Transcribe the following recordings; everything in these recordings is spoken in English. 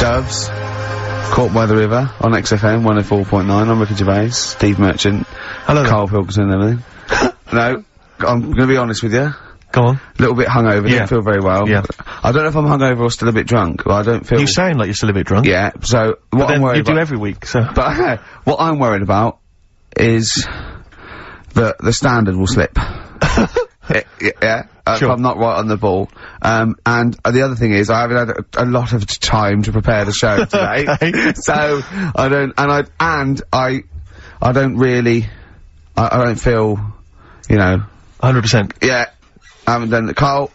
Doves. Caught by the River on XFM 104.9. I'm Ricky Gervais, Steve Merchant, Hello. Karl Pilkington and everything. no, I'm gonna be honest with you. Go on. A little bit hungover, Yeah. didn't feel very well. Yeah. I don't know if I'm hungover or still a bit drunk, but I don't feel... You sound like you're still a bit drunk. yeah, so what I'm worried you do every week, so. But what I'm worried about is that the standard will slip. Y- yeah, uh, Sure. if I'm not right on the ball. Um, and uh, the other thing is, I haven't had a, a lot of time to prepare the show today, Okay. so I don't, and I, and I, I don't really, I, I don't feel, you know, 100%. yeah, I haven't done the Karl.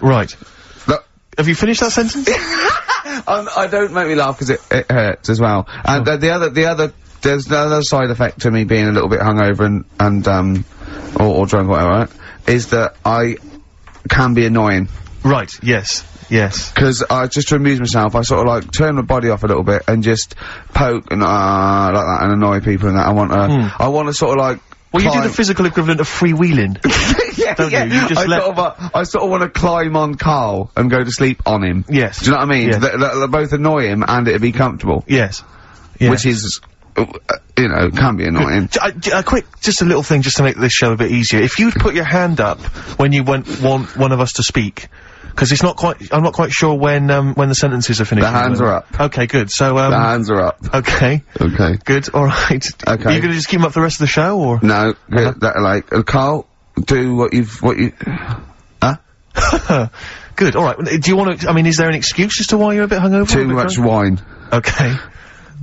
Right. Look, Have you finished that sentence? um, I don't make me laugh because it, it hurts as well. And uh, the other, the other, there's another side effect to me being a little bit hungover and and um, or, or drunk, whatever, right, is that I can be annoying right, yes. Yes. because I just to amuse myself, I sort of like turn my body off a little bit and just poke and uh, like that and annoy people and that. I want to, I want to sort of like. Well, you do the physical equivalent of freewheeling. yeah, don't yeah. you? You I sort of, uh, I sort of want to climb on Karl and go to sleep on him. Yes. Do you know what I mean? That, that both annoy him and it'd be comfortable. yes. Yes. which is, you know, can be annoying. J- uh, quick, just a little thing, just to make this show a bit easier. If you'd put your hand up when you want want one of us to speak, because it's not quite, I'm not quite sure when um, when the sentences are finished. The hands are up. Okay, good. So um, The hands are up. okay, Okay. good. All right. Okay. Are you gonna just keep them up for the rest of the show, or? No, Uh-huh. that, like, uh, Karl, do what you've, what you, huh? good. All right. Do you want to? I mean, is there an excuse as to why you're a bit hungover? Too bit much drunk? wine. Okay.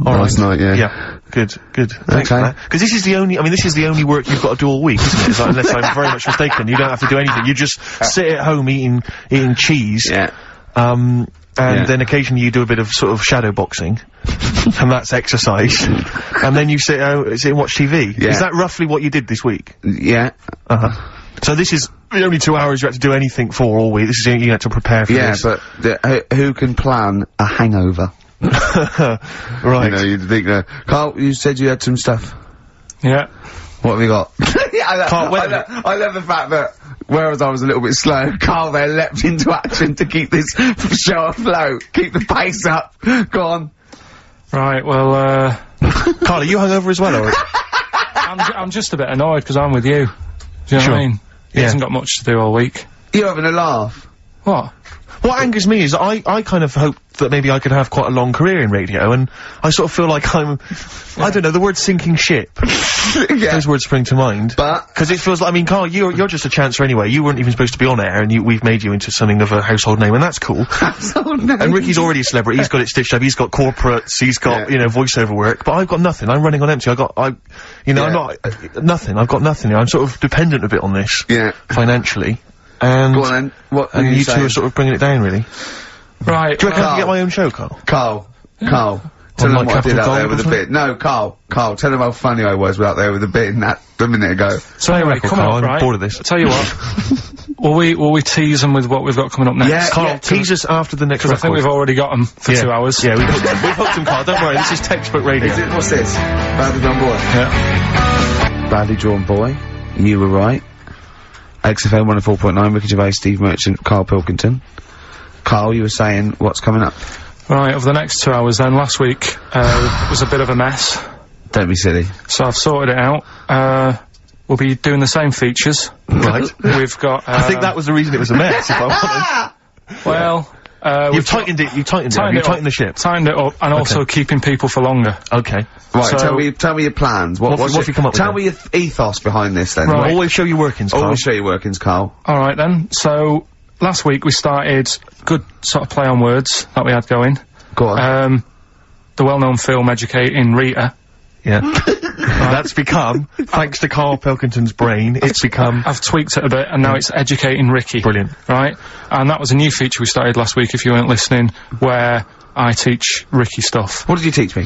All Last right. night, yeah. Yeah. Good. Good. Thanks Okay. Because this is the only. I mean, this is the only work you've got to do all week, isn't it? That- unless I'm very much mistaken, you don't have to do anything. You just sit at home eating eating cheese. Yeah. Um. And Yeah. then occasionally you do a bit of sort of shadow boxing, and that's exercise. and then you sit out, sit and watch TV. Yeah. Is that roughly what you did this week? Yeah. Uh huh. So this is the only two hours you had to do anything for all week. This is you had to prepare for Yeah, this. but the, who, who can plan a hangover? right. You know, you'd think, uh, Karl, you said you had some stuff. Yeah. What have you got? yeah, I, Karl, I, wait a lo- I love the fact that, whereas I was a little bit slow, Karl there leapt into action to keep this show afloat, keep the pace up. Go on. Right. Well, uh, Karl, are you hungover as well, or? I'm, ju- I'm just a bit annoyed because I'm with you. Do you know Sure. what I mean? He Yeah. hasn't got much to do all week. You're having a laugh. What? What angers me is I, I kind of hope that maybe I could have quite a long career in radio, and I sort of feel like I'm, I don't know, the word sinking ship, yeah. those words spring to mind. But, Because it feels like, I mean, Karl, you're, you're just a chancer anyway. You weren't even supposed to be on air, and you, we've made you into something of a household name, and that's cool. oh no. and Ricky's already a celebrity. He's got it stitched up. He's got corporates. He's got, Yeah. you know, voiceover work. But I've got nothing. I'm running on empty. I got, I, you know, I'm not, uh, nothing. I've got nothing. I'm sort of dependent a bit on this. Yeah. Financially. And, Go on then. What and you, you two are sort of bringing it down, really. Right. Do you reckon I can get my own show, Karl? Karl. Karl. Tell On them like what I did Capital out there Gold with or the bit. No, Karl. Karl, tell them how funny I was out there with the bit in that a minute ago. So anyway, record, come Karl, on, I'm right? bored of this. Tell you what. will we will we tease them with what we've got coming up next? Yeah, Karl, yeah, tease us after the next Because I think we've already got them for yeah. two hours. Yeah, we've hooked them. We've hooked them, Karl. Don't worry, this is textbook radio. Is it, what's this? Badly done boy. Yeah. Badly drawn boy. You were right. XFM 104.9, Ricky Gervais, Steve Merchant, Karl Pilkington. Karl, you were saying what's coming up. Right. Over the next two hours, then. Last week uh, was a bit of a mess, Don't be silly. so I've sorted it out. Uh, we'll be doing the same features. Right. We've got. Uh, I think that was the reason it was a mess, if I'm honest. Well. Uh, You've tightened it, you've tightened it, you've tightened the ship. tightened it up, and also keeping people for longer. Okay. Right, So- tell me, tell me your plans. What, What- what's what your- have you come up with Tell me your ethos behind this then. Right. Always show your workings, Karl. Always show your workings, Karl. All right then. So last week we started good sort of play on words that we had going. Go on. Um, the well-known film Educating Rita. Yeah. That's become, thanks to Karl Pilkington's brain, it's become I've tweaked it a bit, and now it's Educating Ricky. brilliant. Right, and that was a new feature we started last week. If you weren't listening, where I teach Ricky stuff. what did you teach me?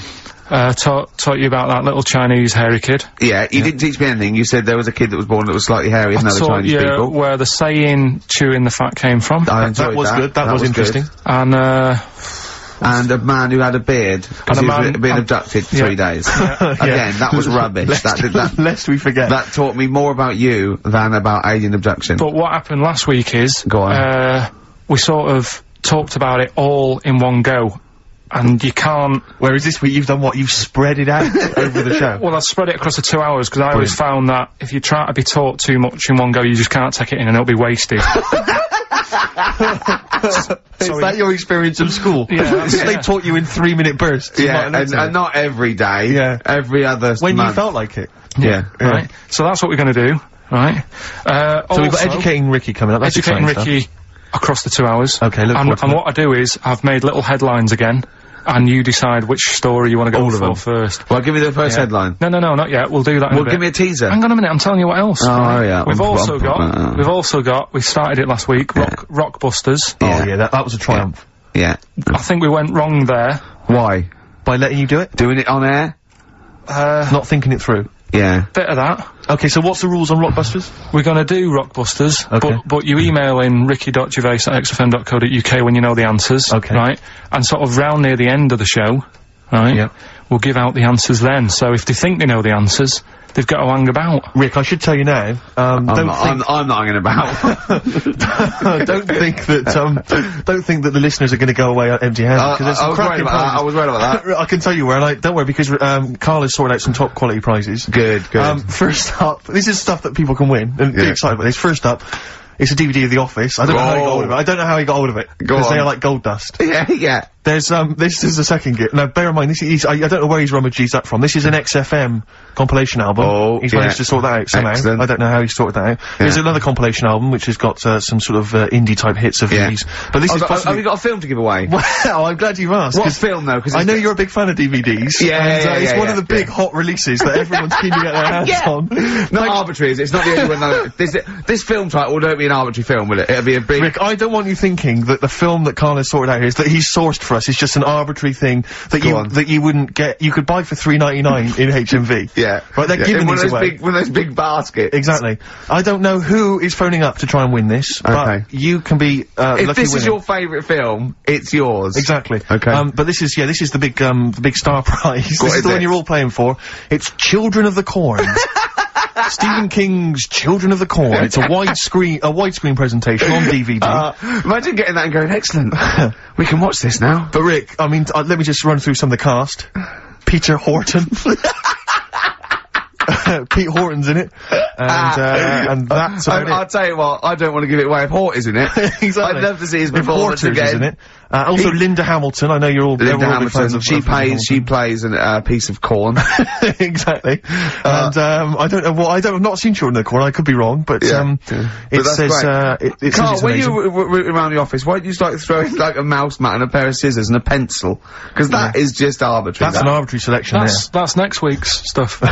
Uh, taught taught you about that little Chinese hairy kid. Yeah, you didn't teach me anything. You said there was a kid that was born that was slightly hairy than other taught Chinese you people. where the saying "chewing the fat" came from, I That enjoyed was good, that, was, good. interesting. and uh, And a man who had a beard because And he a was man- being abducted for yeah. three days. Again, that was rubbish. Lest, that, did, that, lest we forget. that taught me more about you than about alien abduction. But what happened last week is, Go on. Uh, we sort of talked about it all in one go, and you can't. Whereas this week you've done what? You've spread it out over the show. Well, I spread it across the two hours because I always found that if you try to be taught too much in one go, you just can't take it in and it'll be wasted. Is that your experience of school? Yeah, that's- they taught you in three minute bursts. Yeah, and, and not every day. Yeah. Every other when you felt like it. Yeah. right? So that's what we're going to do, right? Uh, So we've got educating Ricky coming up. That's educating exciting Ricky across the two hours. Okay, look and, and what I do is I've made little headlines again, and you decide which story you want to go All of for them. first. Well, give me the first Yeah. headline. No, no, no, not yet. We'll do that. in Well, a bit. give me a teaser. Hang on a minute, I'm telling you what else. Oh, right? yeah. We've I'm- also I'm- got, uh, we've also got, we started it last week, Rock, Rockbusters. stuff. Oh yeah, that, that was a triumph. Yeah. I think we went wrong there. Why? By letting you do it, Doing it on air? Uh, not thinking it through. Yeah. bit of that. Okay, so what's the rules on Rockbusters? We're gonna do Rockbusters, Okay. but, but you email in ricky.gervais at xfm.co.uk when you know the answers. Okay. Right? And sort of round near the end of the show, right? Yep. We'll give out the answers then. So if they think they know the answers, they've got to hang about. Rick, I should tell you now. Um, I'm don't not, think I'm, I'm not hanging about. don't think that um, don't think that the listeners are going to go away empty-handed Uh, because there's I some was worried cracking about that. prizes. I was worried about that. I can tell you where, and I don't worry because um, Karl has sorted out some top quality prizes. Good, good. Um, first up, this is stuff that people can win and Yeah. get excited about. This first up, it's a DVD of The Office. I don't know how he got hold of it. I don't know how he got hold of it because they are like gold dust. yeah, yeah. There's um, this is the second gift. Now, bear in mind, this is I, I don't know where he's rummaged that from. This is an XFM compilation album. Oh, he's yeah. managed to sort that out somehow. Excellent. I don't know how he's sorted that out. There's another compilation album which has got uh, some sort of uh, indie type hits of Yeah. these. But this Oh, is have possibly. you got a film to give away? Wow, I'm glad you asked. What film though? Because I know you're a big fan of DVDs. Yeah, and, yeah, uh, It's yeah, one yeah, of the big yeah. hot releases that everyone's keen to get their hands Yeah. on. Not arbitrary, is it? It's not the only one. This this film title won't be an arbitrary film, will it? It'll be a big. Rick, I don't want you thinking that the film that Karl has sorted out here is that he's sourced for us is just an arbitrary thing that Go you on. that you wouldn't get. You could buy for three ninety nine in HMV. Yeah. right. They're yeah. giving in one these of those away. big, one of those big baskets. Exactly. I don't know who is phoning up to try and win this, Okay. but you can be uh, If this is your favourite film, it's yours. Exactly. Okay. Um, but this is yeah, this is the big um, the big star prize. this What is is the one you're all playing for. It's Children of the Corn. Stephen King's Children of the Corn. It's a widescreen a widescreen presentation on DVD. Uh, imagine getting that and going, excellent. we can watch this now. but Rick, I mean, uh, let me just run through some of the cast. Peter Horton. Pete Horton's in it, and uh, and that's I, about I'll tell you what, I don't want to give it away if Hort is in it. exactly. I'd love to see his performance again. is in it. Uh, also, He- Linda Hamilton. I know you're all Linda all big fans Hamilton, of- she of Linda plays, she plays a uh, piece of corn. exactly. and um, I don't know. Well, I don't. I've not seen Children of the Corn. I could be wrong, but Yeah, um, yeah. it But says uh, it, it says Karl, it's when you w- w- around the office, why don't you start throwing like a mouse mat and a pair of scissors and a pencil? Because that is just arbitrary. That's an arbitrary selection That's, that's next week's stuff.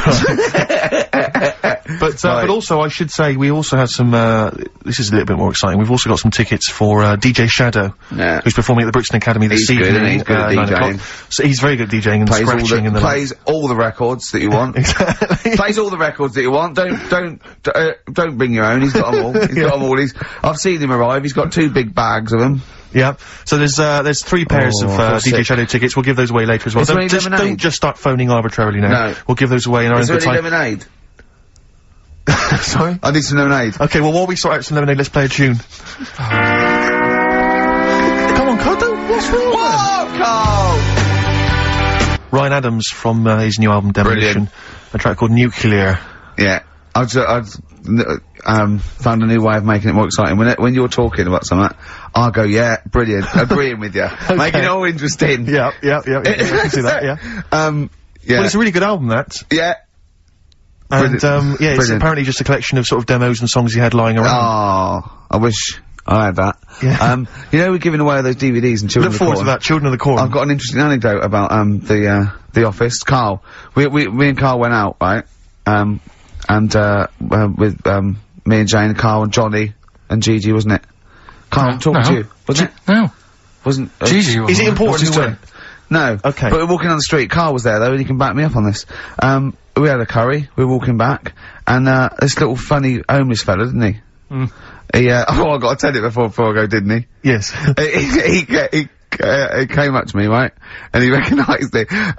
But uh, Right. but also I should say we also have some. Uh, this is a little bit more exciting. We've also got some tickets for uh, DJ Shadow, Yeah. who's performing at the Brixton Academy this He's good, evening. isn't he? He's good at uh, nine DJing. o'clock. So he's very good at DJing and plays all scratching the, and the plays all the records that you want. Exactly. plays all the records that you want. Don't don't uh, don't bring your own. He's got them all. He's got them all. He's I've seen him arrive. He's got two big bags of them. Yeah. So there's uh, there's three pairs Oh, of uh, DJ. Shadow tickets. We'll give those away later as well. Is Don't any just, lemonade? don't just start phoning arbitrarily now. No. We'll give those away in our Is own there good any time. lemonade? Sorry. I need some lemonade. Okay, well, while we sort out some lemonade, let's play a tune. Ryan Adams from uh, his new album Demolition, a track called Nuclear. Yeah, I've um found a new way of making it more exciting. When it, when you're talking about something, I'll go, yeah, brilliant, agreeing with you, making it all interesting. Yeah, yeah, yeah, yeah, I can see that, yeah. Um, yeah, Well, it's a really good album, that. yeah. And, um, yeah, it's apparently just a collection of sort of demos and songs he had lying around. Oh, I wish I had that. Yeah. Um, you know, we're giving away those DVDs and Children Look of the forward to that, Children of the Corn. I've got an interesting anecdote about um the uh the office. Karl, we we me and Karl went out right, um, and uh, uh with um me and Jane, Karl and Johnny and Gigi, wasn't it? Karl, I'm talking no. to you, wasn't it? no. Wasn't uh, Gigi Is it important What's his who name? went? No. Okay. But we're walking on the street. Karl was there though, and he can back me up on this. Um, we had a curry. We were walking back, and uh, this little funny homeless fella, didn't he? Mm. He, uh, oh, I got to tell it before before I go, didn't he? Yes. he, he, he, he, uh, he came up to me, right? And he recognised it. Uh,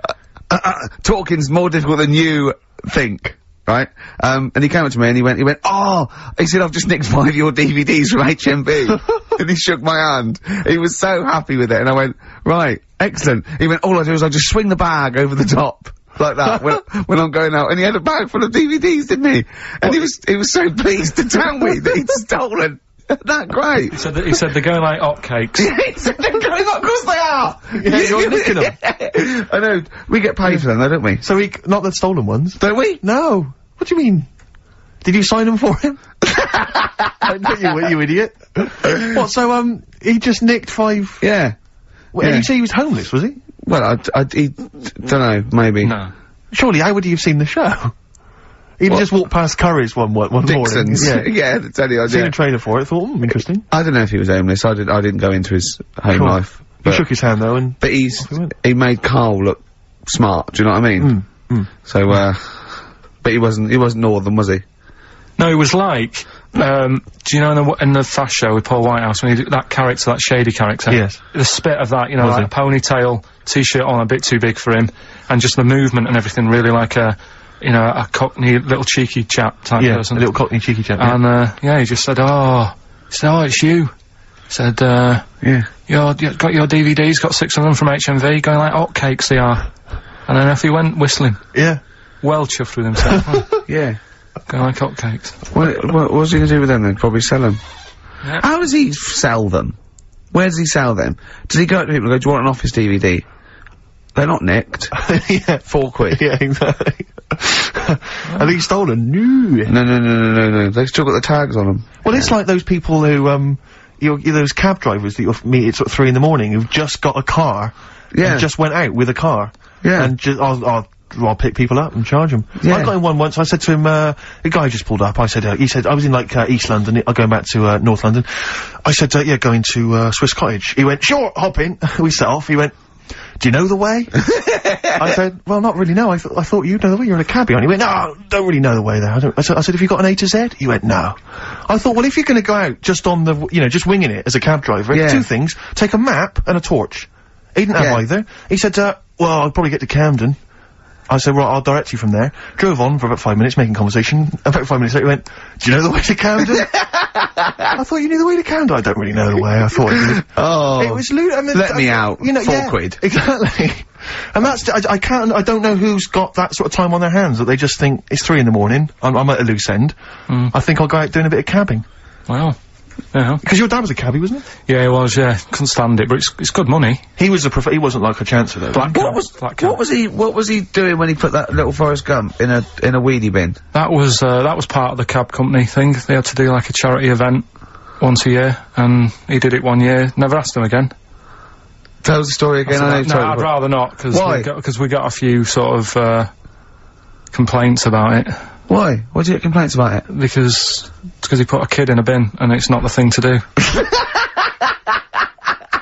uh, uh, talking's more difficult than you think. right? Um, and he came up to me and he went, he went, oh, he said, I've just nicked five of your DVDs from HMV. and he shook my hand. He was so happy with it. And I went, right, excellent. He went, all I do is I just swing the bag over the top. Like that when, when I'm going out, and he had a bag full of DVDs, didn't he? And he was he was so pleased to tell me that he'd stolen that great. He said, that, he said they're going like hotcakes. He said they're going up, of course they are! Yeah, you're nicking them. I know, we get paid for them though, don't we? So we, not the stolen ones. Don't we? No. What do you mean? Did you sign them for him? I know you, you idiot. what, so, um, he just nicked five... Yeah. Wait, And you say he was homeless, was he? Well, I, I, he, don't know, maybe. No. Surely, how would he have seen the show? He'd What? just walked past Curry's one, one, one morning. Dixon's. Yeah. yeah, that's any Seen a trailer for it, thought, hmm, interesting. I don't know if he was homeless. I did. I didn't go into his home Sure. life. He shook his hand though, and but he's he he made Karl look smart. Do you know what I mean? Mm, mm. So, uh, but he wasn't. He wasn't northern, was he? No, he was like, um, do you know in the, in the Fast Show with Paul Whitehouse when he did that character, that shady character? Yes. The spit of that, you know, Was like a ponytail, t-shirt on a bit too big for him, and just the movement and everything really like a, you know, a cockney little cheeky chap type yeah, person. a little cockney cheeky chap. yeah. And, uh, yeah, he just said, oh, he said, oh, it's you. He said, uh, Yeah. your, you got your DVDs, got six of them from HMV, going like hotcakes they are. And then off he went whistling. yeah. Well chuffed with himself. Yeah. Going like hotcakes. What, what, what's he gonna do with them then? Probably sell them. Yeah. How does he sell them? Where does he sell them? Does he go up to people and go, do you want an office DVD? They're not nicked. yeah. Four quid. Yeah, exactly. Are these stolen? No. No, no, no, no, no, no. They've still got the tags on them. Well, it's like those people who, um, you're, you're those cab drivers that you'll meet at sort of three in the morning who've just got a car. Yeah. And just went out with a car. Yeah. And just, I'll, I'll, I'll pick people up and charge them. Yeah. I got in one once, I said to him, uh, a guy just pulled up, I said, uh, he said, I was in like, uh, East London, I'm going back to, uh, North London. I said, uh, yeah, going to, uh, Swiss Cottage. He went, sure, hop in. we set off. He went, do you know the way? I said, well, not really, no. I, th I thought you'd know the way. You're in a cabbie. And he went, no, don't really know the way there. I, don't, I, said, I said, have you got an A to Z? He went, no. I thought, well, if you're going to go out just on the, you know, just winging it as a cab driver, Yeah. two things. Take a map and a torch. He didn't have either. He said, uh, well, I'll probably get to Camden. I said, right, I'll direct you from there. Drove on for about five minutes, making conversation. About five minutes later, he went, do you know the way to Camden? I thought you knew the way to Camden. I don't really know the way. I thought I did. Oh. It was loot. I mean, Let I- me out. You know, Four yeah, quid. Exactly. And that's, I, I can't, I don't know who's got that sort of time on their hands that they just think, it's three in the morning, I'm, I'm at a loose end. Mm. I think I'll go out doing a bit of cabbing. Wow. Yeah. Because your dad was a cabbie, wasn't he? Yeah, it was, yeah. Couldn't stand it, but it's, it's good money. He was a prof- he wasn't like a chancer though. Black What was black what was he what was he doing when he put that little Forrest Gump in a in a weedy bin? That was, uh, that was part of the cab company thing. They had to do like a charity event once a year, and he did it one year. Never asked him again. Tell the story again. I know. no, I'd rather not, because Why? we got, cause we got a few sort of, uh, complaints about it. Why? Why do you get complaints about it? Because, because he put a kid in a bin, and it's not the thing to do.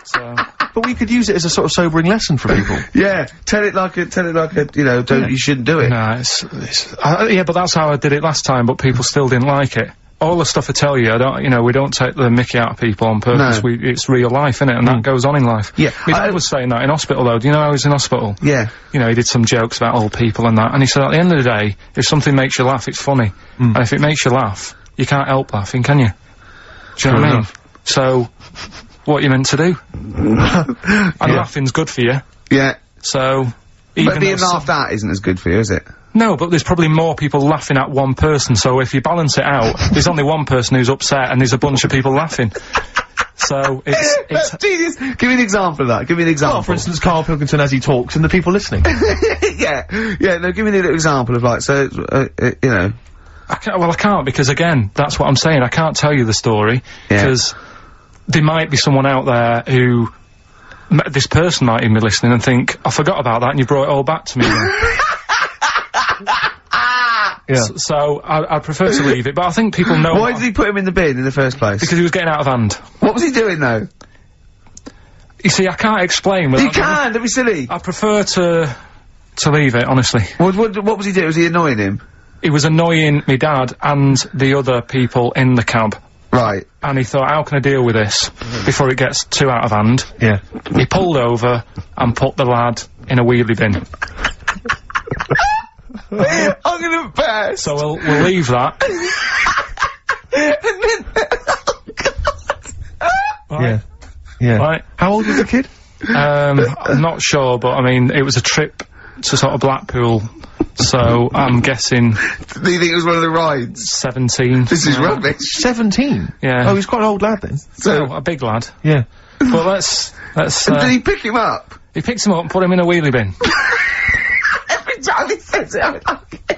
so, But we could use it as a sort of sobering lesson for people. Yeah, tell it like a tell it like a you know don't you shouldn't do it. no, it's, it's uh, yeah, but that's how I did it last time, but people still didn't like it. All the stuff I tell you, I don't, you know, we don't take the mickey out of people on purpose. No. We, it's real life, innit? And that hmm. goes on in life. Yeah, My dad I- was saying that in hospital though. Do you know I was in hospital? Yeah, you know, he did some jokes about old people and that, and he said at the end of the day, if something makes you laugh, it's funny. Hmm. And if it makes you laugh, you can't help laughing, can you? Do you know what I mean? So, what you meant to do? and laughing's good for you, yeah. so... But even being laughed at isn't as good for you, is it? No, but there's probably more people laughing at one person, so if you balance it out, there's only one person who's upset and there's a bunch of people laughing. So, it's, it's, That's genius. Give me an example of that. Give me an example. Oh, for instance, Karl Pilkington as he talks and the people listening. yeah, yeah. No, give me a little example of like so. Uh, uh, you know. I can't, well, I can't because again, that's what I'm saying. I can't tell you the story Yeah. because there might be someone out there who m- this person might even be listening and think, I forgot about that and you brought it all back to me. then." yeah. S- so I, I'd prefer to leave it, but I think people know Why did he put him in the bin in the first place? because he was getting out of hand. what was he doing though? You see, I can't explain. You can. Don't be silly. I prefer to to leave it, honestly. What, what, what was he doing? Was he annoying him? He was annoying my dad and the other people in the cab. Right. And he thought, how can I deal with this before it gets too out of hand? Yeah. He pulled over and put the lad in a wheelie bin. I'm gonna burst. So we'll, we'll leave that. Right. Yeah. Yeah. Right. How old was the kid? Um, I'm not sure, but I mean, it was a trip to sort of Blackpool, so I'm guessing Do you think it was one of the rides? 17. This is Yeah. rubbish. Seventeen. Yeah. Oh, he's quite an old lad then. So a big lad. Yeah. But let's let's. And Uh, did he pick him up? he picks him up and put him in a wheelie bin, Every time it,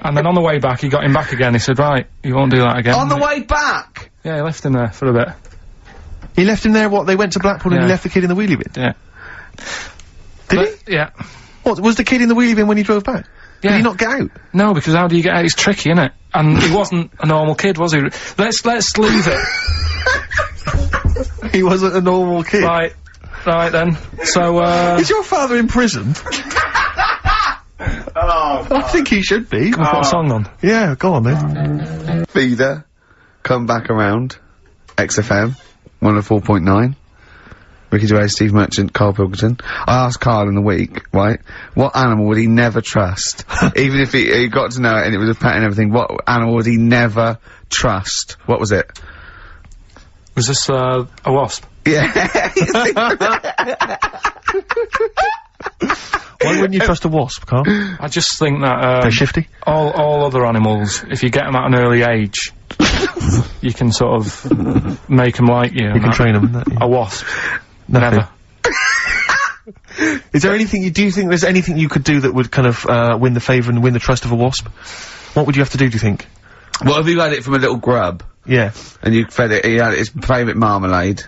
and then on the way back, he got him back again. He said, "Right, you won't do that again." On the way back. Yeah, he left him there for a bit. He left him there. What? They went to Blackpool and he left the kid in the wheelie bin. Yeah. Did But- Yeah. What? Was the kid in the wheelie bin when he drove back? Did he not get out? No, because how do you get out? It's tricky, isn't it? And he wasn't a normal kid, was he? Let's let's leave it. He wasn't a normal kid. right, right then. So uh, Is your father in prison? Oh, I think he should be. put a song on. Yeah, go on then. feeder. Come back around. XFM. 104.9. Ricky Gervais, Steve Merchant, Karl Pilkington. I asked Karl in the week, right, what animal would he never trust? Even if he, he got to know it and it was a pet and everything, what animal would he never trust? What was it? Was this uh, a wasp? Yeah. Why wouldn't you trust a wasp, Karl? I just think that um, They're shifty. all all other animals, if you get them at an early age, you can sort of make them like you. You can train them. A wasp, Nothing. never. Is there anything you do you think there's anything you could do that would kind of uh, win the favour and win the trust of a wasp? What would you have to do? Do you think? what if you had it from a little grub Yeah. and you fed it, he had its favourite marmalade?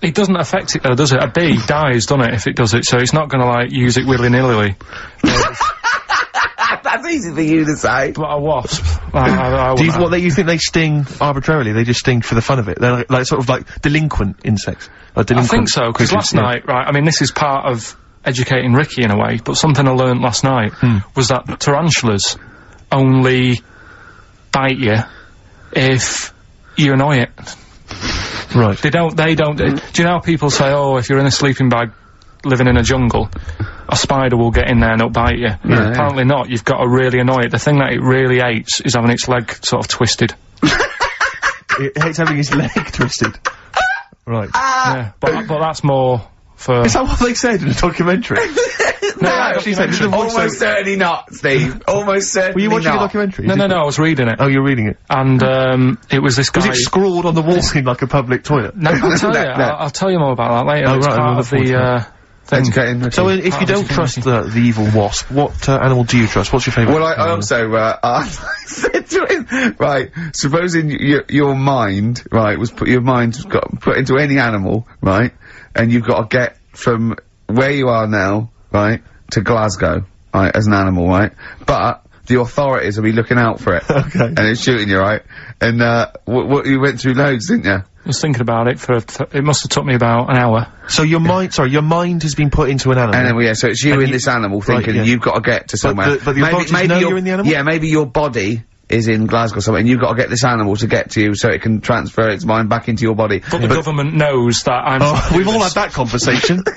It doesn't affect it though, does it? A bee dies, doesn't it, if it does it? So it's not going to like use it willy nilly. That's easy for you to say. But a wasp, I, I, I Do you what they you think they sting arbitrarily? They just sting for the fun of it. They're like, like sort of like delinquent insects. Or I delinquent think so, because last yeah. night, right, I mean, this is part of educating Ricky in a way, but something I learnt last night Hmm. was that tarantulas only bite you if you annoy it. Right. They don't, they don't, do you know how people say, oh, if you're in a sleeping bag living in a jungle, a spider will get in there and it'll bite you? yeah. Apparently not, you've got to really annoy it. The thing that it really hates is having its leg sort of twisted. It hates having his leg twisted. Right. Ah. yeah, but, but that's more for... Is that what they said in the documentary? No, actually said, did the voice almost say- certainly not, Steve. Almost certainly Were you watching not. the documentary? No, no, no, I was reading it. Oh, you're reading it. And, um, it was this guy... Was it scrawled on the wall in like a public toilet? No, I'll tell you. No, no. I'll, I'll tell you more about that later. Oh, it's right, part of the uh, thing. Educating So uh, if you Part of don't trust the, the evil wasp, what uh, animal do you trust? What's your favourite? Well, I, I animal? also, uh, I said to him, right, supposing your, your mind, right, was put, your mind got put into any animal, right, and you've got to get from where you are now, right, to Glasgow, right, as an animal, right, but the authorities will be looking out for it. Okay. And it's shooting you, right? And, uh, what, what, you went through loads, didn't you? I was thinking about it for. a th- it must have took me about an hour. So your mind, sorry, your mind has been put into an animal. And then, yeah, so it's you And in you- this animal right, thinking yeah. you've got to get to somewhere. the- but the authorities know your- you're in the animal? Yeah, maybe your body is in Glasgow somewhere and you've got to get this animal to get to you so it can transfer its mind back into your body. But the government knows that I'm. oh, we've all had that conversation.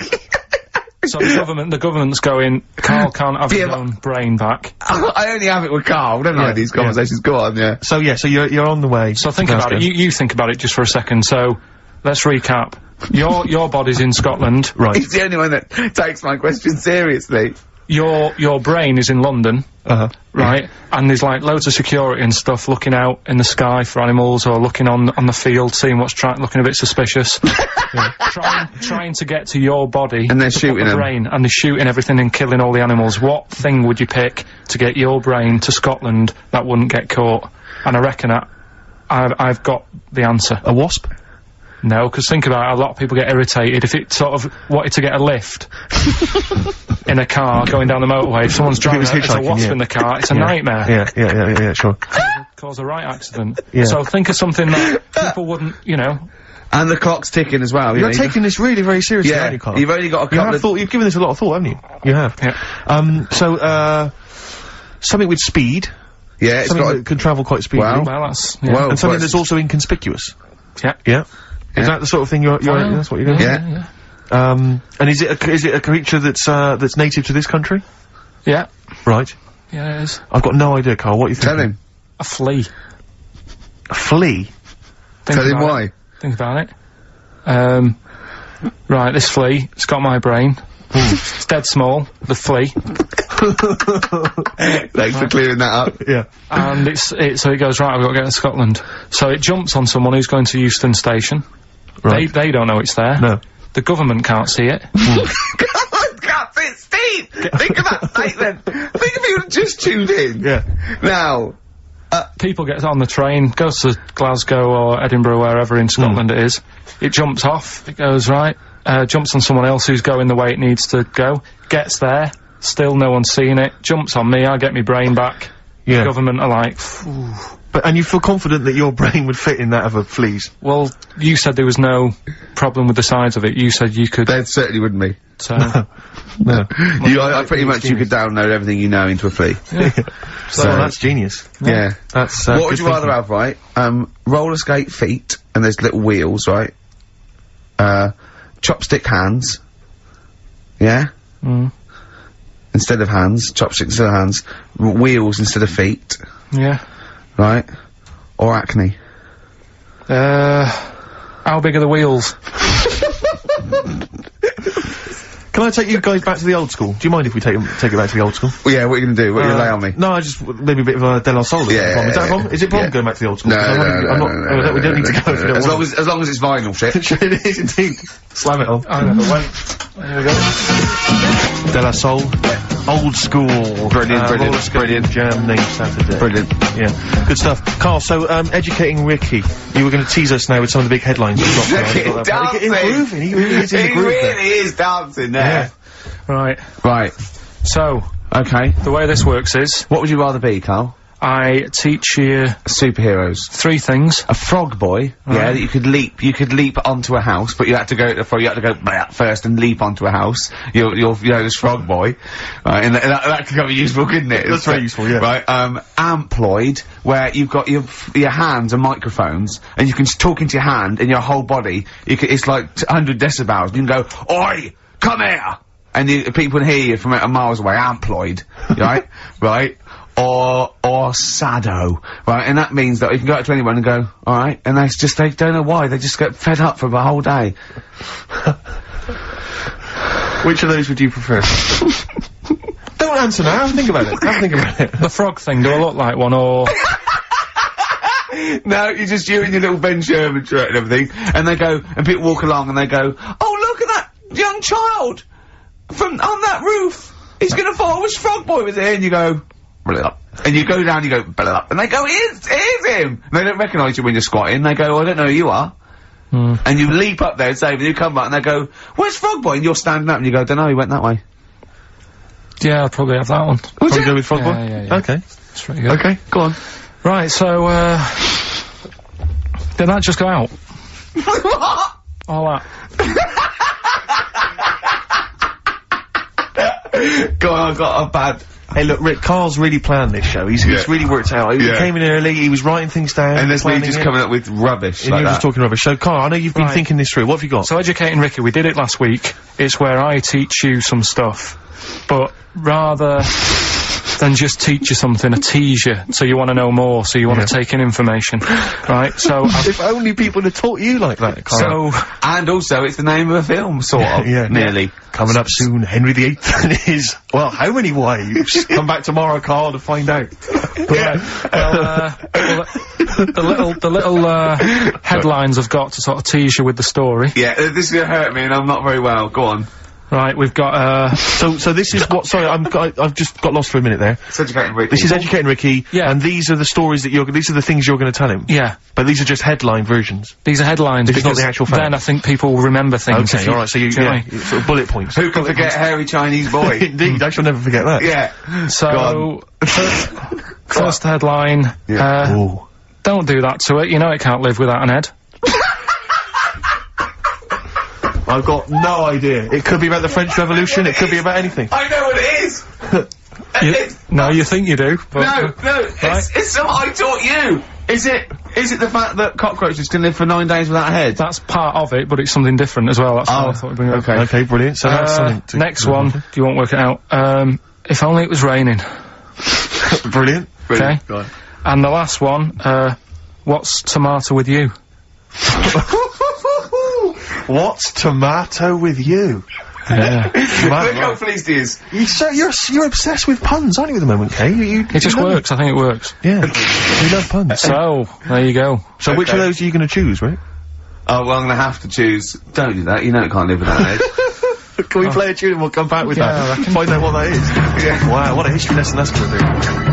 So the government, the government's going. Karl can't have Yeah, his own brain back. I only have it with Karl, We don't I, Yeah, these yeah. conversations? Go on, yeah. so yeah, so you're you're on the way. So think about it. You, you think about it just for a second. So let's recap. Your your body's in Scotland. right. He's the only one that takes my question seriously. Your your brain is in London. Uh-huh. right? And there's like loads of security and stuff looking out in the sky for animals or looking on on the field, seeing what's trying, looking a bit suspicious. Yeah. Trying, trying to get to your body. And they're shooting the brain, and they're shooting everything and killing all the animals. What thing would you pick to get your brain to Scotland that wouldn't get caught? And I reckon I, I've, I've got the answer. A wasp. No, because think about it, a lot of people get irritated if it sort of wanted to get a lift in a car going down the motorway. If someone's driving, was a, it's a hitchhiking, wasp yeah. in the car. It's a Yeah. nightmare. Yeah, yeah, yeah, yeah, yeah, sure. Cause a right accident. Yeah. So think of something that people wouldn't, you know. And the clock's ticking as well. you You're know, taking this really very seriously, Yeah, aren't you, you've only got a You couple have thought. You've given this a lot of thought, haven't you? You have. Yeah. Um. So, uh, something with speed. Yeah, it's something got. that can travel quite speedily. Well, Well, that's yeah. Well, and something that's also inconspicuous. yeah. Yeah. Yeah. Is that the sort of thing you're? you're Well, that's what you're going. Yeah. yeah. Um. And is it a, is it a creature that's uh that's native to this country? Yeah. Right. Yeah, it is. I've got no idea, Karl. What you think? Tell him. A flea. A flea? Think Tell him why. It. Think about it. Um, right, this flea, it's got my brain. it's dead small, the flea, Thanks for clearing that up. Yeah. and it's, it, so it goes, right, I've got to get to Scotland. So it jumps on someone who's going to Euston Station. Right. They, they don't know it's there. No. The government can't see it. Hmm. Can't see it, Steve! Think of that statement! Think if you had just tuned in. Yeah. Now, uh, People get on the train, goes to Glasgow or Edinburgh, wherever in Scotland hmm. it is. It jumps off, it goes right, uh, jumps on someone else who's going the way it needs to go, gets there, still no one's seen it, jumps on me, I get my brain back. Yeah. Government are like, But, and you feel confident that your brain would fit in that of a flea's? well, you said there was no problem with the size of it. You said you could. there certainly wouldn't be. So, No. You, I, I pretty much, you could download everything you know into a flea. so that's genius. Yeah. That's, uh, what would good you rather have, right? Um, roller skate feet, and there's little wheels, right? Uh, chopstick hands. Yeah? mm, Instead of hands, chopsticks instead of hands, wheels instead of feet, yeah. Right? Or acne. Uh, how big are the wheels? Can I take you guys back to the old school? Do you mind if we take 'em- take it back to the old school? Well, yeah, what are you gonna do? What are you Uh, gonna lay on me? No, I just maybe a bit of a De La Soul. Yeah, is that? Is that a yeah. Is it a problem yeah. going back to the old school? No, 'Cause I'm no, no, not, no, no, we don't need to no, go if you don't As want long as, as long as it's vinyl shit. it is indeed. Slam it on. I never went. There we go. De La Soul. Old school. Brilliant, uh, brilliant, roller skating brilliant. Jam named Saturday. Brilliant. Yeah. Good stuff. Karl, so, um, educating Ricky. You were going to tease us now with some of the big headlines. you've got there. You've Dancing. Improving. He really is in the He groove really is dancing there. Right. Right. So, Okay. the way this works is, What would you rather be, Karl? I teach you Superheroes. three things. A frog boy, yeah, Right. that you could leap, you could leap onto a house, but you had to go, you had to go blah, first and leap onto a house. You're, you're, you know, this frog boy, right, and that, that, that could be useful, couldn't it? That's very useful, yeah. Right, um, Amploid, where you've got your, your hands and microphones, and you can talk into your hand and your whole body, you can, it's like 100 decibels, you can go, Oi! Come here! And you, people can hear you from a miles away, Amploid, right? right? Or, or Sado, right? And that means that you can go out to anyone and go, alright? And they just, they don't know why, they just get fed up for the whole day. Which of those would you prefer? Don't answer now. Think about it. Have think about it. The frog thing, do I look like one or? No, you're just you and your little Ben Sherman shirt and everything, and they go, and people walk along and they go, oh look at that young child from on that roof. He's gonna fall. I wish Frog Boy was here. And you go, blah, and you go down, you go, blah, and they go, here's, here's him. And they don't recognise you when you're squatting. They go, I don't know who you are. Hmm. And you leap up there and say, and you come back and they go, where's Frog Boy? And you're standing up and you go, don't know, he went that way. Yeah, I'll probably have that one. Would Probably you? go with Frog Yeah, Boy? yeah, yeah. Okay. That's pretty good. Okay, go on. Right, so, uh, did that just go out? what? All that. go on, I've got a bad. Hey, look, Rick, Karl's really planned this show. He's, he's really worked out. He Yeah. came in early, he was writing things down. And there's me planning just it, coming up with rubbish And like you're that. just talking rubbish. So, Karl, I know you've been thinking this through. What have you got? So educating Ricky, we did it last week. It's where I teach you some stuff, but rather than just teach you something, I tease you, so you want to know more, so you want to take in information, right? So, if only people had taught you like that, Karl. so And also, it's the name of a film, sort of. Yeah. Nearly. Coming up soon, Henry VIII and his, well, how many wives? Come back tomorrow, Karl, to find out. Right. Well, uh, well, the, the little, the little, uh, headlines I've got to sort of tease you with the story. Yeah, uh, this is gonna hurt me and I'm not very well. Go on. Right, we've got, uh, So, so this is what, sorry, I'm, I, I've just got lost for a minute there. It's educating Ricky. This is Educating Ricky, Yeah. and these are the stories that you're, these are the things you're gonna tell him. yeah, But these are just headline versions. these are headlines This is not the actual fact. then I think people will remember things. Okay, alright, so you, do know what I yeah, mean? sort of bullet points. Who can forget hairy Chinese boy? Indeed, I shall never forget that. yeah. So, first, first headline, Yeah. uh, Ooh. don't do that to it, you know it can't live without an head. I've got no idea. It could be about the French Revolution, it could be about anything. I know what it is. You, It's- no, you think you do, but... no, no, it's, it's something I taught you. Is it, is it the fact that cockroaches can live for nine days without a head? That's part of it, but it's something different as well. That's why Oh, I thought we'd bring it up. okay. Okay, brilliant. So that's Uh, something to next one, Do you won't work it out. Um, if only it was raining. Brilliant. Okay. And the last one, uh, what's tomato with you? What's tomato with you? Yeah. Man, right. pleased he is. You so you're you're obsessed with puns, aren't you? At the moment, Kay. You, you, It just you love works. I think it works. Yeah, we love puns. So, there you go. So which of those are you going to choose, right? Oh, well, I'm gonna have to choose. Don't do that. You know it can't live without Ed. Can we play a tune and we'll come back with Yeah, I that? reckon. Find out what that is. Yeah. Wow, what a history lesson that's going to be.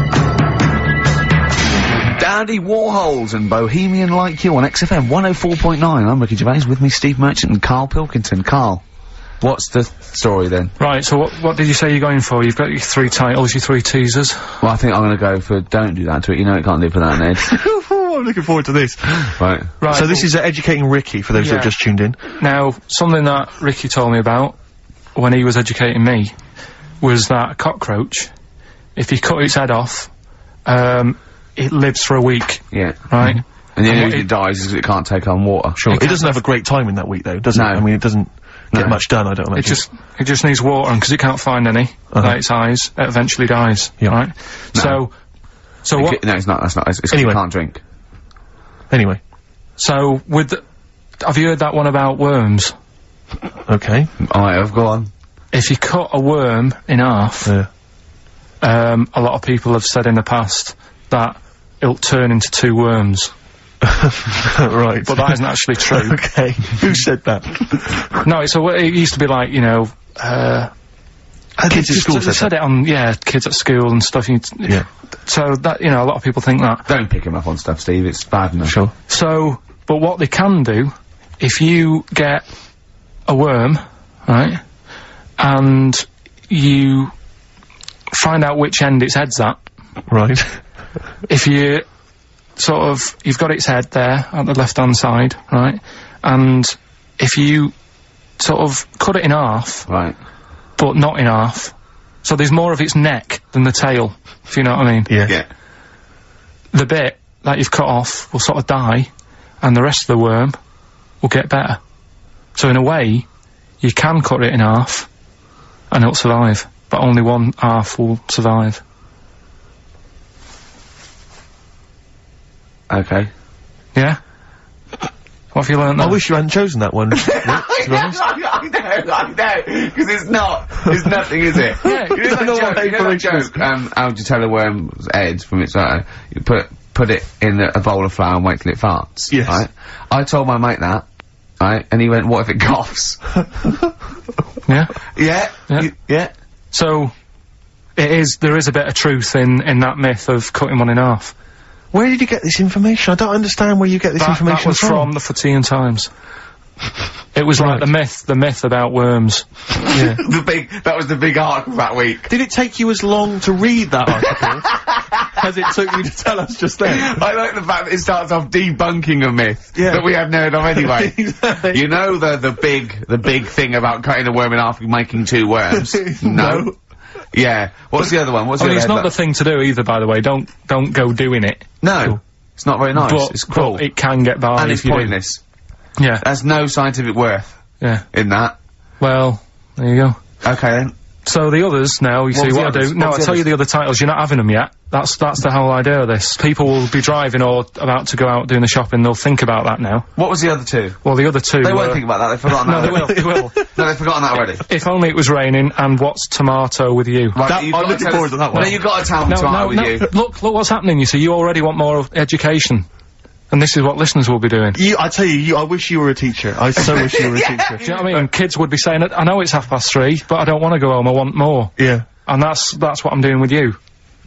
Dandy Warhols and Bohemian Like You on XFM 104.9. I'm Ricky Gervais with me, Steve Merchant and Karl Pilkington. Karl, what's the story then? Right, so what, what did you say you're going for? You've got your three titles, your three teasers. Well, I think I'm gonna go for Don't Do That to it. You know it can't live without an Ed. I'm looking forward to this. right. Right. so this is uh, educating Ricky for those that Yeah. have just tuned in. Now, something that Ricky told me about when he was educating me was that a cockroach, if you cut its head off, um, it lives for a week, Yeah. right? And the only And reason it- it dies is because it can't take on water. Sure. It Okay. doesn't have a great time in that week though, does No. it? I mean, it doesn't get No. much done. I don't imagine. It just it just needs water, and because it can't find any Uh-huh. like its eyes, it eventually dies. Yeah. Right. So, so what? No, it's not. That's not. It's, it's 'cause Anyway. you can't drink. anyway. So with, the, have you heard that one about worms? Okay. I have. Go on. If you cut a worm in half, Yeah. um, a lot of people have said in the past that it'll turn into two worms, right. but that isn't actually true. okay. Who said that? no, it's a, it used to be like you know. Uh, Kids at school said said that. it on yeah, kids at school and stuff. You, Yeah. So that you know, a lot of people think that. Don't pick him up on stuff, Steve. It's bad enough. Sure. So, but what they can do, if you get a worm, right, and you find out which end its head's at, Right. If you sort of, you've got its head there at the left-hand side, right, and if you sort of cut it in half, Right. but not in half, so there's more of its neck than the tail, if you know what I mean. Yeah. Yeah. the bit that you've cut off will sort of die, and the rest of the worm will get better. So in a way, you can cut it in half, and it'll survive, but only one half will survive. Okay. Yeah? What have you learnt I wish you hadn't chosen that one. Rick, to be honest. I know, I know, because it's not, it's nothing, is it? Yeah, you know that no joke, you know that information. joke, um, how do you tell a worm's head from its eye? You put, put it in a, a bowl of flour and wait till it farts. Yes. Right? I told my mate that, right, and he went, what if it coughs? Yeah? yeah, Yeah. yeah. So, it is, there is a bit of truth in, in that myth of cutting one in half. Where did you get this information? I don't understand where you get this That, information from. that was from the Fortean Times. It was like the myth, the myth about worms. Yeah. the big, that was the big article that week. Did it take you as long to read that article as it took you to tell us just then? I like the fact that it starts off debunking a myth Yeah. that we have heard of anyway. Exactly. You know the the big the big thing about cutting a worm in half and making two worms? No. Yeah. What's the other one? What's I the mean, it's not the thing to do either, by the way. Don't, don't go doing it. No. It's not very nice. but, it's cruel. but it can get by and it's pointless. do. Yeah, There's no scientific worth yeah. in that. Well, there you go. Okay then. So the others now, you see what I do. No, I tell you the other titles. You're not having them yet. That's that's the whole idea of this. People will be driving or about to go out doing the shopping. They'll think about that now. What was the other two? Well, the other two. They were, won't think about that. They've forgotten No, that. they will. They will. No, they've forgotten that already. if only it was raining. And what's tomato with you? Right, That- you've I'm looking forward to that one. No, you've got a tell me No, tomorrow no, with no. you. Look, look what's happening. You see, you already want more of education, and this is what listeners will be doing. You, I tell you, you, I wish you were a teacher. I so wish you were a teacher. Do you know what I mean? Kids would be saying, "I know it's half past three, but I don't want to go home. I want more." Yeah. And that's that's what I'm doing with you.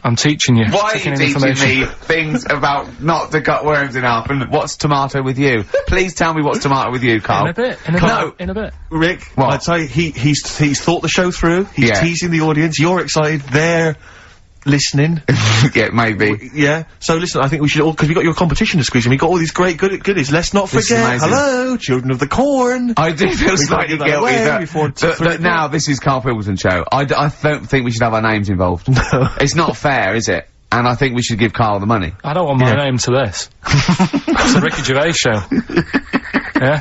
I'm teaching you. Why are you teaching me things about not to cut worms in half and what's tomato with you? Please tell me what's tomato with you, Karl. In a bit. In a No. bit. In a bit. Rick, What? I tell you, he, he's, he's thought the show through. He's Yeah. teasing the audience. You're excited. They're listening. yeah, maybe. yeah. So listen, I think we should all, cause we got your competition to squeeze in. We got all these great good goodies. Let's not This forget. Hello, children of the corn. I do feel slightly guilty away that, before that, that now this is Karl Pilkington show. I, d- I don't think we should have our names involved. No. It's not fair, is it? And I think we should give Karl the money. I don't want my Yeah. name to this. it's the Ricky Gervais show. yeah.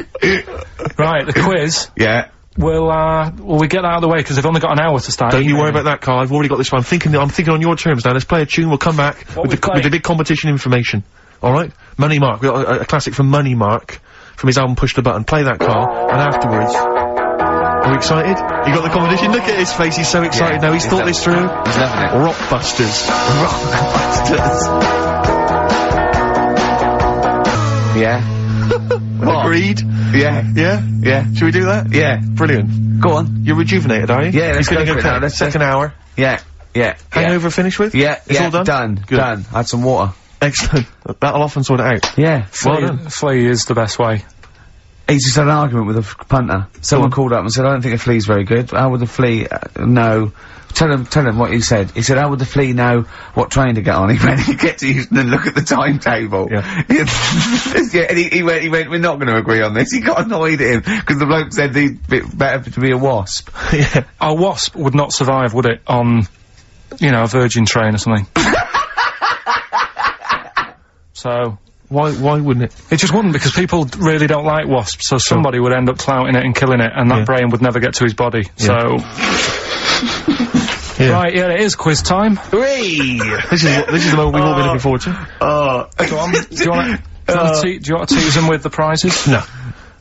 Right. The quiz. Yeah. Will, uh, will we get that out of the way? Because they've only got an hour to start. Don't you worry about that, Karl. I've already got this one. I'm thinking. I'm thinking on your terms now. Let's play a tune. We'll come back with we the, with the big competition information. All right. Money Mark. We got a, a classic from Money Mark from his album Push the Button. Play that, Karl. And afterwards, are we excited? You got the competition. Look at his face. He's so excited Yeah, now. He's he's thought this through. He's loving it. Rockbusters. Yeah. What? Agreed. Yeah. Yeah. Yeah. Should we do that? Yeah. Brilliant. Go on. You're rejuvenated, are you? Yeah, let's You're go feeling for it now. Let's- Second hour. Yeah. Yeah. Hangover finished with? Yeah. It's yeah. all done? Done. Good. Done. Had some water. Excellent. That'll often sort it out. Yeah. Well Flea, done. Flea is the best way. He's just had an argument with a f- punter. Someone on. called up and said, I don't think a flea's very good. How would the flea uh, know? Tell him, tell him what you said. He said, how would the flea know what train to get on? He went, he get to Euston and look at the timetable. Yeah. yeah, and he, he went, he went, we're not going to agree on this. He got annoyed at him, because the bloke said he'd be better to be a wasp. yeah. A wasp would not survive, would it, on, you know, a Virgin train or something? so, Why, why wouldn't it? it just wouldn't because people really don't like wasps, so somebody would end up clouting it and killing it, and that Yeah. brain would never get to his body. So, Yeah. right, yeah, it is quiz time. Whee! This is, this is the moment we've all been looking forward to. Oh. Go on. Do you want to uh, do you want to tease them with the prizes? No.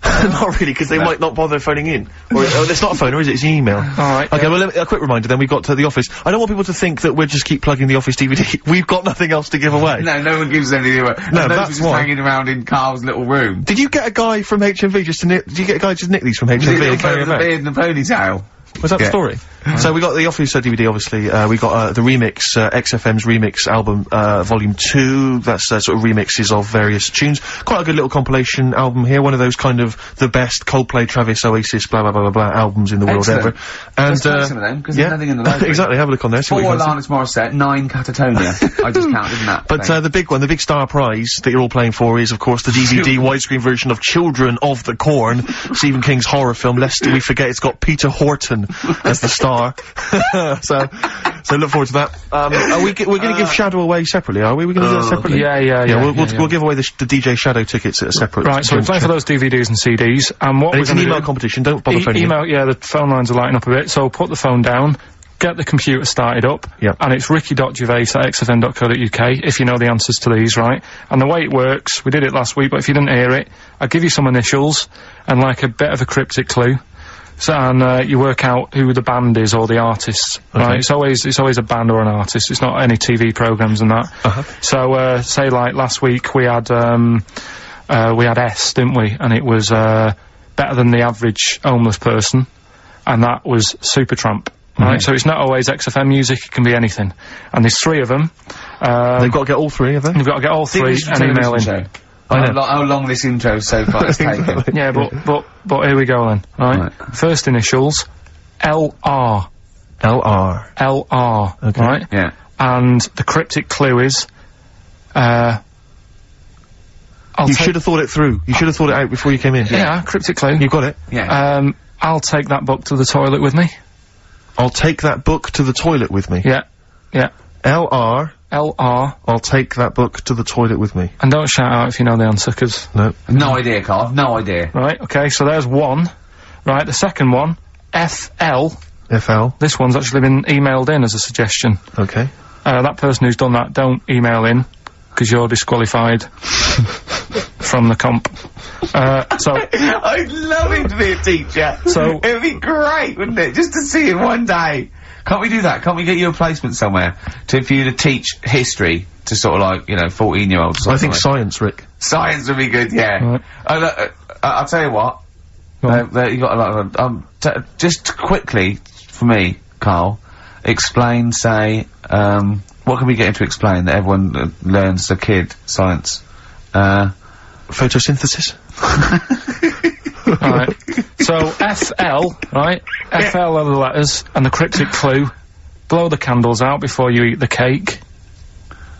not really, because they might not bother phoning in. Or, oh, it's not a phone, or is it? It's an email. Alright, Okay, yeah. well, let me- a quick reminder then, we've got to the office. I don't want people to think that we'll just keep plugging the office DVD. We've got nothing else to give away. No, no one gives anything away. No, Those that's why. hanging around in Carl's little room. Did you get a guy from HMV just to nick, did you get a guy just nick these from HMV Little and carry them with a beard and a ponytail. Was that the story? So we got the Office DVD, obviously. Uh, we got uh, the remix, uh, XFM's remix album, uh, volume two. That's uh, sort of remixes of various tunes. Quite a good little compilation album here. One of those kind of the best Coldplay, Travis, Oasis, blah blah blah blah, blah albums in the world ever. And Let's uh, some of them, 'cause yeah, there's nothing in the library. exactly. Have a look on there. Four. Alanis Morissette, nine Catatonia. I just counted, that? But uh, the big one, the big star prize that you're all playing for is, of course, the DVD widescreen version of Children of the Corn, Stephen King's horror film. Lest we forget, it's got Peter Horton as the star. so, so look forward to that. Um, are we? G- we're going to give Shadow away separately, are we? We're going to do that separately. Yeah, yeah, yeah. Yeah, we'll, we'll, yeah, yeah. we'll give away the, sh- the DJ Shadow tickets at a separate. Right, so we're playing for those DVDs and CDs, and what And it's an email do... competition. Don't bother E- phoning in. email, yeah, the phone lines are lighting up a bit, so put the phone down, get the computer started up, Yep. and it's ricky.gervais at xfm.co.uk, if you know the answers to these, right? And the way it works, we did it last week, but if you didn't hear it, I'll give you some initials, and like a bit of a cryptic clue, so, and uh, you work out who the band is or the artist, right? It's always, it's always a band or an artist, it's not any TV programs and that. Uh-huh. So, uh, say like last week we had, um, uh, we had S, didn't we? And it was, uh, better than the average homeless person. And that was Supertramp. Right? So it's not always XFM music, it can be anything. And there's three of them. Um, They've got to get all three of them. you've got to get all three and this is a email in. television show. I How, know. lo- how long this intro so far has taken. Yeah, but, but, but here we go then, right? Right. First initials, LR. LR. LR. Okay. Right? Yeah. And the cryptic clue is, uh, I'll You should have thought it through. You should have thought it out before you came in. Yeah, cryptic clue. You got it. Yeah. Um, I'll take that book to the toilet with me. I'll take that book to the toilet with me. Yeah. Yeah. LR. LR. I'll take that book to the toilet with me. And don't shout out if you know the answer, 'cause No. no idea, Carl. No idea. right, okay, so there's one. Right, the second one, FL. FL. This one's actually been emailed in as a suggestion. Okay. Uh, that person who's done that, don't email in, because you're disqualified from the comp. Uh, so, I'd love him to be a teacher. So- it'd be great, wouldn't it? Just to see him one day. Can't we do that? Can't we get you a placement somewhere to for you to teach history to sort of like you know fourteen year olds? I think science, Rick. science would be good. Yeah. Right. Oh, look, uh, uh, I'll tell you what. Go Uh, there you got a lot of um. Just quickly for me, Carl. Explain, say, um, what can we get him to explain that everyone uh, learns the kid science? Uh, Photosynthesis. right. So, FL, right? FL are the letters, and the cryptic clue, blow the candles out before you eat the cake.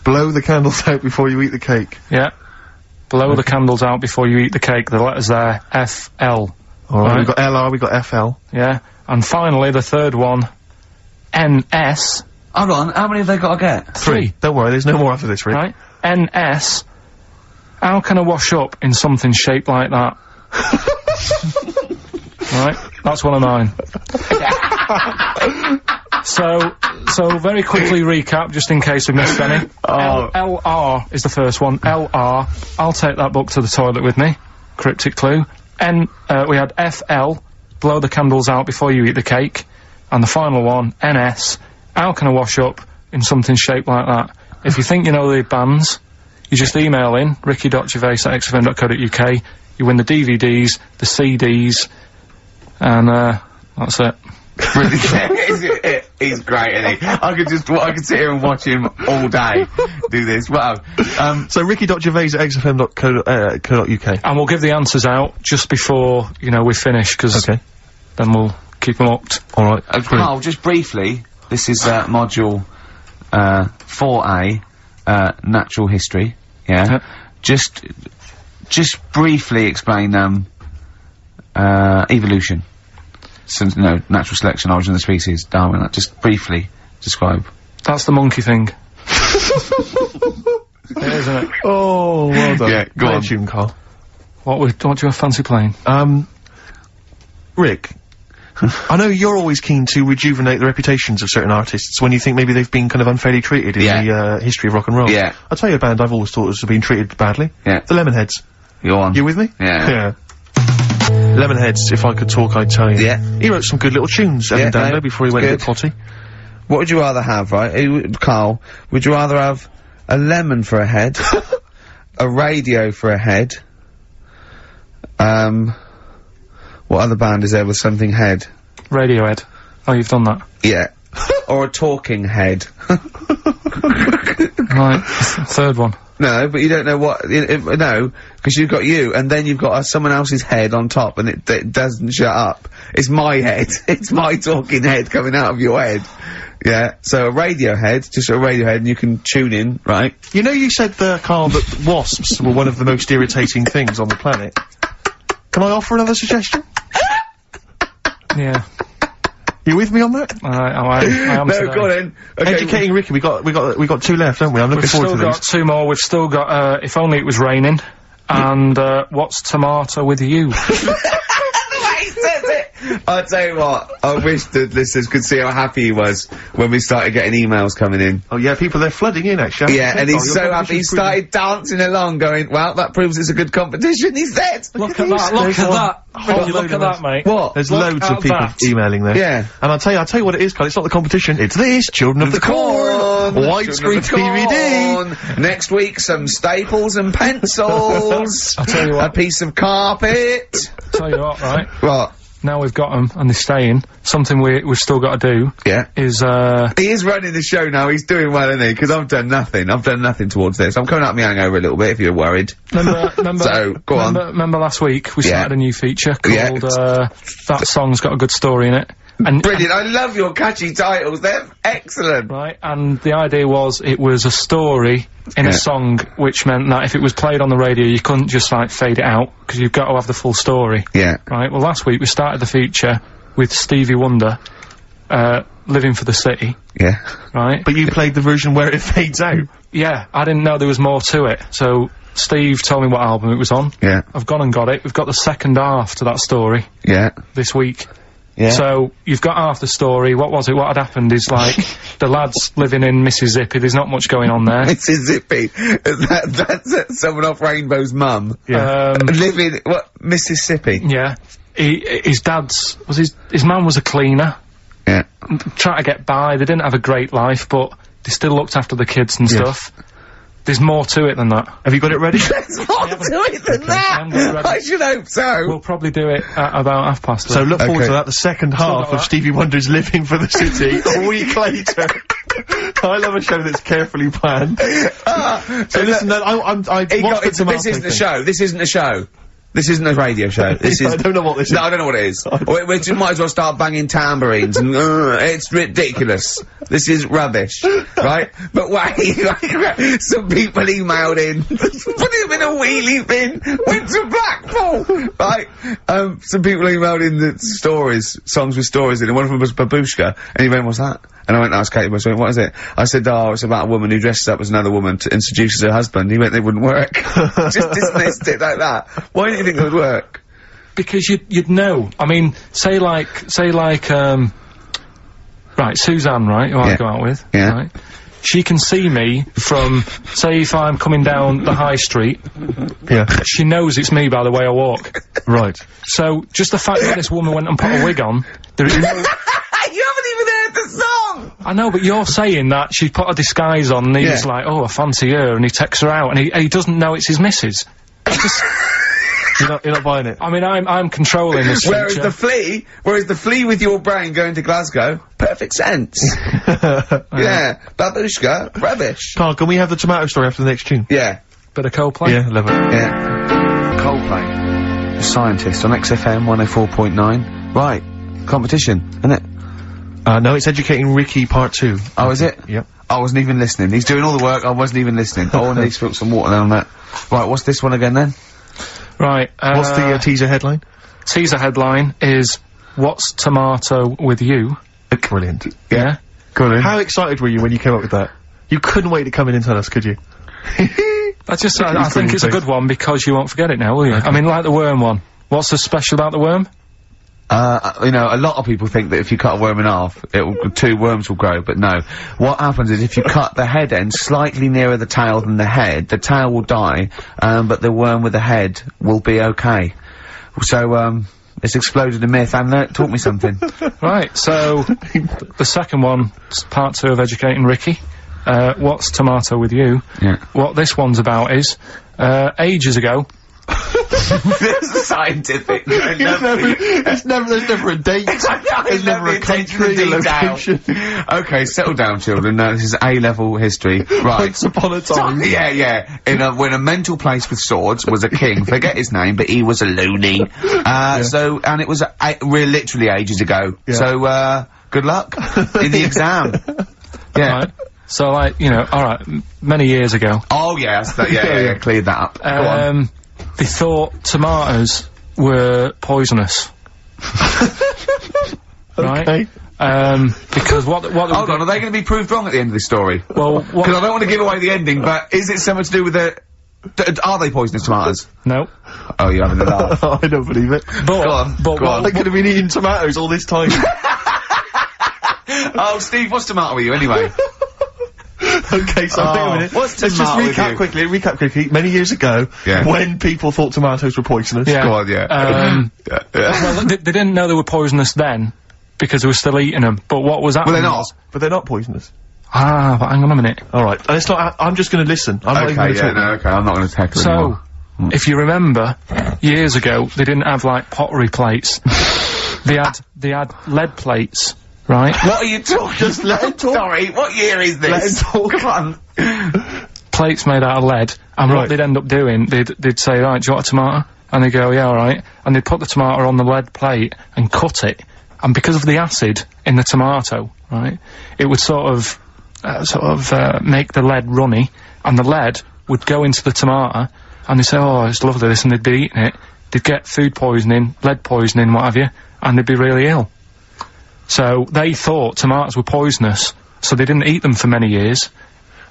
Blow the candles out before you eat the cake. Yeah. Blow the candles out before you eat the cake. The letters there, FL. Alright, Right. we've got LR, we've got FL. Yeah. And finally, the third one, NS. hold on, how many have they got to get? Three. Don't worry, there's no more after this, Rick. Right? NS. How can I wash up in something shaped like that? right? That's one of mine. so, so very quickly recap, just in case we missed any. Oh. L- LR is the first one. LR. I'll take that book to the toilet with me. Cryptic clue. N. Uh, we had FL. Blow the candles out before you eat the cake. And the final one, NS. How can I wash up in something shaped like that? If you think you know the bands, you just email in ricky.gervais at xfm.co.uk. You win the DVDs, the CDs, and uh, that's it. Really, it- it- he's great, isn't he? I could just, I could sit here and watch him all day do this. Wow. Um, So ricky.gervais at xfm.co.uk. And we'll give the answers out just before, you know, we finish, because Okay. then we'll keep them hooked. Alright. uh, Carl, just briefly, this is uh, module uh, 4A, uh, natural history. Yeah. Yep. Just, just briefly explain um, uh, evolution. So, no, natural selection, origin of the species, Darwin. Like, just briefly describe. That's the monkey thing. it is, isn't it? Oh, well done. Yeah, go Play on. tune, Carl. What, would, what do you have fancy playing? Um, Rick, I know you're always keen to rejuvenate the reputations of certain artists when you think maybe they've been kind of unfairly treated in Yeah. the uh, history of rock and roll. Yeah. I'll tell you a band I've always thought has been treated badly. Yeah. The Lemonheads. Go on. You with me? Yeah. Yeah. Lemonheads, if I could talk, I'd tell you. Yeah. He wrote some good little tunes, Evan Yeah, Dando, no, before he went a good. bit potty. What would you rather have, right? Carl, would you rather have a lemon for a head, a radio for a head, um, what other band is there with something head? Radiohead. Oh, you've done that. Yeah. or a talking head. Right. Third one. No, but you don't know what, i i no, because you've got you, and then you've got uh, someone else's head on top, and it, it doesn't shut up. It's my head. It's my talking head coming out of your head. Yeah, so a radio head, just a radio head, and you can tune in, right? You know you said there, Carl, that wasps were one of the most irritating things on the planet. Can I offer another suggestion? Yeah. You with me on that? I, I, I am no, today. go on then. Okay. Educating Ricky, we got we got we got two left, haven't we? I'm looking We've forward still to got two more. We've still got, uh, if only it was raining. And, uh, what's tomato with you? He says it. I'll tell you what, I wish the listeners could see how happy he was when we started getting emails coming in. Oh yeah, people they're flooding in actually. Yeah, and he's Oh, so happy. He started dancing along, going, "Well, that proves it's a good competition." He said, look at that, look at that. whole look at that, mate. "What? There's Look loads of people that. emailing there. Yeah. And I'll tell you, I'll tell you what it is, Carl. It's not the competition. It's this, Children of the, Corn, widescreen Children of the DVD. Next week, some staples and pencils. I'll tell you what. a piece of carpet. Tell you what, right? What? Now we've got them and they're staying. Something we we've still got to do Yeah. is uh He is running the show now. He's doing well, isn't he? Because I've done nothing. I've done nothing towards this. I'm coming out my hangover a little bit. If you're worried. remember remember So, go on. remember, remember last week we Yeah. started a new feature Yeah. called uh that song's got a good story in it. And Brilliant. I love your catchy titles. They're excellent. Right, and the idea was it was a story in Yeah. a song, which meant that if it was played on the radio, you couldn't just like fade it out because you've got to have the full story. Yeah. Right. Well, last week we started the feature with Stevie Wonder, uh, "Living for the City." Yeah. Right. But you played the version where it fades out. yeah, I didn't know there was more to it, so Steve told me what album it was on. Yeah. I've gone and got it. We've got the second half to that story Yeah. this week. Yeah. So you've got half the story. What was it? What had happened is like the lads living in Mississippi. There's not much going on there. Mississippi. That, that's uh, someone off Rainbow's mum. Um, Living what Mississippi? yeah. He, his dad's was his his man was a cleaner, Yeah. trying to get by. They didn't have a great life, but they still looked after the kids and stuff. There's more to it than that. Have you got it ready? There's more to it than I'm that. I should hope so. We'll probably do it at about half past. so then. look forward Okay. to that. The second half of that. Stevie Wonder's "Living for the City" a week later. I love a show that's carefully planned. Ah, so listen, no, I, I'm, I He got- it's- this isn't a show. This isn't a show. This isn't a radio show. This is. I don't know what this is. No, I don't know what it is. we, we just might as well start banging tambourines and uh, it's ridiculous. This is rubbish, right? But wait, some people emailed in, put him in a wheelie bin, went to Blackpool, right? Um, some people emailed in the stories, songs with stories in it. One of them was Babushka, and he went, "What's that?" And I went, "Ask Katie Bush." I went, "What is it?" I said, "Oh, it's about a woman who dresses up as another woman to, and seduces her husband." He went, "They wouldn't work." Just dismissed it like that. Why you think it would work? because you'd you'd know. I mean, say like say like um, right, Suzanne, right, who I go out with, Yeah. right. She can see me from, say, if I'm coming down the high street, Yeah. she knows it's me by the way I walk. right. So, just the fact that this woman went and put a wig on, there is no. you haven't even heard the song! I know, but you're saying that she put a disguise on and he's Yeah. like, oh, I fancy her, and he takes her out, and he, he doesn't know it's his missus. I just- You're not, you're not buying it. I mean, I'm, I'm controlling this Whereas future. the flea, whereas the flea with your brain going to Glasgow, perfect sense. yeah, babushka, rubbish. Carl, can we have the tomato story after the next tune? Yeah, Bit of Coldplay. Yeah, love it. yeah. Coldplay, the scientist on XFM 104.9. Right, competition, isn't it? Uh, no, it's Educating Ricky Part 2. Oh, is it? Yep. I wasn't even listening. He's doing all the work. I wasn't even listening. Oh, and he's spilled some water down on that. Right, what's this one again then? Right. Uh, What's the uh, teaser headline? teaser headline is "What's tomato with you?" Brilliant. Yeah. Go on How excited were you when you came up with that? You couldn't wait to come in and tell us, could you? I just, I, I think it's a good one because you won't forget it now, will you? I mean, like the worm one. What's so special about the worm? Uh, you know, a lot of people think that if you cut a worm in half, it will, two worms will grow, but no. What happens is if you cut the head end slightly nearer the tail than the head, the tail will die, um, but the worm with the head will be okay. So, um, it's exploded a myth, and that taught me something. Right. So the second one, part two of educating Ricky. Uh, what's tomato with you? yeah. What this one's about is, uh, ages ago. Scientific. It's never, it's never, there's never a date. There's never a country, a location. okay, settle down, children. Uh, this is A-level history. Right. Once upon a time. Yeah, yeah. In a, when a mental place with swords was a king, forget his name, but he was a loony. Uh, so, and it was, uh, a- literally ages ago. Yeah. So, uh, good luck in the exam. Yeah. Right. So like, you know, alright, many years ago, Oh, yeah, that's that, yeah, yeah, yeah, cleared that up. Go on. um, they thought tomatoes were poisonous. right? Okay. Um, because what, what they were Hold on, are they going to be proved wrong at the end of this story? well, Because I don't want to give away the ending, but is it something to do with the... D- are they poisonous tomatoes? no. Oh, you're having a laugh. I don't believe it. But, Go on, but go what, on. I could have been eating tomatoes all this time. oh, Steve, what's tomato with you anyway? okay, so Oh, wait a minute. what's Let's just recap quickly. Recap quickly. Many years ago, Yeah. when people thought tomatoes were poisonous. Yeah. Go on, yeah. Um, Yeah, yeah. well, they, they didn't know they were poisonous then because they were still eating them. But what was that? Well, they're not. But they're not poisonous. ah, but hang on a minute. All right. And it's not. I, I'm just going to listen. I'm not even Okay, going to yeah, talk. no, okay, I'm not going to tackle So, anymore. if you remember, years ago they didn't have like pottery plates. they had they had lead plates, right? What are you talking? Just let him talk. Sorry, what year is this? Let him talk. Come on. plates made out of lead, and Right. what they'd end up doing, they'd they'd say, right, do you want a tomato? And they go, yeah, all right. And they'd put the tomato on the lead plate and cut it, and because of the acid in the tomato, right, it would sort of uh, sort of uh, make the lead runny, and the lead would go into the tomato, and they say, oh, it's lovely this, and they'd be eating it. They'd get food poisoning, lead poisoning, what have you, and they'd be really ill. So they thought tomatoes were poisonous, so they didn't eat them for many years.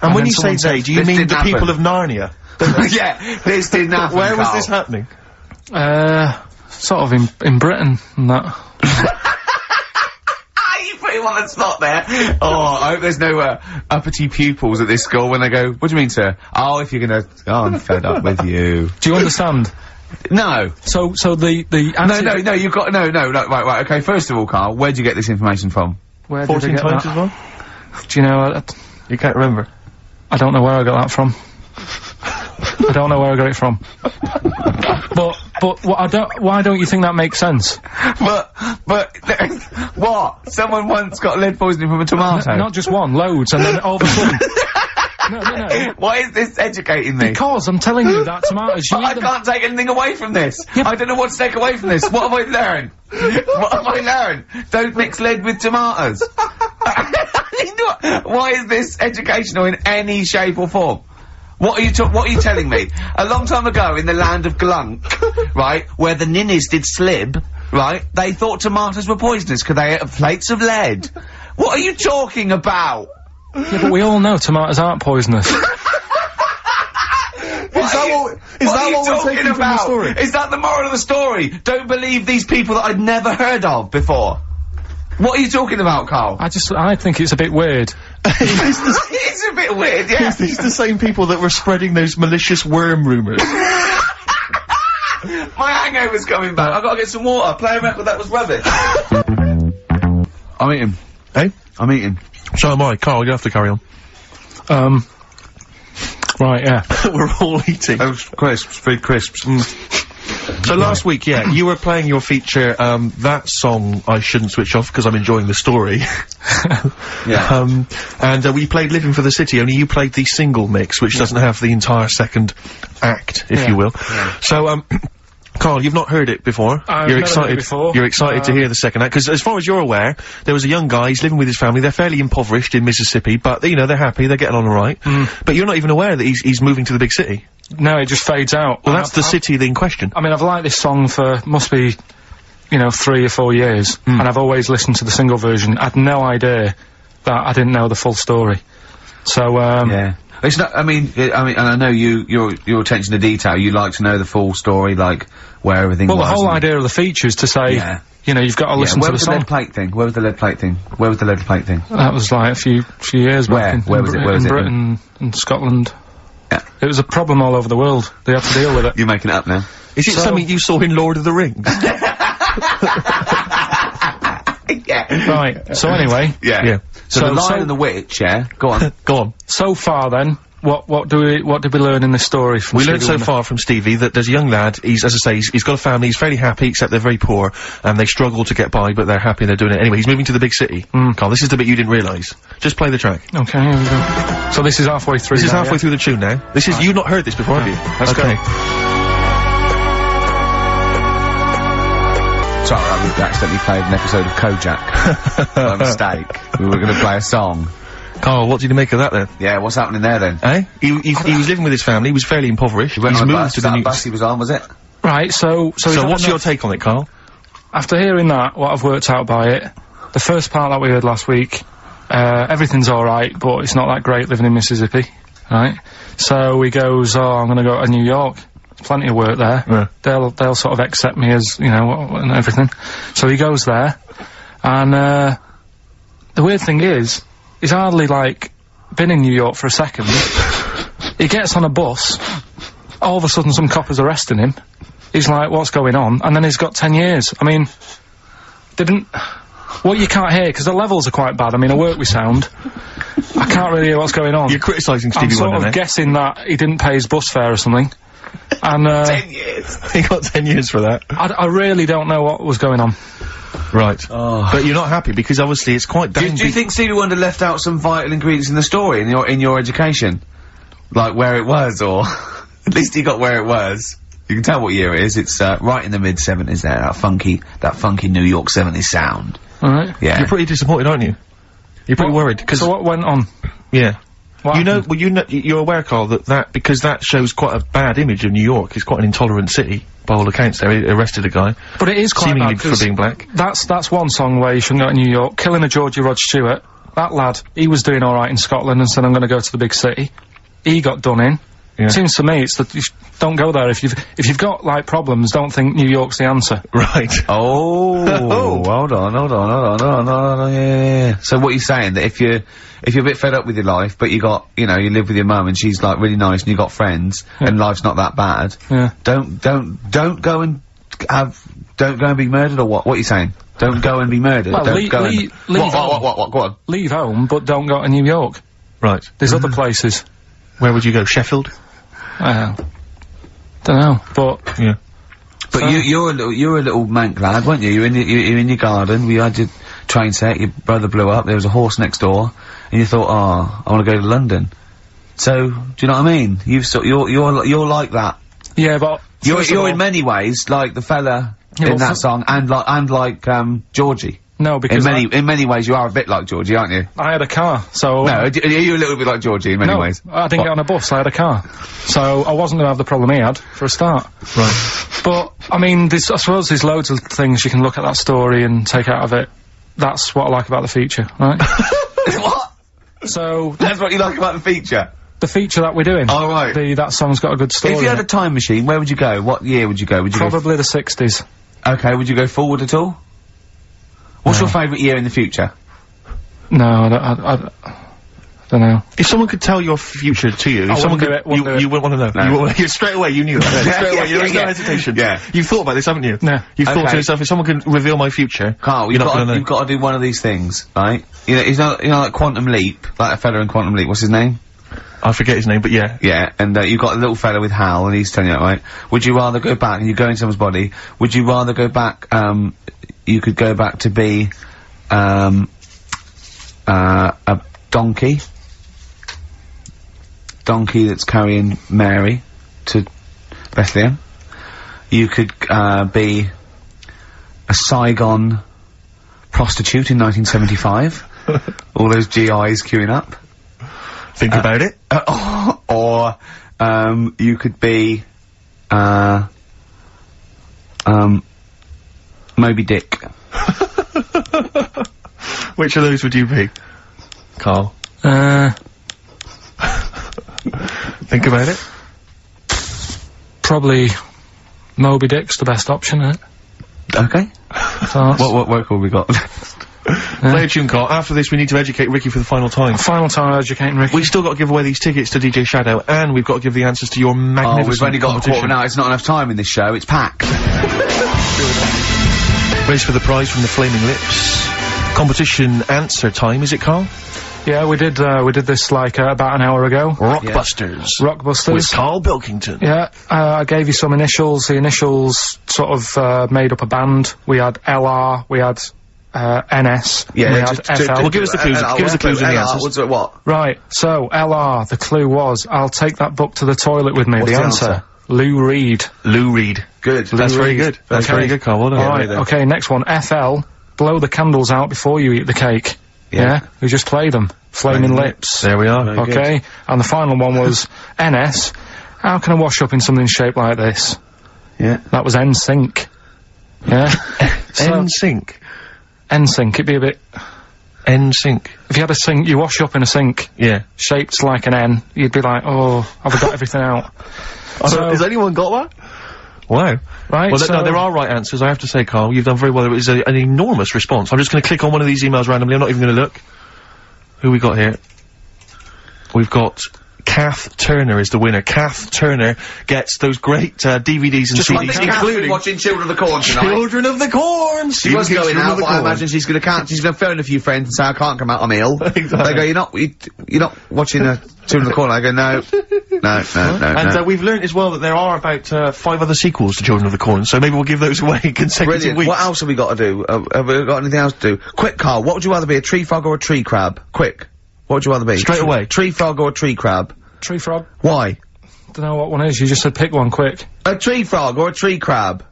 And And when you say someone they, do you mean didn't the people of Narnia? yeah, this didn't happen. Where was Carl. this happening? Uh, sort of in in Britain and that. Ah, you put him on there. Oh, I hope there's no uh, uppity pupils at this school when they go, what do you mean, sir? Oh, if you're gonna, oh, I'm fed up with you. Do you understand? No. So so the the No, no, no, you've got, no, no, no, right, right, okay, first of all, Carl, where'd you get this information from? Where did I Fourteen get times that? as well. Do you know? I, You can't remember. I don't know where I got that from. I don't know where I got it from. But but what I don't. Why don't you think that makes sense? But, but, what? Someone once got lead poisoning from a tomato? Not just one, loads, and then all of a sudden. no, no, no. Why is this educating me? Because I'm telling you that tomatoes. You I them. can't take anything away from this. I don't know what to take away from this. What have I learned? what have I learned? Don't mix lead with tomatoes. Why is this educational in any shape or form? What are you What are you telling me? A long time ago, in the land of Glunk, right, where the ninnies did slib, right, they thought tomatoes were poisonous because they ate plates of lead. What are you talking about? Yeah, but we all know tomatoes aren't poisonous. Is that what, Is that you what we're talking taking from the about? story? Is that the moral of the story? Don't believe these people that I'd never heard of before. What are you talking about, Carl? I just, I think it's a bit weird. it's a bit weird, yeah. Is these the same people that were spreading those malicious worm rumours? My hangover's coming back. I've got to get some water. Play a record that was rubbish. I'm eating. eh? I'm eating. So am I. Carl, you have to carry on. Um, right, yeah. We're all eating. Crisps, food crisps. So last week, yeah, you were playing your feature, um, that song I shouldn't switch off because I'm enjoying the story. Yeah. um, and uh, we played Living for the City, only you played the single mix, which doesn't have the entire second act, if Yeah. you will. So, um, Carl, you've not heard it before. I've you're never heard it excited. before. You're excited to hear the second act because, as far as you're aware, there was a young guy. He's living with his family. They're fairly impoverished in Mississippi, but you know they're happy. They're getting on all right. Mm. But you're not even aware that he's he's moving to the big city. No, it just fades out. Well, And that's the I've- city in question. I mean, I've liked this song for, must be, you know, three or four years. Hmm. And I've always listened to the single version. I had no idea that I didn't know the full story. So, um, Yeah. It's not, I mean, I I mean, and I know you, your, your attention to detail, you like to know the full story, like, where everything well, was. the whole idea of the feature is to say, Yeah. you know, you've got to Yeah, listen where to the was the song. lead plate thing? Where was the lead plate thing? Where was the lead plate thing? That was like a few few years Where? back in, Where in, was it? Brit- Where was in it? Britain and Scotland. Yeah. It was a problem all over the world. They had to deal with it. You're making it up now. Is it So- something you saw in Lord of the Rings? yeah. Right. So anyway, Yeah. Yeah. So, So- the Lion so- and the Witch, yeah? Go on. Go on. so far then, what what do we what did we learn in this story? From We learned so Wonder? far from Stevie that there's a young lad, he's, as I say, he's, he's got a family, he's fairly happy, except they're very poor, and they struggle to get by, but they're happy they're doing it. Anyway, he's moving to the big city. Mm. Carl, this is the bit you didn't realise. Just play the track. Okay, here we go. So this is halfway through. This is halfway yeah? through the tune now. This is, you've not heard this before, have you? Let's go. okay. Sorry, I accidentally played an episode of Kojak. by mistake. We were gonna play a song. Carl, what did you make of that then? Yeah, what's happening there then? Eh? He, he, he was living with his family, he was fairly impoverished, He went he's on moved bus. to the that new... bus he was on, was it? Right. So so, So what's your take on it, Carl? after hearing that? What I've worked out by it, the first part that we heard last week, uh, everything's all right, but it's not that great living in Mississippi, right? So he goes, oh, I'm going to go to New York. There's plenty of work there. Yeah. They'll they'll sort of accept me as you know and everything. So he goes there, and uh, the weird thing is, he's hardly like been in New York for a second. he gets on a bus. All of a sudden, some cop is arresting him. He's like, "What's going on?" And then he's got ten years. I mean, didn't. What you can't hear because the levels are quite bad. I mean, I work with sound. I can't really hear what's going on. You're criticising Stevie I'm sort Wonder of guessing that he didn't pay his bus fare or something. And uh, years. he got 10 years for that. I, I really don't know what was going on. Right. Oh. But you're not happy because obviously it's quite Do, do you think Stevie Wonder left out some vital ingredients in the story in your in your education, like where it was, or at least he got where it was? You can tell what year it is. It's uh, right in the mid seventies. There, that funky, that funky New York seventies sound. All right. Yeah. You're pretty disappointed, aren't you? You're pretty worried because So what went on? yeah. What you know, well, you know, you're aware, Carl, that that because that shows quite a bad image of New York. It's quite an intolerant city by all accounts. They arrested a guy but it is quite seemingly bad for being black. That's that's one song where you shouldn't go to New York. Killing a Georgie Rod Stewart. That lad, he was doing all right in Scotland and said, "I'm going to go to the big city." He got done in. Yeah. Seems to me it's that you don't go there if you've if you've got like problems. Don't think New York's the answer. Right. Oh. oh, hold on, hold on, hold on, hold on, hold on, yeah, yeah, yeah. So what you're saying that if you if you're a bit fed up with your life, but you got you know you live with your mum and she's like really nice and you got friends and life's not that bad, Yeah. don't don't don't go and have don't go and be murdered or what? What are you saying? Don't go and be murdered. Well, don't lea- go lea- and leave what, what, home. what, what, what, go on. Leave home, but don't go to New York. Right. There's other mm-hmm. places. Where would you go? Sheffield. Well, don't know, but Yeah. But So- you you're a little you're a little mank lad, weren't you? You're in your, you're, you're in your garden. We had your train set. Your brother blew up. There was a horse next door, and you thought, oh, I want to go to London. So, do you know what I mean? You've so you're you're you're like that. yeah, but You're you're all- in many ways like the fella Yeah, in that song, and like and like um Georgie. No In because many in many ways, you are a bit like Georgie, aren't you? I, I had a car, so No, are you a little bit like Georgie in many no, ways? I didn't get on a bus. I had a car, so I wasn't going to have the problem he had for a start. Right. But I mean, I suppose there's loads of things you can look at that story and take out of it. That's what I like about the feature, right? what? so That's what you like about the feature. The feature that we're doing. Oh, right. The, that song's got a good story. If you had a time machine, where would you go? What year would you go? Would you Probably the 60s. Okay, would you go forward at all? What's your favourite year in the future? No, I don't, I, I, I don't know. If someone could tell your future to you, if I someone could, it, you, you wouldn't want to know. No. You, you- straight away, you knew it. straight away, Yeah, there was no yeah. hesitation. Yeah. You've thought about this, haven't you? No. You've thought to yourself, if someone can reveal my future, Carl, you're you've not got, gonna know. you've got to do one of these things, right? You know, he's not, you know, like Quantum Leap, like a fella in Quantum Leap, what's his name? I forget his name, but yeah. Yeah, and uh, you've got a little fella with Hal, and he's telling you that, right? Would you rather go back, and you go into someone's body, would you rather go back, um, you could go back to be, um, uh, a donkey, donkey that's carrying Mary to Bethlehem. You could, uh, be a Saigon prostitute in 1975. All those GIs queuing up. Think about it. Uh, or um, you could be uh, um, Moby Dick. Which of those would you be? Carl. Uh, Think about it. probably Moby Dick's the best option, isn't it? Okay. What what work have we got? Play a tune, Carl. After this, we need to educate Ricky for the final time. Final time educating Ricky. We've still got to give away these tickets to DJ Shadow, and we've got to give the answers to your oh, magnificent we've only got a competition. quarter now. It's not enough time in this show. It's packed. Race for the prize from the Flaming Lips. Competition answer time, is it, Carl? yeah, we did, uh, we did this like uh, about an hour ago. Rockbusters. Rockbusters. With Carl Pilkington. Yeah, uh, I gave you some initials. The initials sort of uh, made up a band. We had LR, we had uh, NS, we had FL. Well, give us the clues- give us the clues and the answers. What? Right, so LR, the clue was, I'll take that book to the toilet with me. The the answer, answer? Lou Reed. Lou Reed. Good. That's very good. That's Okay. very good, Carl. Well done. All right, okay, next one, FL, blow the candles out before you eat the cake. Yeah. Yeah, we just play them. Flaming lips. There we are. Very good. Okay, and the final one was NS. How can I wash up in something shaped like this? Yeah. That was NSYNC. Yeah. so, NSYNC. NSYNC, it'd be a bit, NSYNC. if you had a sink, you wash up in a sink Yeah. shaped like an N, you'd be like, oh, I've got everything out? So- Has anyone got that? Wow. Right, Well, th- no, there are right answers. I have to say, Carl, you've done very well. It was a, an enormous response. I'm just going to click on one of these emails randomly. I'm not even going to look. Who we got here? We've got Kath Turner is the winner. Kath Turner gets those great uh, DVDs and CDs, including watching Children of the Corn Children of the Corn. She was going out, but I imagine she's gonna can't. She's gonna phone a few friends and say I can't come out. I'm ill. Exactly. They go, you're not. You, you're not watching a Children of the Corn. I go, no, no, no, no, And no. uh, we've learned as well that there are about uh, five other sequels to Children of the Corn, so maybe we'll give those away consecutive Brilliant. weeks. What else have we got to do? Uh, have we got anything else to do? Quick, Carl. What would you rather be, a tree frog or a tree crab? Quick. What would you rather be? Straight away. Tree frog or a tree crab? Tree frog? Why? Don't know what one is, you just said pick one quick. A tree frog or a tree crab?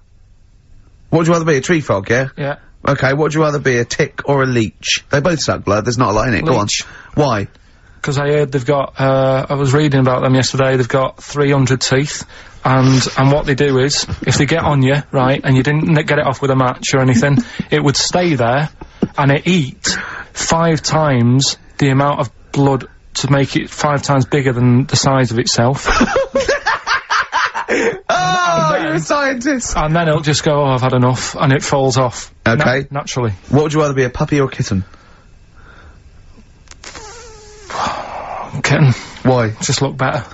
What would you rather be, a tree frog? Yeah. Yeah. Okay. What would you rather be, a tick or a leech? They both suck blood. There's not a lot in it. Go on. Why? Because I heard they've got, uh, I was reading about them yesterday, they've got 300 teeth. And, and what they do is, if they get on you, right, and you didn't get it off with a match or anything, it would stay there, and it eat five times the amount of blood to make it five times bigger than the size of itself. Oh, you're a scientist. and then it'll just go, oh, I've had enough, and it falls off. Okay. Na- naturally. What would you rather be, a puppy or a kitten? Kitten. Why? Just look better.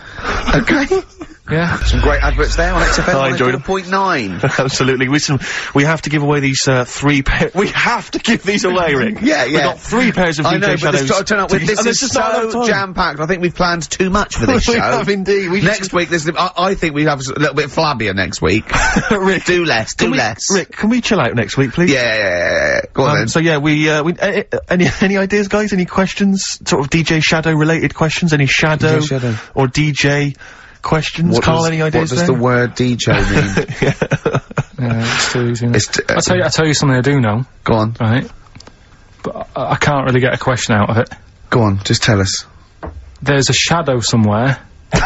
Okay. Yeah. Some great adverts there on XFM I enjoyed 'em. 104.9. Absolutely. Listen, we have to give away these uh, three pair. We have to give these away, Rick. Yeah, We've yeah. got three pairs of I DJ know, Shadows. this to turn up with this is there's just not so jam-packed. I think we've planned too much for this We show. have indeed. We next week, there's, I, I think we have a little bit flabbier next week. Rick, do less, do we, less. Rick, can we chill out next week, please? Yeah, yeah, yeah. Go on Um, then. so yeah, we, uh, we, uh, uh, any, any ideas, guys? Any questions? Sort of DJ Shadow related questions? Any Shadow, DJ Shadow. or DJ questions? What Carl, does, any ideas What does there? the word DJ mean? Yeah, it's too easy. It's t- uh, I tell you, I tell you something I do know, go on, right? But I, I can't really get a question out of it. go on, just tell us. There's a shadow somewhere.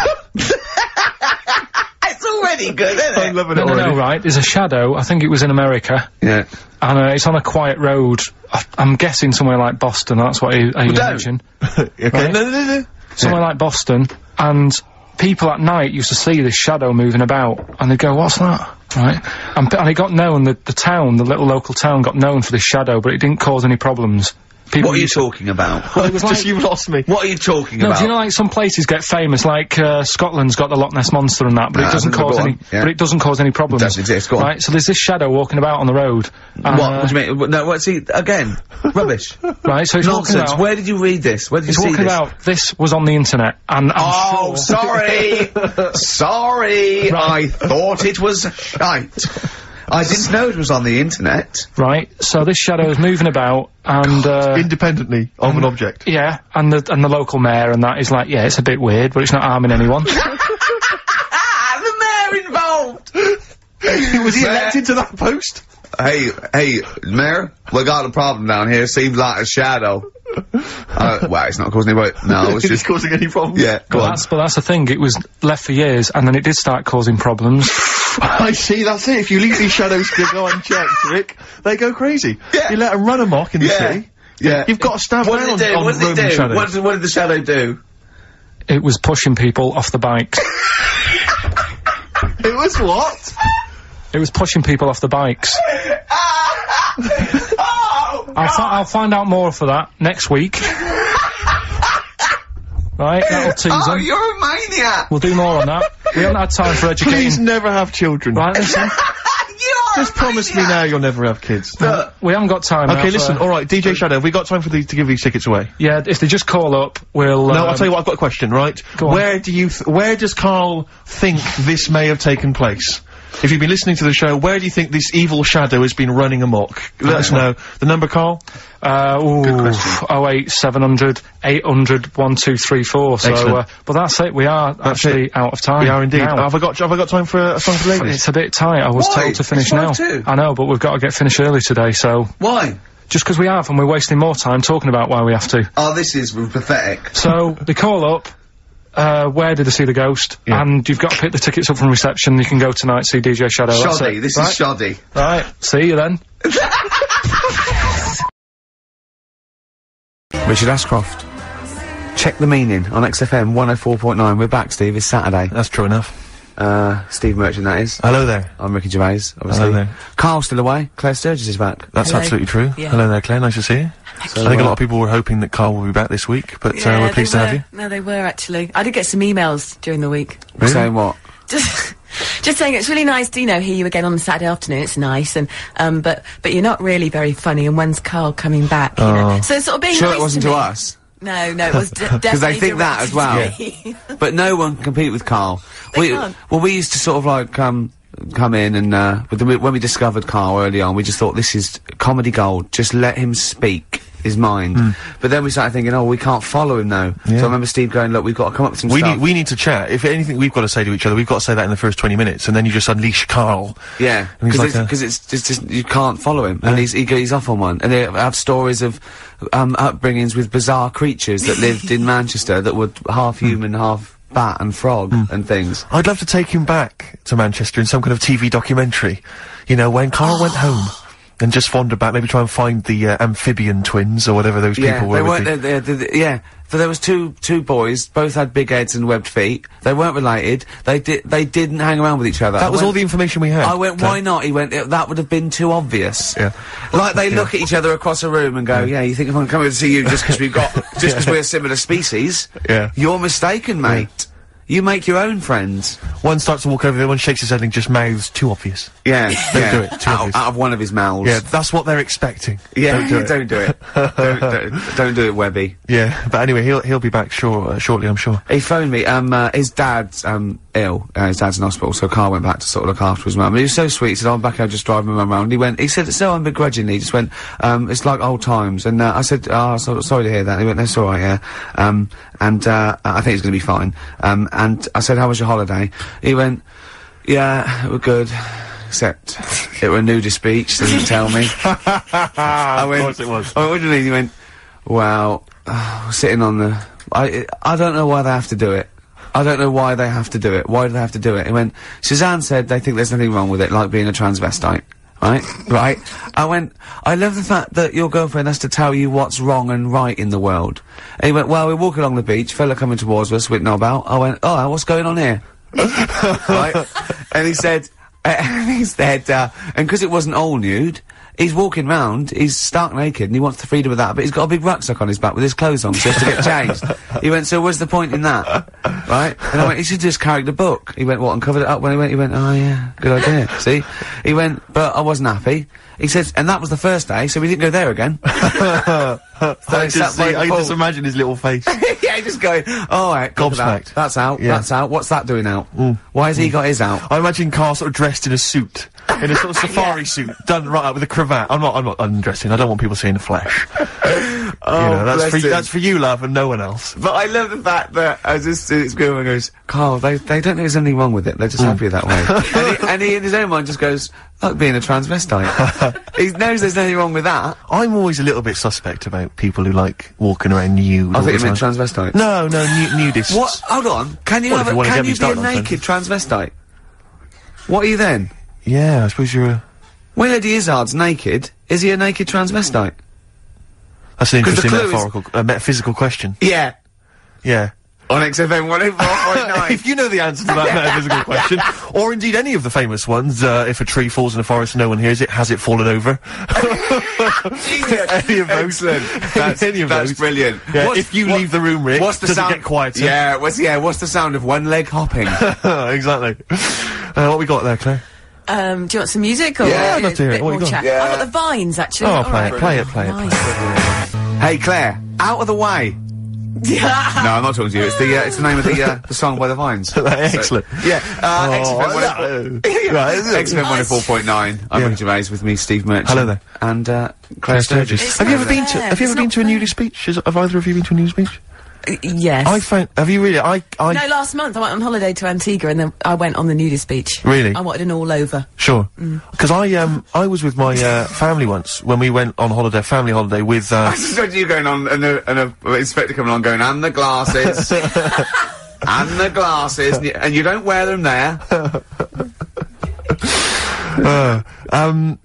It's already good, isn't I'm loving it No, no, already. no, right? There's a shadow. I think it was in America, Yeah. and uh, it's on a quiet road. I, I'm guessing somewhere like Boston. That's what I, I don't. imagine. okay. Right. No, no, no, no. Somewhere like Boston, and people at night used to see this shadow moving about, and they'd go, "What's that?" Right, and, and it got known. The the town, the little local town, got known for this shadow, but it didn't cause any problems. People What are you to- talking about? Well, it was Just like- you've lost me. What are you talking no, about? do you know like some places get famous, like uh, Scotland's got the Loch Ness monster and that, but Ah, it doesn't cause any. yeah. But it doesn't cause any problems. doesn't exist, go on. Right, so there's this shadow walking about on the road. and, what? uh, what do you mean? No, what? See, again, rubbish. Right, so it's walking Nonsense. about. Where did you read this? Where did you see walking this? about. This was on the internet, and I'm Oh, sure. sorry, sorry. Right. I thought it was shite. I didn't know it was on the internet. Right, so this shadow is moving about, and uh, Independently of an object. yeah, and the and the local mayor and that is like, yeah, it's a bit weird, but it's not harming anyone. Ah, the mayor involved. Was he Mayor- elected to that post? Hey, hey, mayor, we got a problem down here. Seems like a shadow. uh, well, it's not causing any. No, it's just. causing any problems? Yeah, go but on. that's but that's the thing. It was left for years, and then it did start causing problems. I see, that's it. If you leave these shadows to go unchecked, Rick, they go crazy. Yeah. You let them run amok in the Yeah. city. Yeah. You've got to stand What down did it on What did Roman shadows. What did, what did the shadow do? It was pushing people off the bikes. It was what? it was pushing people off the bikes. oh, I'll, fi- I'll find out more for that next week. Right, that'll tease oh, them. you're a maniac. We'll do more on that. We haven't had time for educating. Please never have children. Right, listen. You're Just promise me now you'll never have kids. Look, We haven't got time. now Okay, for- listen, alright, DJ Shadow, have we got time for these, to give these tickets away? Yeah, if they just call up, we'll. No, um, I'll tell you what, I've got a question, right? Go on. Where do you, th where does Carl think this may have taken place? If you've been listening to the show, where do you think this evil shadow has been running amok? Let us know. The number, Carl? Uh, ooh, question. 08 700 800 1234. So, uh, but that's it. We are actually out of time. We are indeed. now. Have I got, have I got time for a, a song for ladies? It's a bit tight. I was Why? told to finish It's now. five two. I know, but we've got to get finished early today. So why? just because we have, and we're wasting more time talking about why we have to. Oh, this is pathetic. So they call up. Uh, where did I see the ghost? Yeah. And you've got to pick the tickets up from reception. You can go tonight, see DJ Shadow. Shoddy. This right? is shoddy. Right. See you then. Richard Ashcroft. Check the meaning on XFM 104.9. We're back, Steve. It's Saturday. That's true enough. Uh, Steve Merchant, that is. Hello there. I'm Ricky Gervais, obviously. Hello there. Carl's still away. Claire Sturgess is back. That's Hello. absolutely true. Yeah. Hello there, Claire. Nice to see you. So, I think a uh, lot of people were hoping that Carl will be back this week, but uh, we're they pleased to have you. No, they were actually. I did get some emails during the week. We're saying what? Just, just saying it's really nice to you know hear you again on the Saturday afternoon. It's nice, and um, but but you're not really very funny. And when's Carl coming back? You know? Oh. So sort of being Sure nice it wasn't to, to us. No, no, it was d- definitely Because they think that as well. directed to me. But no one can compete with Carl. They we, can't. Well, we used to sort of like, um, come in and, uh, with the, when we discovered Carl early on, we just thought this is comedy gold. Just let him speak his mind. Hmm. But then we started thinking, oh, we can't follow him now. So I remember Steve going, look, we've got to come up with some We stuff. need, we need to chat. If anything we've got to say to each other, we've got to say that in the first 20 minutes, and then you just unleash Carl. Yeah, because like it's, it's, it's just you can't follow him, and he's he, off on one, and they have stories of um, upbringings with bizarre creatures that lived in Manchester that were half hmm. human, half bat and frog hmm. and things. I'd love to take him back to Manchester in some kind of TV documentary. You know, when Carl went home. And just wander back, maybe try and find the uh, amphibian twins or whatever those Yeah, people were. they weren't. the- They, they, they- yeah, but there was two two boys, both had big heads and webbed feet. They weren't related. They did. They didn't hang around with each other. I that was went- all the information we had. I went, why not? He went, that would have been too obvious. Yeah. Like they look at each other across a room and go, yeah, you think if I'm coming to see you just because we've got, just because we're a similar species? Yeah. You're mistaken, mate. You make your own friends. One starts to walk over, the other one shakes his head and just mouths too obvious. Yeah. Don't yeah. do it, too Out, obvious. out of one of his mouths. Yeah, that's what they're expecting. Yeah, Don't do it. don't do it. don't, don't, don't do it, Webby. Yeah, but anyway, he'll he'll be back sure uh, shortly, I'm sure. He phoned me. Um, uh, his dad's um ill. Uh, his dad's in hospital, so Carl went back to sort of look after his mum. He was so sweet. He said, "I'm back. I'll just drive my mum around." He went. He said, so unbegrudgingly. He just went. Um, it's like old times. And uh, I said, "Oh, so, sorry to hear that." He went, "That's all right, yeah." Um, and uh, I think it's going to be fine. Um, and I said, "How was your holiday?" He went, "Yeah, we're good." Except it were a nudist beach, didn't tell me. I went, course it was. I went, what? He went, well, uh, sitting on the, I, I don't know why they have to do it. I don't know why they have to do it. Why do they have to do it? He went, Suzanne said they think there's nothing wrong with it, like being a transvestite. Right, right. I went, I love the fact that your girlfriend has to tell you what's wrong and right in the world. And he went, well, we're walking along the beach, fella coming towards us, know about. I went, oh, what's going on here? right? And he said, and he said, uh, and because it wasn't all nude, he's walking round, he's stark naked, and he wants the freedom of that, but he's got a big rucksack on his back with his clothes on, so he has to get changed. He went, so what's the point in that? Right? And I went, he should just carry the book. He went, what, and covered it up when he went, he went, oh yeah, good idea. See? He went, but I wasn't happy. He says, and that was the first day, so we didn't go there again. I it's just, see, I like just imagine his little face. yeah, just going, all right, at that. That's out, Yeah. that's out. What's that doing out? Mm. Why has he mm. got his out? I imagine Carl sort of dressed in a suit, in a sort of safari suit, done right up with a cravat. I'm not, I'm not undressing. I don't want people seeing the flesh. Oh, you know, that's for you, that's for you, love, and no one else. But I love the fact that as this it's going goes, Carl, they they don't know there's anything wrong with it. They're just mm. happy that way. and, he, and he in his own mind just goes, like being a transvestite. he knows there's nothing wrong with that. I'm always a little bit suspect about people who like walking around nude. I think you meant transvestite. No, no, nu- nudists. What? Hold on. Can you Well, have you a, can you be a naked transvestite? What are you then? Yeah, I suppose you're a. When Eddie Izzard's naked, is he a naked transvestite? That's an interesting clue is- metaphorical, uh, metaphysical question. Yeah. Yeah. On XFM 104.9. if you know the answer to that metaphysical question, or indeed any of the famous ones, uh, if a tree falls in a forest and no one hears it, has it fallen over? any of those. Excellent. That's, Any of that's those. brilliant. Yeah, if you leave the room, Rick, what's the sound? get quieter? Yeah, what's yeah? What's the sound of one leg hopping? exactly. Uh, what we got there, Claire? Um, do you want some music or Yeah, I'd love to hear a it. bit What you more got? chat? Yeah. I've got the vines actually. Oh, All play right. it, play it, play it. Nice. hey Claire, out of the way. no, I'm not talking to you. It's the uh, it's the name of the uh, the song by the Vines. Excellent. Yeah, uh, Oh, XFM no. Right, isn't it? XFM 104.9. I'm Yeah. Ricky Gervais with me, Steve Merchant. Hello there. And uh, Claire Sturgess. It's Have you ever not been to? Have you It's ever been to a fair. nudist speech? Has, have either of you been to a nudist speech? Yes. I found. Have you really? I. I. no, last month I went on holiday to Antigua and then I went on the nudist beach. Really? I wanted an all over. Sure. Mm. Because I um I was with my uh, family once when we went on holiday, family holiday with. Uh, I just heard you going on and a, and a inspector coming on going, and the glasses. and the glasses. And you, and you don't wear them there. uh, um.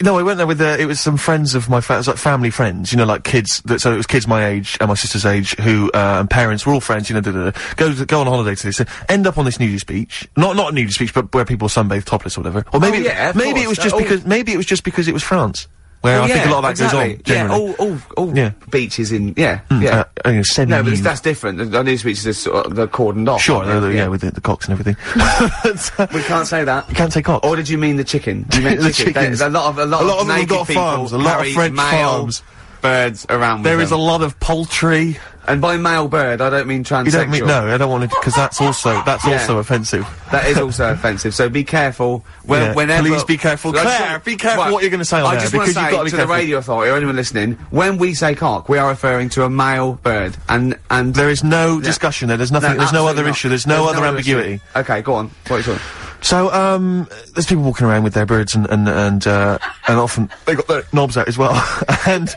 No, I went there with uh, it was some friends of my fa- it was like family friends, you know, like kids. That, so it was kids my age and my sister's age who uh, and parents were all friends, you know. Da, da, da, go to, go on holiday to this, end up on this nudist beach, not not a nudist beach, but where people sunbathe topless or whatever. Or maybe Oh, yeah, maybe it was just all- because maybe it was just because it was France, where Oh, I think a lot of that exactly. goes on. Generally. Yeah, all, all, all Yeah. beaches in, yeah, yeah. Uh, uh, you semi no, but that's different. The, the news beaches are sort of, they're cordoned off. Sure, aren't uh, they? yeah, with the, the cocks and everything. We can't say that. You can't say cock. Or did you mean the chicken? You meant The chicken. A lot of a lot, A lot of, of them naked got people farms, a lot of French male farms. Birds around. There is a lot of poultry. and by male bird, I don't mean transsexual. You don't mean no, I don't want to because that's also that's Yeah. also offensive. That is also offensive. So be careful. When, Yeah, Whenever. please be careful. Claire, be careful Well, what you're gonna say on I just want to because you've say be careful. the radio authority or anyone listening, when we say cock, we are referring to a male bird, and and There is no discussion there. There's nothing. there's no other not. issue. There's no There's other issue. ambiguity. Okay, go on. What are you talking? So um, there's people walking around with their birds and and and uh, and often they got their knobs out as well. and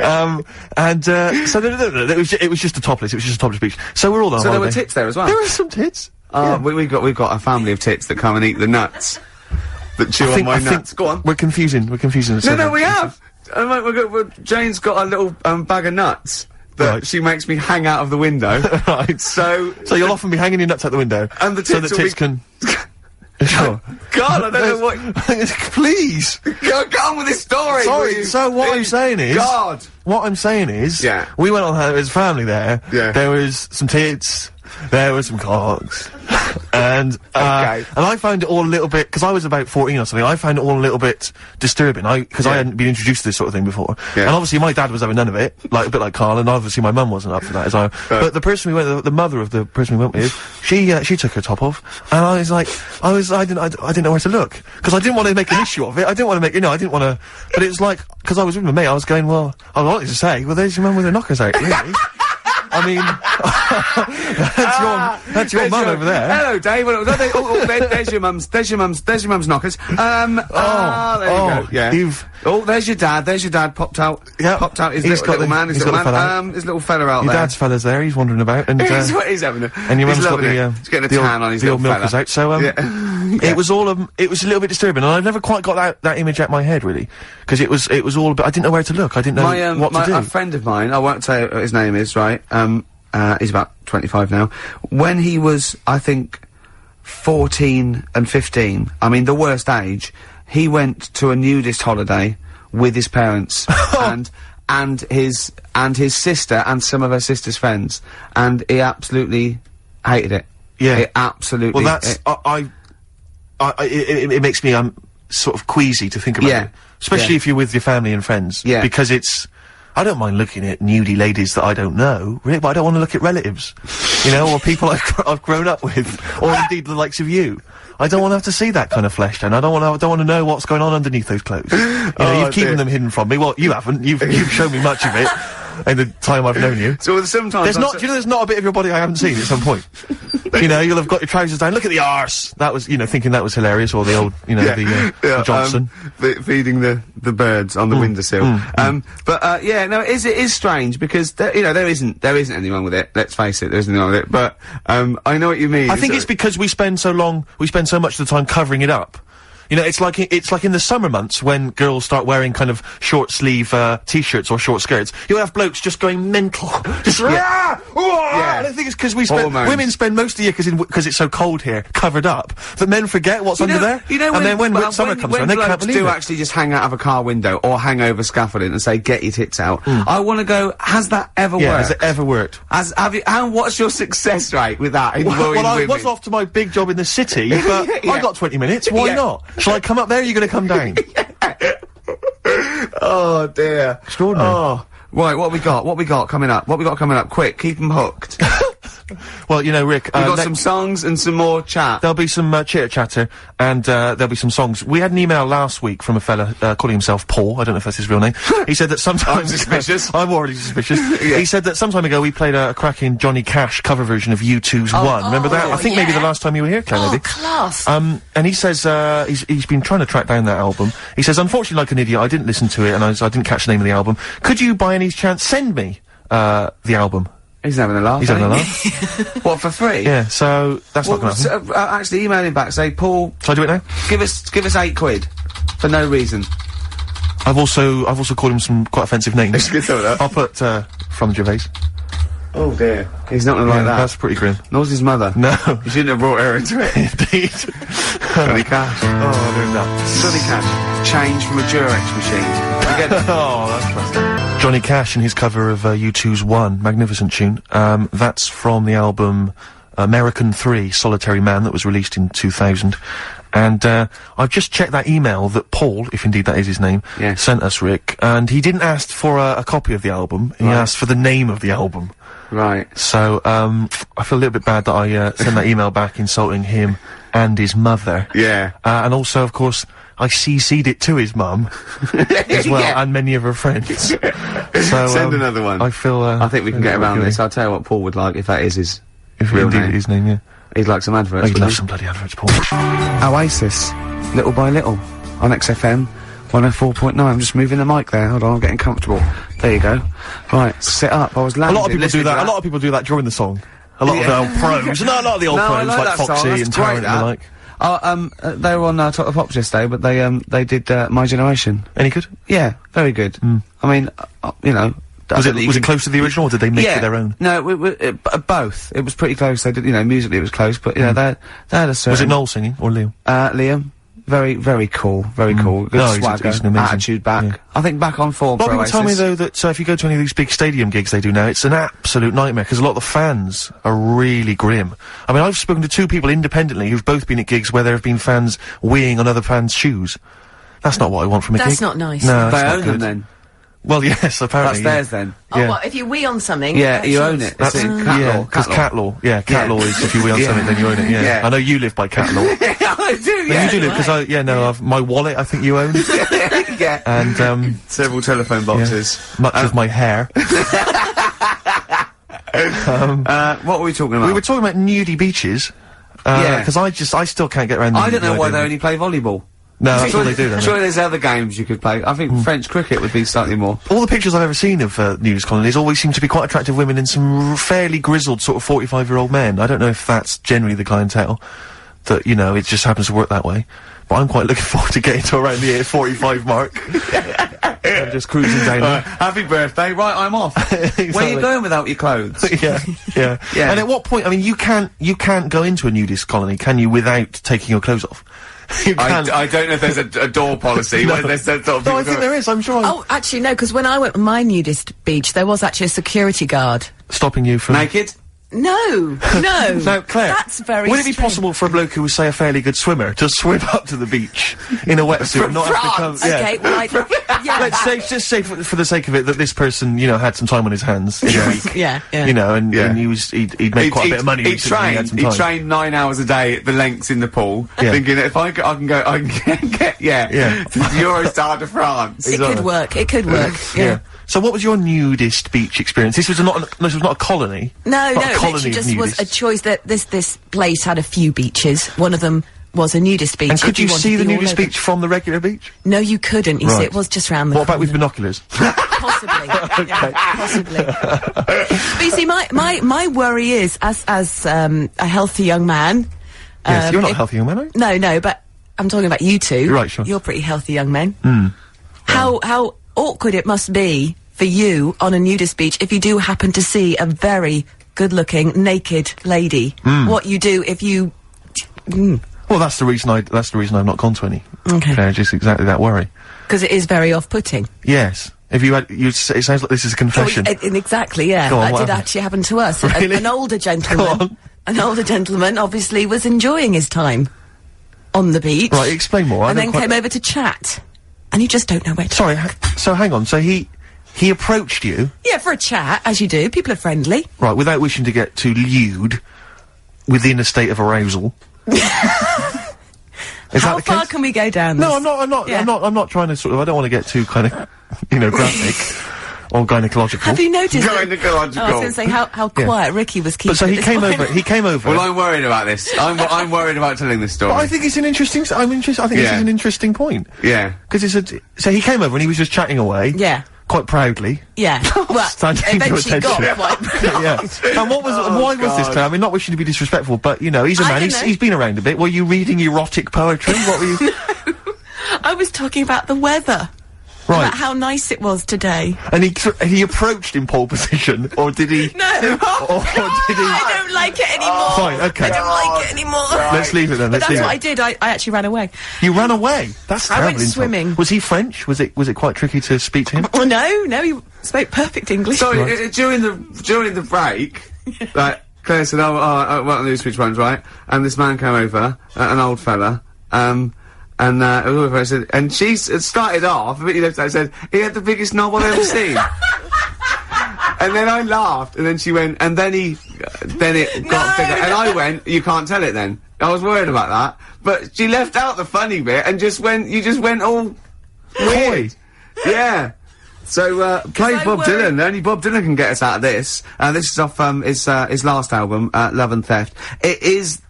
um, and uh, so it was it was just a topless. It was just a topless beach. So we're all on So there were tits there as well. There were some tits. Uh, Yeah. we, we've got we've got a family of tits that come and eat the nuts. That chew I on think, my I nuts. Go on. We're confusing. We're confusing. No, no, we have. Mate, we've got, we've, Jane's got a little um, bag of nuts that Right. she makes me hang out of the window. right. so, So you'll often be hanging your nuts out the window, And the so tits that will tits be- can. sure. God, I don't know what. Please. Go, go on with this story. Sorry, so what I'm saying is- God. What I'm saying is, Yeah. we went on holiday as family there. Yeah. There was some tits, there were some cocks, and uh, Okay. and I found it all a little bit because I was about 14 or something. I found it all a little bit disturbing. I because I hadn't been introduced to this sort of thing before, Yeah. and obviously my dad was having none of it, like a bit like Carl, and obviously my mum wasn't up for that as well. But the person we went, the, the mother of the person we went with, she uh, she took her top off, and I was like, I was I didn't I, I didn't know where to look because I didn't want to make an issue of it. I didn't want to make you know I didn't want to, but it was like because I was with my mate, I was going well. I wanted to say, well, there's your mum with her knockers out, really. I mean, that's your that's your There's mum over there. Hello, Dave. Oh, oh, oh, there- there's your mum's. There's your mum's. There's your mum's knockers. Um. Oh, there oh, you go. Yeah. you've- Oh, there's your dad. There's your dad. Popped out. Yeah. Popped out. His He's little, got little the- man. His little man. fella. Um. His little fella out Your there. dad's fella's there. He's wandering about, and uh, He's, what he's having. A, and your mum's got the uh, he's getting a the tan old, on his the old little milkers fella. out. So um, Yeah. it was all um, it was a little bit disturbing, and I've never quite got that, that image out my head really, because it was it was all a bit. I didn't know where to look. I didn't know my um, what my, to do. a friend of mine, I won't say what his name is, right? Um, uh, he's about 25 now. When he was, I think, 14 and 15, I mean, the worst age, he went to a nudist holiday with his parents and, and his, and his sister and some of her sister's friends. And he absolutely hated it. Yeah. He absolutely. well, that's it- I. I, I it, it makes me um sort of queasy to think about Yeah. it, especially Yeah. if you're with your family and friends. Yeah. because it's. I don't mind looking at nudie ladies that I don't know, really, but I don't want to look at relatives, you know, or people I've, gr- I've grown up with, or indeed the likes of you. I don't want to have to see that kind of flesh and I don't want to. I don't want to know what's going on underneath those clothes. You know, Oh, you've keeping dear. them hidden from me. Well, you haven't. You've you've shown me much of it in the time I've known you. so sometimes There's not, you know, there's not a bit of your body I haven't seen at some point. you know, you'll have got your trousers down. Look at the arse. That was, you know, thinking that was hilarious, or the old, you know, the, uh, the Johnson. Mm, Um, fe- feeding the, the birds on the windowsill. um, but uh, yeah, no, it is it is strange because there, you know there isn't there isn't anyone with it. Let's face it, there isn't anyone with it. But um, I know what you mean. I think it's because we spend so long, we spend so much of the time covering it up. You know, it's like it's like in the summer months when girls start wearing kind of short sleeve uh, t-shirts or short skirts. You'll have blokes just going mental, just yeah. Yeah. And I think it's because we spend Hormones. women spend most of the year because because it's so cold here, covered up, that men forget what's You under know, there. you know and when, then when, well, summer when, comes when around, they can't believe do it. actually just hang out of a car window or hang over scaffolding and say get your tits out. Hmm. I want to go. Has that ever yeah, worked? has it ever worked? Has have you? How, what's your success rate with that? In Well, I was off to my big job in the city, but Yeah. I got 20 minutes. Why Yeah. not? Shall I come up there? Or are you going to come down? Oh dear. Extraordinary. Oh. Right, what we got? What we got coming up? What we got coming up? Quick, keep them hooked. well, you know, Rick. We've uh, got some songs and some more chat. There'll be some uh, chitter chatter, and uh, there'll be some songs. We had an email last week from a fella uh, calling himself Paul. I don't know if that's his real name. he said that sometimes I'm suspicious. I'm already suspicious. Yeah. He said that some time ago we played a, a cracking Johnny Cash cover version of U2's One. Remember that? oh, I think maybe the last time you were here, Claire. Oh, class. Um, and he says uh, he's he's been trying to track down that album. He says, unfortunately, like an idiot, I didn't listen to it and I, I didn't catch the name of the album. Could you, by any chance, send me uh, the album? He's having a laugh. He's having a laugh. what for free? yeah. So that's Well, not going to happen. uh, actually, email him back. Say, Paul, Shall I do it now? give us give us eight quid for no reason. I've also I've also called him some quite offensive names. That. I'll put uh, from Gervais. Oh dear, he's not gonna like that. That's pretty grim. Nor's his mother. No. you shouldn't have brought her into it. Indeed. Johnny Cash. oh, no, no. Johnny Cash. Change from a Durex machine. You get it? Oh, that's classic. Johnny Cash and his cover of uh, U2's One, magnificent tune. Um, that's from the album American 3, Solitary Man, that was released in 2000. And uh, I've just checked that email that Paul, if indeed that is his name, Yeah. sent us, Rick. And he didn't ask for a, a copy of the album, he Right. asked for the name of the album. right. So, um, I feel a little bit bad that I uh, sent that email back insulting him and his mother. Yeah. Uh, and also, of course, I CC'd it to his mum as well, Yeah. and many of her friends. so, Send um, another one. I feel. Uh, I think we can get around this. I'll tell you what Paul would like if that is his If real indeed name. his name, yeah. He'd like some adverts. I'd love he? some bloody adverts, Paul. Oasis, little by little, on XFM 104.9. I'm just moving the mic there. Hold on, I'm getting comfortable. There you go. Right, sit up. I was a lot of people do listening to that. A lot of people do that during the song. A lot of the old pros. No, a lot of the old no, pros like, like Foxy song. And great, Tarrant and the like. Oh, um, uh, they were on uh, Top of the Pops yesterday, but they um they did uh, My Generation. Any good? Yeah, very good. I mean, uh, you know, Was it was it close to the original, or did they make yeah, it their own? No, it, uh, both. It was pretty close. They did, you know, musically it was close, but you know, they they had a certain. Was it Noel singing or Liam? Uh, Liam, very very cool, very cool. Good No, he's a- swagger, he's an amazing- attitude back. yeah. I think back on form. A lot for of people tell me though that uh, if you go to any of these big stadium gigs they do now, it's an absolute nightmare because a lot of the fans are really grim. I mean, I've spoken to two people independently who've both been at gigs where there have been fans weeing on other fans' shoes. That's not what I want from a That's gig. That's not nice. No, They not own them then. Well, yes, apparently. That's theirs then. Oh, Yeah. what, if you wee on something? Yeah, you own it. That's It's cat yeah, law. 'cause cat law. Yeah, cat Yeah. law is if you wee on Yeah. something, then you own it. Yeah. Yeah. I know you live by cat law. I do, Yeah, you do live because I yeah no, I've, my wallet I think you own, yeah. and um, Several telephone boxes. much of my hair. uh, what were we talking about? We were talking about nudie beaches. Uh, Yeah. Because I just, I still can't get around the I don't know why they only play volleyball. No, that's what they do. Surely there's other games you could play. I think French cricket would be slightly more. All the pictures I've ever seen of uh, nudist colonies always seem to be quite attractive women and some r- fairly grizzled sort of 45 year old men. I don't know if that's generally the clientele that, you know, it just happens to work that way. But I'm quite looking forward to getting to around the age 45 mark. I'm just cruising down there. Happy birthday! Right, I'm off. Where are you going without your clothes? yeah, yeah, Yeah. And at what point? I mean, you can't you can't go into a nudist colony, can you, without taking your clothes off? you I, can't. I don't know if there's a, a door policy where there's that sort of no, I think go- there is. I'm sure. I'm Oh, actually, no, because when I went on my nudist beach, there was actually a security guard. stopping you from. naked. No, no. Now, Claire, That's very Would it be strange. possible for a bloke who was, say, a fairly good swimmer to swim up to the beach in a wetsuit and not have to come? Yeah. Okay, well, I, yeah, Let's say, just say for, for the sake of it that this person, you know, had some time on his hands in a week. yeah, yeah. You know, and, Yeah. and he was he'd, he'd made quite a bit of money. He recently and he trained. He trained nine hours a day at the lengths in the pool, Yeah. thinking that if I, go, I can go, I can get, yeah, Yeah. to Eurostar de France. it could work. It could work. yeah. So, what was your nudist beach experience? This was not an, this was not a colony. No, Not no, it colony literally just was a choice that this this place had a few beaches. One of them was a nudist beach. And could you wanted see the nudist beach from the regular beach? No, you couldn't. You see, it was just round the What about with binoculars? Possibly. yeah, possibly. but you see, my, my, my worry is, as, as, um, a healthy young man. yes, um, you're not a healthy, young man, are you? No, no, but I'm talking about you 2 Right, sure. You're pretty healthy young men. How, how awkward it must be for you on a nudist beach if you do happen to see a very good looking, naked lady. Hmm. What you do if you. Well, that's the reason I. That's the reason I've not gone to any. Okay. Uh, just exactly that worry. Because it is very off putting. Yes. If you had, you, it sounds like this is a confession. exactly, yeah. On, that did happened? actually happen to us. A- Really? an older on. gentleman. An older gentleman obviously was enjoying his time on the beach. Right, explain more. And then came over to chat. And you just don't know where to. Sorry. Ha- so hang on. So he he approached you Yeah, for a chat, as you do. People are friendly. right without wishing to get too lewd, within a state of arousal. Is How far case? can we go down No. I'm not. I'm not. Yeah. I'm not. I'm not trying to sort of. I don't want to get too kind of, you know, graphic or gynecological. Have you noticed? Gynecological. Oh, I was going to say how, how Yeah. quiet Ricky was keeping. But so he this came point. over. He came over. Well, I'm worried about this. I'm, I'm worried about telling this story. But I think it's an interesting. s- I'm interested. I think this is an interesting point yeah. because it's a. So he came over and he was just chatting away. Yeah. Quite proudly. Yeah. Well, eventually got quite. yeah. And what was? Oh, why was this? God. Claire? I mean, not wishing to be disrespectful, but you know, he's a I man. He's, he's been around a bit. Were you reading erotic poetry? what were you? I was talking about the weather. Right. About how nice it was today. And he and he approached in pole position, or did he? No. Or, or did he? I don't like it anymore. Fine, okay. I don't like it anymore. Let's leave it then. But Let's that's leave what it. I did. I, I actually ran away. You ran away. That's I went insult. swimming. Was he French? Was it was it quite tricky to speak to him? Oh no, no, he spoke perfect English. So uh, during the during the break, like Claire said, "Oh, oh I went on the switch ones, right?" And this man came over, uh, an old fella, um, and uh, all very- said, and she started off. A bit left out said he had the biggest knob I've ever seen. And then I laughed, and then she went, and then he, then it got No, bigger, and I went, you can't tell it then. I was worried about that, but she left out the funny bit and just went, you just went all weird. Yeah. So uh, play I'm Bob worried- Dylan. Only Bob Dylan can get us out of this. Uh, this is off um, his uh, his last album, uh, Love and Theft. It is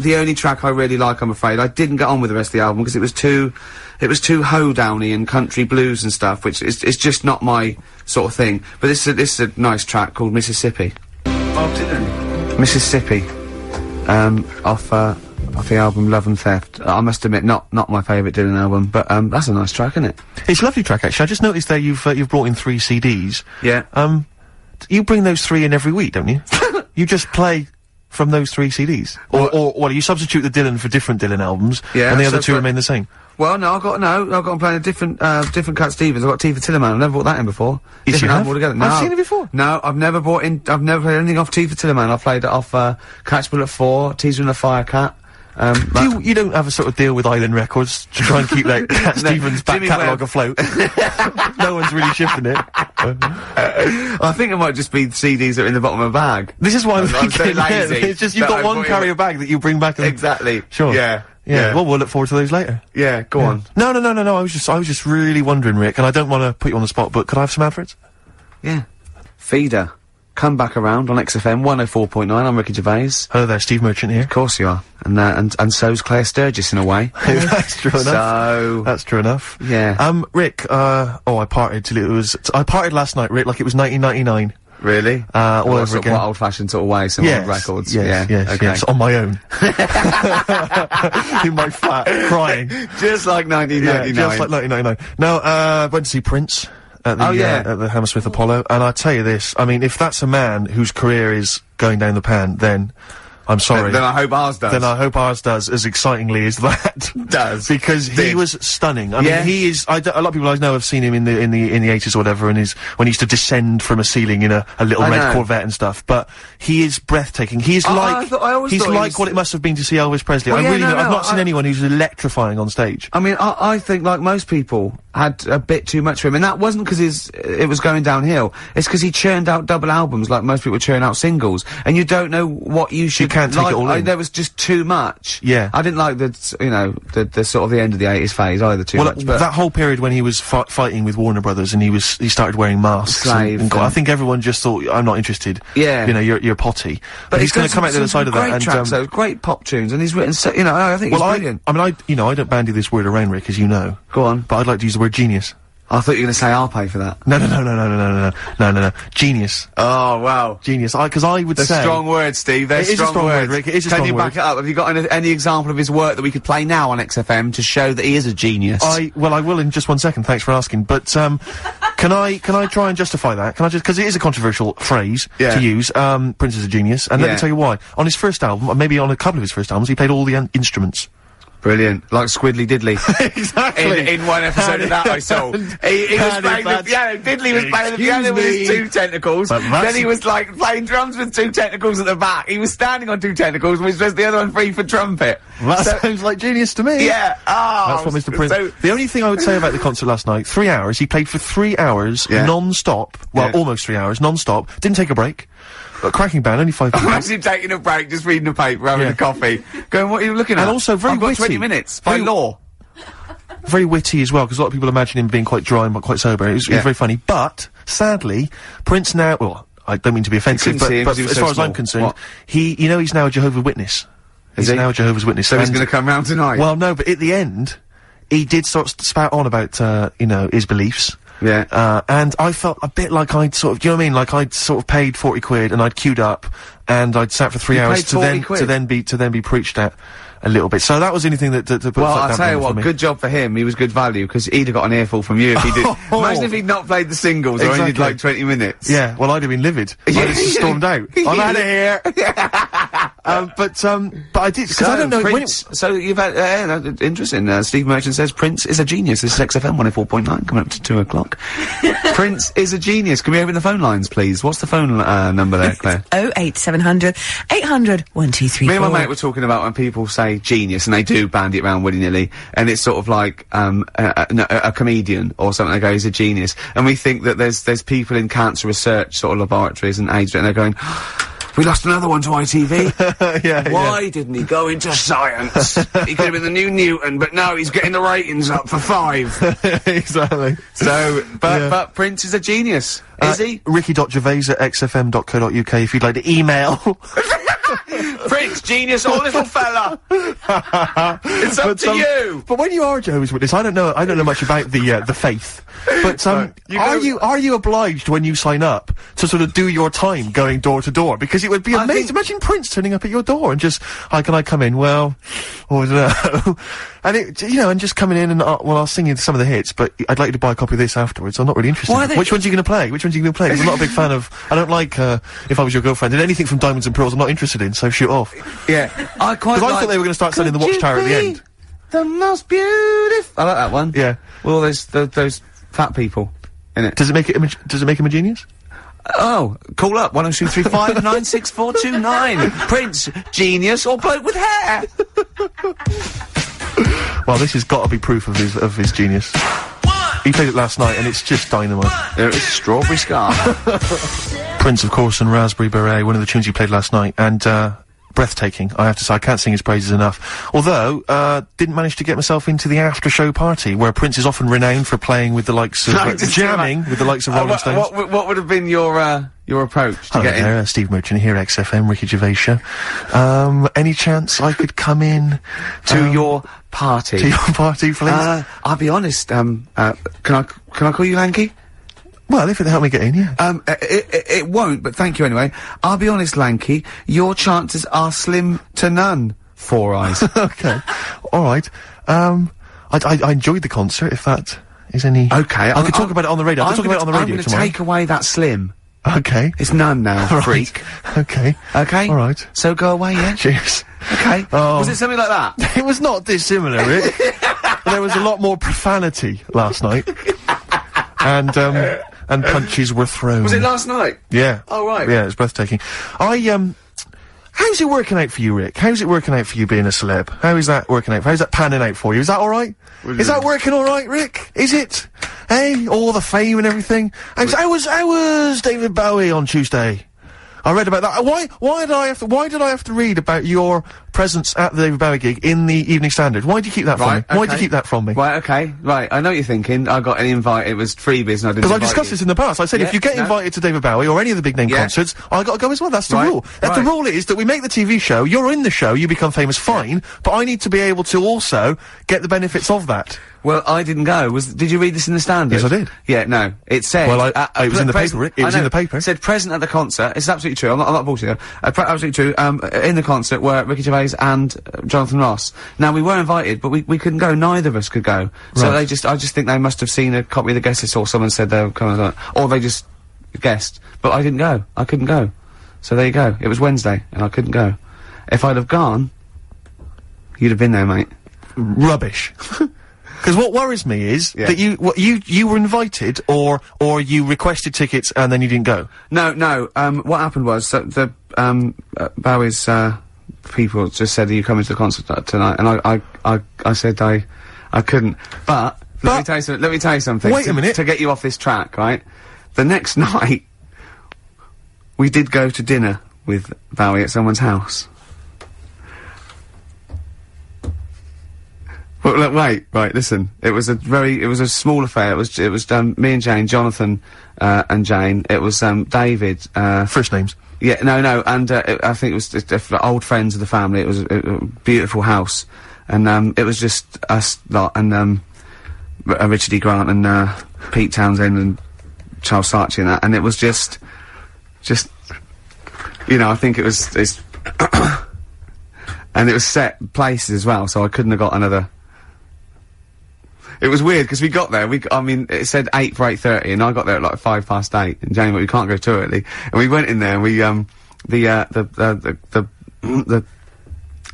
the only track I really like. I'm afraid I didn't get on with the rest of the album because it was too it was too hoedowny and country blues and stuff, which is it's just not my sort of thing. But this is a, this is a nice track called Mississippi. Bob Dylan. Mississippi. Um, off uh, off the album Love and Theft. I must admit, not not my favourite Dylan album, but um, that's a nice track, isn't it? It's a lovely track actually. I just noticed there you've uh, you've brought in three CDs. Yeah. Um, you bring those three in every week, don't you? you just play from those three CDs, or or well, you substitute the Dylan for different Dylan albums, Yeah, and the other two remain the same. Well, no, I've got no. I've got I'm playing a different, uh, different Cat Stevens. I've got T for Tillerman. I've never bought that in before. Yes, different you have? altogether. No, I've seen it before. No, I've never bought in. I've never played anything off T for Tillerman. I've played it off uh, Catch Bull at Four, Teaser and the Fire Cat. Um, Do you, you don't have a sort of deal with Island Records to try and keep that Cat No, Stevens back catalogue afloat? no one's really shifting it. I think it might just be CDs that are in the bottom of a bag. This is why I'm, I'm so thinking. yeah, lazy it's just you've got I one carrier bag that you bring back. And, Exactly. Sure. Yeah. Yeah. Yeah. Well, we'll look forward to those later. Yeah. Go on. No, no, no, no, no. I was just, I was just really wondering, Rick, and I don't want to put you on the spot, but could I have some adverts? Yeah. Feeder. Come back around on XFM 104.9. I'm Ricky Gervais. Hello there, Steve Merchant here. Of course you are. And, uh, and, and so's Claire Sturgess in a way. That's true enough. So- That's true enough. Yeah. Um, Rick, uh, oh, I partied till it was, I partied last night, Rick, like it was 1999. Really? Uh, all over again. What old-fashioned sort of way, some Yes, old records. Yes, yeah. yes, okay. yes, on my own. In my flat, crying. Just like 1999. Yeah, just like 1999. No, uh, went to see Prince at the, Oh, yeah. uh, at the Hammersmith Apollo, and I tell you this, I mean, if that's a man whose career is going down the pan, then I'm sorry. Then I hope ours does. Then I hope ours does as excitingly as that Does. because he Did. was stunning. I Yeah. mean, he is. I d- a lot of people I know have seen him in the in the in the eighties or whatever, and his when he used to descend from a ceiling in a, a little I red know. Corvette and stuff. But he is breathtaking. He's I- I like I always he's he like was- what it must have been to see Elvis Presley. Well, I yeah, really, no, know- I've no, not seen anyone who's electrifying on stage. I mean, I, I think like most people had a bit too much for him, and that wasn't because his it was going downhill. It's because he churned out double albums like most people churn out singles, and you don't know what you should. can't take like. it all I- in. there was just too much. Yeah. I didn't like the you know the the sort of the end of the eighties phase either too Well, much. But that whole period when he was fi- fighting with Warner Brothers and he was he started wearing masks. and- and, got- I think everyone just thought I'm not interested. Yeah. you know, you're you're potty. But, he's got going to come out the other side of great that. And tracks, um, though, great pop tunes, and he's written. So, you know, I think well, he's I, brilliant. I mean, I you know I don't bandy this word around, Rick, as you know. Go on. But I'd like to use the word genius. I thought you were going to say I'll pay for that. No, no, no, no, no, no, no, no, no, no, no. Genius, Oh wow. genius. I because I would The say strong words, Steve. They're It is a strong, strong word, words. Rick, it is a Can strong you back word. it up? Have you got any, any example of his work that we could play now on XFM to show that he is a genius? I well, I will in just one second. Thanks for asking. But um, can I can I try and justify that? Can I just because it is a controversial phrase Yeah. to use? Um, Prince is a genius, and let me tell you why. On his first album, maybe on a couple of his first albums, he played all the instruments. Brilliant, like Squiddly Diddly. exactly. in, in one episode of that I saw. He, he was playing the piano. Diddly was playing the piano with his two tentacles. Then he was like playing drums with two tentacles at the back. He was standing on two tentacles, which was the other one free for trumpet. That So- sounds like genius to me. yeah. Oh, That's what Mr. Prince. So, the only thing I would say about the concert last night, three hours. He played for three hours Yeah. non-stop. Well, Yeah. almost three hours non-stop. Didn't take a break. A cracking band, only five. Imagine taking a break, just reading a paper, having Yeah. a coffee, going, what are you looking at? And also very I've got witty. 20 minutes, by Very- law. very witty as well, because a lot of people imagine him being quite dry and quite sober. It was, it was very funny. But, sadly, Prince now, well, I don't mean to be offensive, but, but 'cause he was as so far as I'm concerned, What? he, you know, he's now a Jehovah's Witness. Is he's he? now a Jehovah's Witness. So he's going to come round tonight. Well, no, but at the end, he did sort of spout on about, uh, you know, his beliefs. Yeah. Uh, and I felt a bit like I'd sort of, do you know what I mean? Like I'd sort of paid 40 quid and I'd queued up and I'd sat for three You hours to then, quid? to then be, to then be preached at a little bit. So that was anything that, that, that Well, I'll tell you what, good job for him. He was good value because he'd have got an earful from you if he did. Oh. Imagine if he'd not played the singles or only like 20 minutes. Yeah, well, I'd have been livid. I'd have stormed out. I'm out of here. um, but um, but I did because I don't know. Prince, so you've had uh, interesting. Uh, Steve Merchant says Prince is a genius. This is XFM 104.9 coming up to two o'clock. Prince is a genius. Can we open the phone lines, please? What's the phone uh, number there, Claire? 08700 800 1234. Me and my mate were talking about when people say genius and they do bandy it around willy nilly, and it's sort of like um, a, a, a- a comedian or something. They go, he's a genius, and we think that there's there's people in cancer research sort of laboratories and AIDS, and they're going. We lost another one to ITV. yeah, Why didn't he go into science? he could have been the new Newton, but no, he's getting the ratings up for five. exactly. So, but Yeah. but Prince is a genius, is Uh, he? Ricky.gervais at xfm.co.uk if you'd like to email. Prince, genius or little fella? it's up to um, you. But when you are a Jehovah's Witness, I don't know. I don't know much about the uh, the faith. But um, you are you are you obliged when you sign up to sort of do your time going door to door? Because it would be amazing. Imagine Prince turning up at your door and just, "Hi, can I come in?" Well, oh, I don't know. and it, you know, and just coming in and uh, well, I'll sing you some of the hits, but I'd like you to buy a copy of this afterwards. I'm not really interested. Which ones are you going to play? Which ones are you going to play? I'm not a big fan of. I don't like. Uh, if I was your girlfriend, and anything from Diamonds and Pearls, I'm not interested in. So shoot off. Yeah, I quite Because like. I thought they were going to start selling the Watchtower at the end. The most beautiful. I like that one. Yeah. Well, there's th those fat people in it. Does it make it? Does it make him a genius? Oh, call up one oh two three five nine six four two nine. Prince, genius, or bloke with hair. Well, this has got to be proof of his of his genius. He played it last night, and it's just dynamite. There is strawberry scar. Prince, of course, and Raspberry Beret, one of the tunes he played last night, and uh, breathtaking. I have to say, I can't sing his praises enough. Although, uh, didn't manage to get myself into the after-show party, where Prince is often renowned for playing with the likes of, No, uh, jamming with the likes of Uh, Rolling Stones. what, would- what would have been your uh, your approach to Hello there, uh, Steve Merchant here, XFM, Ricky Gervais show. Um, any chance I could come in to um, your party? to your party, please? Uh, I'll be honest. Um, uh, can I can I call you Lanky? well, if it'd help me get in, yeah. Um, uh, it, it, it won't, but thank you anyway. I'll be honest, Lanky. Your chances are slim to none. Four eyes. okay. All right. Um, I, I, I enjoyed the concert, if that is any... okay, I could talk about it on the radio. I I'm could talk about it on the gonna- radio I'm going to tomorrow. take away that slim. Okay. It's none now, right. freak. Okay. Okay. All right. So go away, yeah. Cheers. Okay. Oh. Was it something like that? It was not dissimilar, Rick. there was a lot more profanity last night. and, um, and punches were thrown. Was it last night? Yeah. Oh, right. Yeah, it's breathtaking. I, um, how's it working out for you, Rick? How's it working out for you being a celeb? How is that working out? How's that panning out for you? Is that alright? Is that working alright, Rick? Is it? Hey, all the fame and everything? How's, how was, how was David Bowie on Tuesday? I read about that. Uh, why, why did I have to, why did I have to read about your presence at the David Bowie gig in the Evening Standard? Why did you keep that from me? Why did you keep that from me? Right, okay, right. I know what you're thinking. I got an invite. It was freebies, and I didn't. Because I discussed you. this in the past. I said if you get no. invited to David Bowie or any of the big name Yeah. concerts, I got to go as well. That's the Right, rule. That the rule is that we make the TV show. You're in the show. You become famous. Fine, but I need to be able to also get the benefits of that. Well, I didn't go. Was did you read this in the standard? Yes, I did. Yeah, no. It said. Well, I- uh, it was in the paper, Rick. It I was in the paper. It said present at the concert. It's absolutely true. I'm not, I'm not bullshitting. Uh, absolutely true. Um, in the concert were Ricky Gervais and uh, Jonathan Ross. Now we were invited, but we, we couldn't go. Neither of us could go. So Right. they just, I just think they must have seen a copy of the guest list, or someone said they were coming, or or they just guessed. But I didn't go. I couldn't go. So there you go. It was Wednesday, and I couldn't go. If I'd have gone, you'd have been there, mate. Rubbish. Because what worries me is Yeah. that you what you you were invited or or you requested tickets and then you didn't go. No, no. Um, what happened was that the um, uh, Bowie's uh, people just said, "Are you coming to the concert tonight?" And I, I, I, I said I, I couldn't. But, let me tell you something. Let me tell you something. Wait a minute. To get you off this track, right? The next night, we did go to dinner with Bowie at someone's house. Well, look, wait, right, listen. It was a very, it was a small affair. It was, it was, um, me and Jane, Jonathan, uh, and Jane. It was, um, David, uh, First names. yeah, no, no, and uh, it, I think it was just, uh, old friends of the family. It was a, a beautiful house, and um, it was just us lot, and um, R- uh, Richard E. Grant and uh, Pete Townshend and Charles Saatchi and that, and it was just, just, you know, I think it was, it's and it was set places as well, so I couldn't have got another. It was weird because we got there. We, I mean, it said eight for eight thirty, and I got there at like five past eight. And Jane, went, we can't go too early. And we went in there. and We um, the uh, the the the the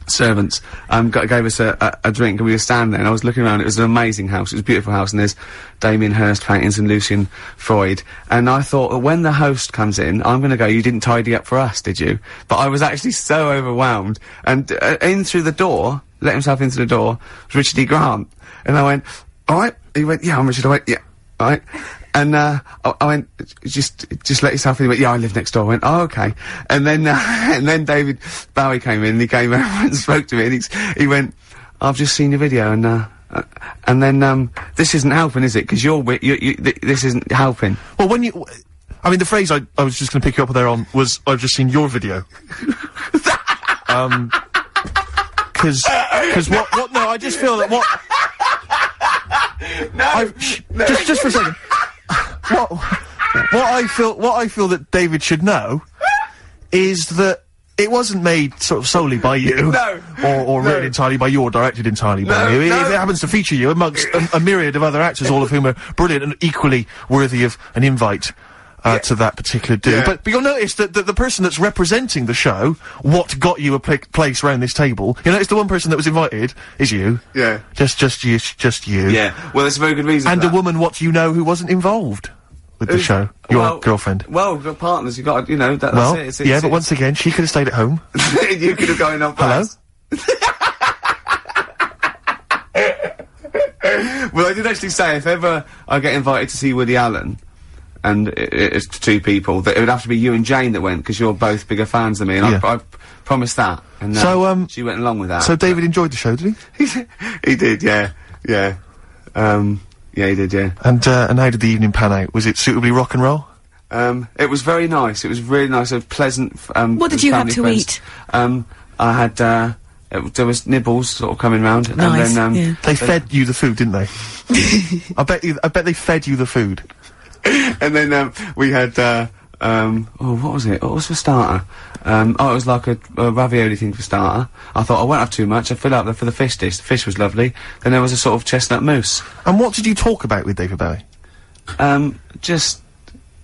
servants um got, gave us a, a, a drink, and we were standing there. And I was looking around. It was an amazing house. It was a beautiful house, and there's Damien Hirst paintings and Lucian Freud. And I thought, when the host comes in, I'm going to go. You didn't tidy up for us, did you? But I was actually so overwhelmed. And uh, in through the door, let himself into the door, was Richard E. Grant. And I went, all right. He went, yeah, I'm Richard. I went, yeah, all right. And, uh, I, I went, just, just let yourself in. He went, yeah, I live next door. I went, oh, okay. And then, uh, and then David Bowie came in and he came over and spoke to me and he's, he went, I've just seen your video and, uh, uh, and then, um, this isn't helping, is it? Because you're, you, you, th- this isn't helping. Well, when you, I mean, the phrase I, I was just going to pick you up there on was, I've just seen your video. um, cause, cause what, what, no, I just feel that what, no, sh- just, just for a second. what, what I feel, what I feel that David should know is that it wasn't made sort of solely by you. No. Or, or No. written entirely by you or directed entirely by No, you. It, it happens to feature you amongst a, a myriad of other actors, all of whom are brilliant and equally worthy of an invite. Uh, to that particular do, Yeah. but, but you'll notice that, that the person that's representing the show, what got you a pla- place round this table, you notice the one person that was invited is you. Yeah. Just, just you, just you. Yeah. Well, there's a very good reason And a woman, what you know, who wasn't involved with the show. Your Well- girlfriend. Well, your partners, you got, you know, that, Well, it. It's, it's, yeah, but once again, she could have stayed at home. you could have gone on Hello? well, I did actually say if ever I get invited to see Woody Allen, and i- i- it's two people, that it would have to be you and Jane that went because you're both bigger fans than me, and Yeah. I, I promised that. And uh, So, um, she went along with that. So David enjoyed the show, did he? he did, yeah, yeah, um, yeah, he did, yeah. And uh, and how did the evening pan out? Was it suitably rock and roll? Um, it was very nice. It was really nice. A pleasant. Um, What did you have to friends. eat? Um, I had. Uh, it, there was nibbles sort of coming round, Nice, and then um, yeah. They fed you the food, didn't they? I bet you. I bet they fed you the food. and then um, we had. Uh, um, oh, what was it? What was for starter? Um, oh, it was like a, a ravioli thing for starter. I thought I won't have too much. I fill up for the fish dish. The fish was lovely. Then there was a sort of chestnut mousse. And what did you talk about with David Bowie? Um, just,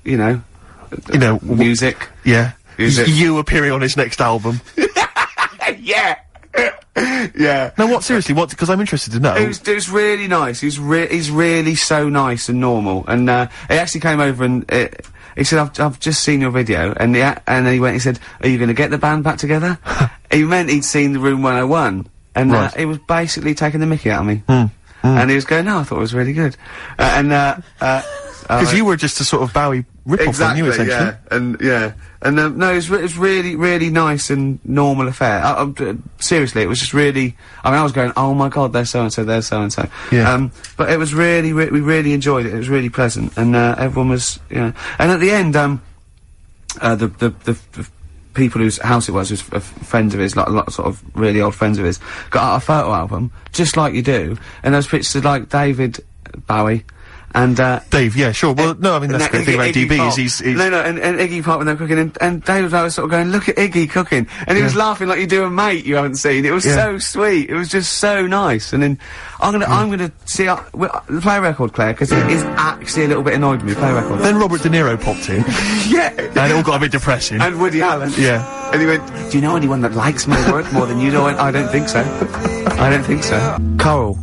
you know, You know, music. yeah. Y- you appearing on his next album. yeah. Yeah. no, what seriously? What? Because I'm interested to know. It was, it was really nice. He was re- he's really so nice and normal. And uh, he actually came over and uh, he said, "I've, I've just seen your video." And the, and then he went. He said, "Are you going to get the band back together?" he meant he'd seen the Room 101, and Right. Hmm. uh, he was basically taking the Mickey out of me. And he was going, "No, I thought it was really good." Uh, and uh, uh, Because you were just a sort of Bowie rip-off, exactly, you, essentially? yeah, and yeah, and um, no, it was, it was really, really nice and normal affair. I, I- uh, seriously, it was just really. I mean, I was going, oh my god, there's so and so, there's so and so. Yeah. Um, but it was really, re- we really enjoyed it. It was really pleasant, and uh, everyone was, you know, and at the end, um, uh, the, the the the people whose house it was, was f- friends of his, like a lot sort of really old friends of his, got out a photo album, just like you do, and those pictures of like David Bowie. And uh, Dave, yeah, sure. Well, no, I mean, that's the thing about Iggy DB Pop. is he's, he's no, no, and, and Iggy Pop when they're cooking, and, and David Bowie was sort of going, "Look at Iggy cooking," and he was laughing like you do a mate you haven't seen. It was Yeah. so sweet. It was just so nice. And then I'm gonna, I'm gonna see, uh, play a record, Claire, because it is actually a little bit annoyed me. Play a record. Then Robert De Niro popped in, yeah. and it all got a bit depressing. And Woody Allen. Yeah. And he went, Do you know anyone that likes my work more than you do? I I don't think so. I don't think so. Coral.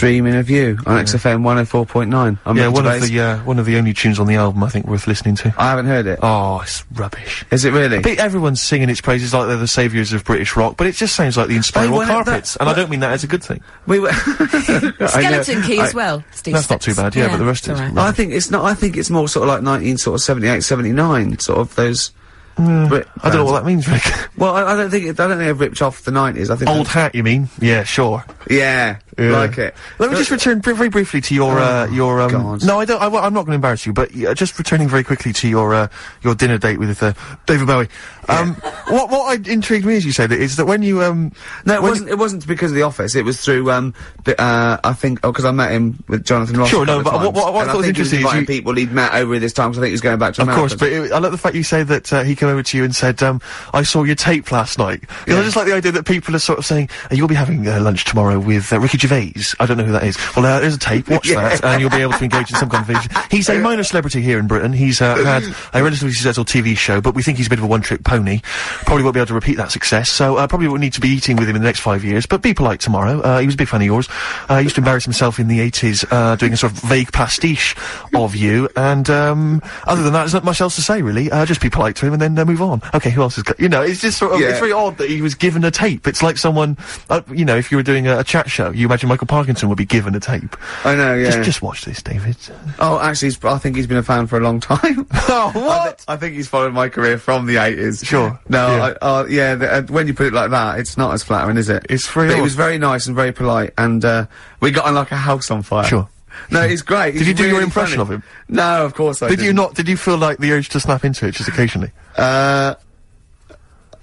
Dreaming of You on XFM 104.9. I'm yeah, one of Bass. the uh, one of the only tunes on the album I think worth listening to. I haven't heard it. Oh, it's rubbish. Is it really? But everyone's singing its praises like they're the saviours of British rock, but it just sounds like the Inspiral well, that- Carpets, and I don't mean that as a good thing. We were. Skeleton Key I- as well. Steve That's not too bad, yeah, but the rest is all right. rubbish. I think it's not. I think it's more sort of like 19 sort of 78, 79, sort of those. Brit I don't know what that means, Rick. Well, I, I don't think it, I don't think they've ripped off the 90s. I think Old hat, you mean? Yeah, sure. Yeah, Yeah. like it. Let me just return very briefly to your, uh, your, um, God. no, I don't, I, am not gonna embarrass you, but, uh, just returning very quickly to your, uh, your dinner date with, uh, David Bowie. Um, what, what I intrigued me, as you said, is that when you, um, No, it wasn't. It wasn't because of the office. It was through. Um, the, uh, I think. Oh, because I met him with Jonathan Ross. Sure, no, but what- times, what- what I and thought was interesting is inviting you- people he'd met over this time. 'cause I think he was going back to Of America. course, but it, I like the fact you say that uh, he came over to you and said, um, "I saw your tape last night." 'Cause I just like the idea that people are sort of saying, uh, "You'll be having uh, lunch tomorrow with uh, Ricky Gervais." I don't know who that is. Well, uh, there's a tape. Watch that, and you'll be able to engage in some conversation. He's a minor celebrity here in Britain. He's uh, had a relatively successful TV show, but we think he's a bit of a one-trick pony. Probably won't be able to repeat that success. So uh, probably won't need to be eating with him in the next five years. But be polite tomorrow. Uh, he was a big fan of yours. Uh, he used to embarrass himself in the 80s uh, doing a sort of vague pastiche of you. And um, other than that, there's not much else to say really. Uh, just be polite to him and then uh, move on. Okay, who else has got? You know, it's just sort of Yeah. it's very odd that he was given a tape. It's like someone, uh, you know, if you were doing a, a chat show, you imagine Michael Parkinson would be given a tape. I know. Yeah. Just, just watch this, David. oh, actually, I think he's been a fan for a long time. oh, I, thi- I think he's followed my career from the 80s. Sure, No, yeah. I, uh, yeah, the, uh, when you put it like that, it's not as flattering, is it? It's very But he was very nice and very polite, and, uh, we got on like a house on fire. Sure. No, he's great. Did you do your impression of him? No, of course I Did didn't. not? Did you feel like the urge to snap into it just occasionally? Uh,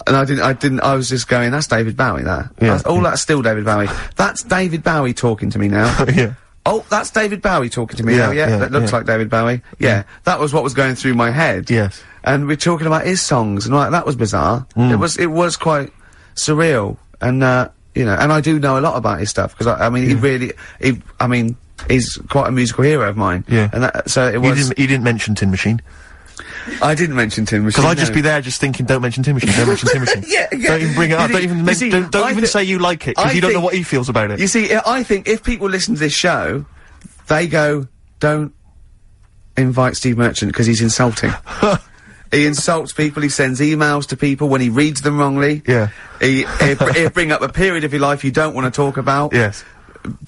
and I didn't, I didn't, I was just going, that's David Bowie, that. Yeah. That's, all that's still David Bowie. That's David Bowie talking to me now. yeah. oh, that's David Bowie talking to me Yeah, now, yeah, yeah, that looks yeah. like David Bowie. Yeah, that was what was going through my head. Yes. And we're talking about his songs, and like, that was bizarre. Mm. It was, it was quite surreal, and, uh, you know, and I do know a lot about his stuff, because I, I mean, he really, he, I mean, he's quite a musical hero of mine. Yeah. And that, so it was, didn't, you didn't mention Tin Machine. I didn't mention Tin Machine. Because I'd just be there just thinking, don't mention Tin Machine, don't mention Tin Machine. Yeah, yeah. Don't even bring it You up, see- don't even, see, don't, don't even say you like it, because you don't know what he feels about it. You see, I I think if people listen to this show, they go, don't invite Steve Merchant because he's insulting. he insults people, he sends emails to people when he reads them wrongly. Yeah. He, he'll, he'll bring up a period of your life you don't want to talk about. Yes.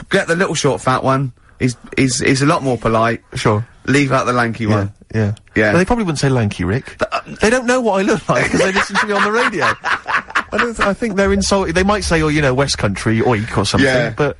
Get the little short fat one. He's, he's, he's a lot more polite. Sure. Leave out the lanky Yeah, one. Yeah. Yeah. But they probably wouldn't say lanky, Rick. they don't know what I look like because they listen to me on the radio. I don't. Th- I think they're insulted. They might say, "Oh, you know, West Country oik" or something. Yeah. But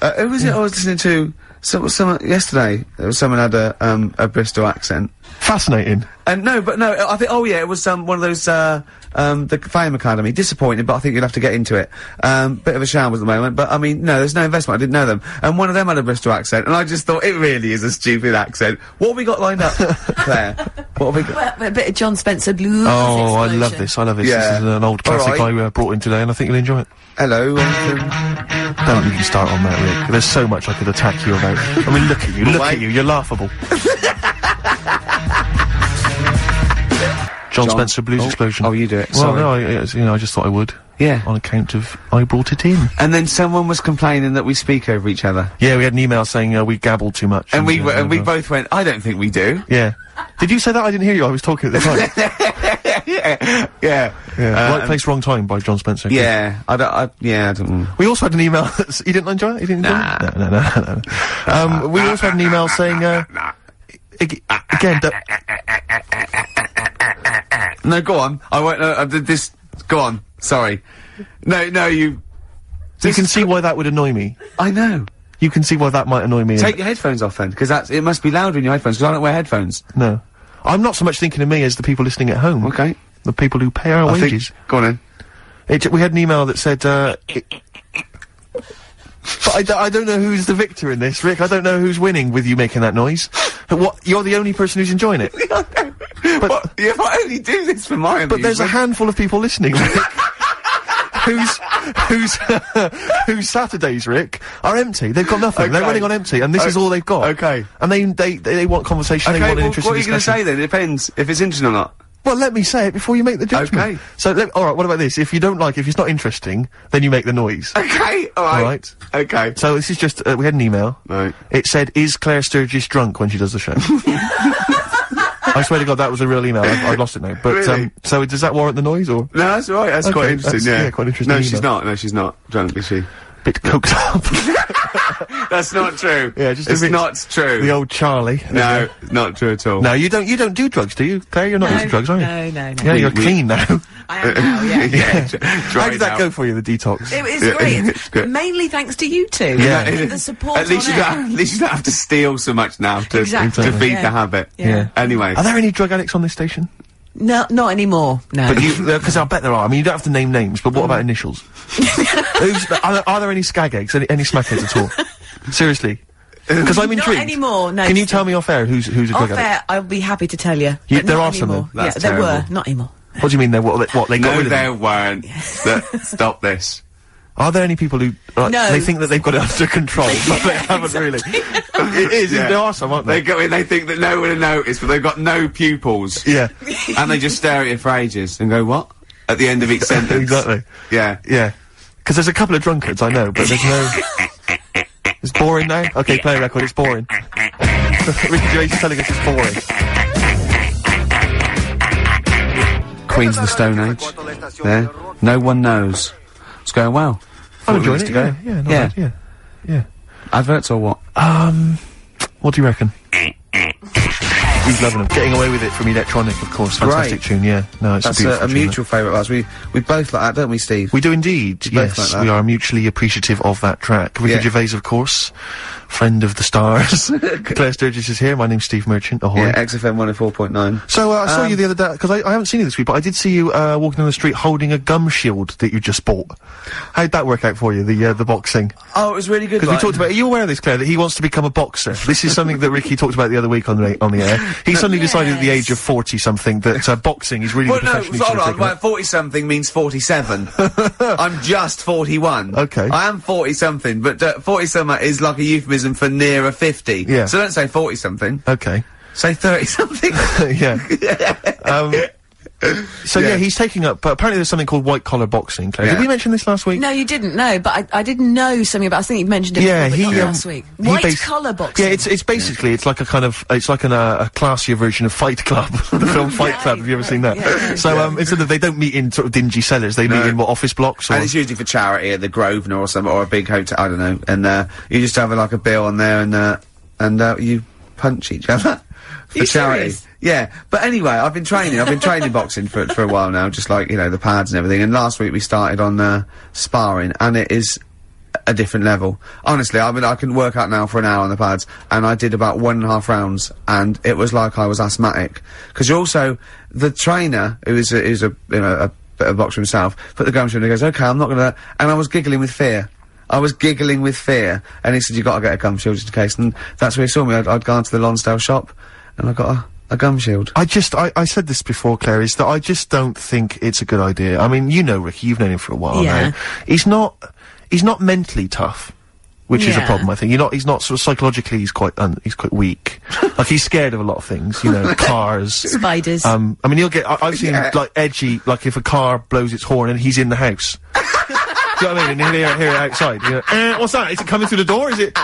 Uh, who was it I was listening to? Some, someone yesterday. Was someone had a um a Bristol accent. fascinating. And no, but no, I think. Oh yeah, it was um one of those uh um the Fame Academy. Disappointing, but I think you'd have to get into it. Um, bit of a shambles at the moment, but I mean, no, there's no investment. I didn't know them, and one of them had a Bristol accent, and I just thought it really is a stupid accent. What have we got lined up, Claire? What have we got? Well, a bit of Jon Spencer blues. Oh, I love this. I love this. Yeah. This is an old All classic right. I uh, brought in today, and I think you'll enjoy it. Hello. um, Don't even start on that, Rick. There's so much I could attack you about. I mean, look at you. Look wait. at you. You're laughable. Jon, Jon- Spencer Blues oh, Explosion. oh, you do it, Well, sorry. no, I, you know, I just thought I would. Yeah. On account of I brought it in. and then someone was complaining that we speak over each other, Yeah, we had an email saying uh, we gabbled too much. and we uh, and we both went. I don't think we do. Yeah. Did you say that? I didn't hear you. I was talking at the time. yeah, yeah, yeah. Uh, right place, wrong time by Jon Spencer. Yeah, I don't. I, yeah, I don't. We also had an email. you didn't enjoy it? You didn't enjoy Nah. it? No, no, no, no. no. Um, we also had an email saying, uh, again, No, go on. I won't. I did this. Go on. Sorry. No, no, you. you can see why that would annoy me. I know. You can see why that might annoy me. Take your headphones off then, because that's it must be louder in your headphones. Because I don't wear headphones. no. I'm not so much thinking of me as the people listening at home. Okay. The people who pay our I wages. think. Go on then. It, we had an email that said, uh, it- but I, d- I don't know who's the victor in this, Rick. I don't know who's winning with you making that noise. What? You're the only person who's enjoying it. But if I only do this for my But there's a handful of people listening, Rick. whose whose whose Saturdays, Rick, are empty. They've got nothing. They're running on empty, and this O- is all they've got. okay. And they they they, they want conversation. they Okay, want an well, interesting what are you going to say then? It depends if it's interesting or not. Well, let me say it before you make the judgment. Okay. So, let, all right. What about this? If you don't like, if it's not interesting, then you make the noise. Okay, all right. All right. Okay. So this is just uh, we had an email. Right. It said, "Is Claire Sturgess drunk when she does the show?" I swear to God, that was a real email. I've, I've lost it now. But Really? um, so does that warrant the noise or No, that's all right. That's Okay, quite interesting. that's- yeah. yeah, quite interesting No, she's not. No, she's not drunk, is she? Bit coked up? That's not true. Yeah, just it's not true. the old Charlie. no, not true at all. No, you don't. You don't do drugs, do you, Claire? You're not into drugs, are you? No, no, no. Yeah, you're We- we- clean now. I am now, yeah. yeah. dr- How did that out. go for you, the detox? It was Yeah, great. it's good. Mainly thanks to you two. Yeah. And the support At least on you don't. At least you don't have to steal so much now to Exactly. to feed Yeah. the habit. Yeah. Anyway. Are there any drug addicts on this station? No, not anymore. No. But you, uh, because I bet there are. I mean, you don't have to name names, but what about mm. initials? Who's, are, there, are there any skag eggs, any, any smackheads at all? Seriously, uh, because I'm intrigued. Not intrigued. anymore, no, Can you tell me off air who's who's a drug Off air, I'll be happy to tell you. You- there not are some anymore. then? That's yeah, there were. Not anymore. What do you mean? They what? They, what they got no, rid of there them? weren't. That- stop this. Are there any people who like, No. they think that they've got it under control, but they haven't really? it is. Yeah. There are some, aren't They they? go in, they think that no one will notice, but they've got no pupils. yeah, and they just stare at you for ages and go, what? At the end of each sentence. exactly. Yeah. Yeah, because there's a couple of drunkards I know, but there's no. It's boring now. Okay, play a record. It's boring. Ricky Gervais is telling us it's boring. Queens of the Stone Age. There. No one knows. It's going well. I'm enjoying it. Yeah, yeah, not Yeah. bad, yeah, yeah. Adverts or what? Um, what do you reckon? He's loving them. Getting away with it from electronic, of course. Fantastic Great. tune, yeah. No, it's That's a a, beautiful a mutual favourite of ours. We we both like that, don't we, Steve? We do indeed, both yes. like we are mutually appreciative of that track. Ricky Yeah. Gervais, of course, friend of the stars. Claire Sturgess is here. My name's Steve Merchant. Ahoy. yeah, XFM 104.9. So uh, I saw Um, you the other day because I, I haven't seen you this week, but I did see you uh, walking down the street holding a gum shield that you just bought. How'd that work out for you? The uh, the boxing Oh, it was really good. because we talked about. Are you aware of this, Claire? That he wants to become a boxer. This is something that Ricky talked about the other week on the on the air. He suddenly decided at the age of forty something that uh, boxing is really Well, no, profession he hold on, taken 40 something means 47. I'm just 41. Okay. I am 40 something, but uh, 40 something is like a euphemism for nearer 50. Yeah. So don't say 40 something. Okay. Say 30 something. yeah. um, so yeah. Yeah. he's taking up. But apparently, there's something called white collar boxing. Claire, Yeah. did we mention this last week? No, you didn't know, but I, I didn't know something about. I think you mentioned it. Yeah, before, he um, last week. he White bas- collar boxing. Yeah, it's it's basically it's like a kind of it's like an, uh, a classier version of Fight Club, the film Fight Club. Have you ever seen that? Yeah. So um, instead of they don't meet in sort of dingy cellars, they meet in what office blocks or and it's usually for charity at the Grosvenor or some or a big hotel. I don't know. And uh, you just have like a bill on there, and uh, and uh, you punch each other for charity. serious? Yeah, but anyway, I've been training. I've been training boxing for for a while now, just like you know the pads and everything. And last week we started on uh, sparring, and it is a different level. Honestly, I mean, I can work out now for an hour on the pads, and I did about one and a half rounds, and it was like I was asthmatic. Because also the trainer, who is a, who's a you know a bit of a boxer himself, put the gums in and goes, "Okay, I'm not gonna," and I was giggling with fear. I was giggling with fear, and he said, "You got to get a gum shield just in case." And that's where he saw me. I'd, I'd gone to the Lonsdale shop, and I got a, a gum shield. I just, I, I said this before, Claire, is that I just don't think it's a good idea. I mean, you know Ricky, you've known him for a while Yeah. now. He's not, he's not mentally tough. Which is a problem, I think. You're not, he's not sort of psychologically, he's quite, un, he's quite weak. like, he's scared of a lot of things, you know, cars. Spiders. Um, I mean, he'll get, I, I've seen Yeah. like, edgy, like, if a car blows its horn and he's in the house. Do you know what I mean? And he'll hear, hear it outside. You know, eh, what's that? Is it coming through the door? Is it?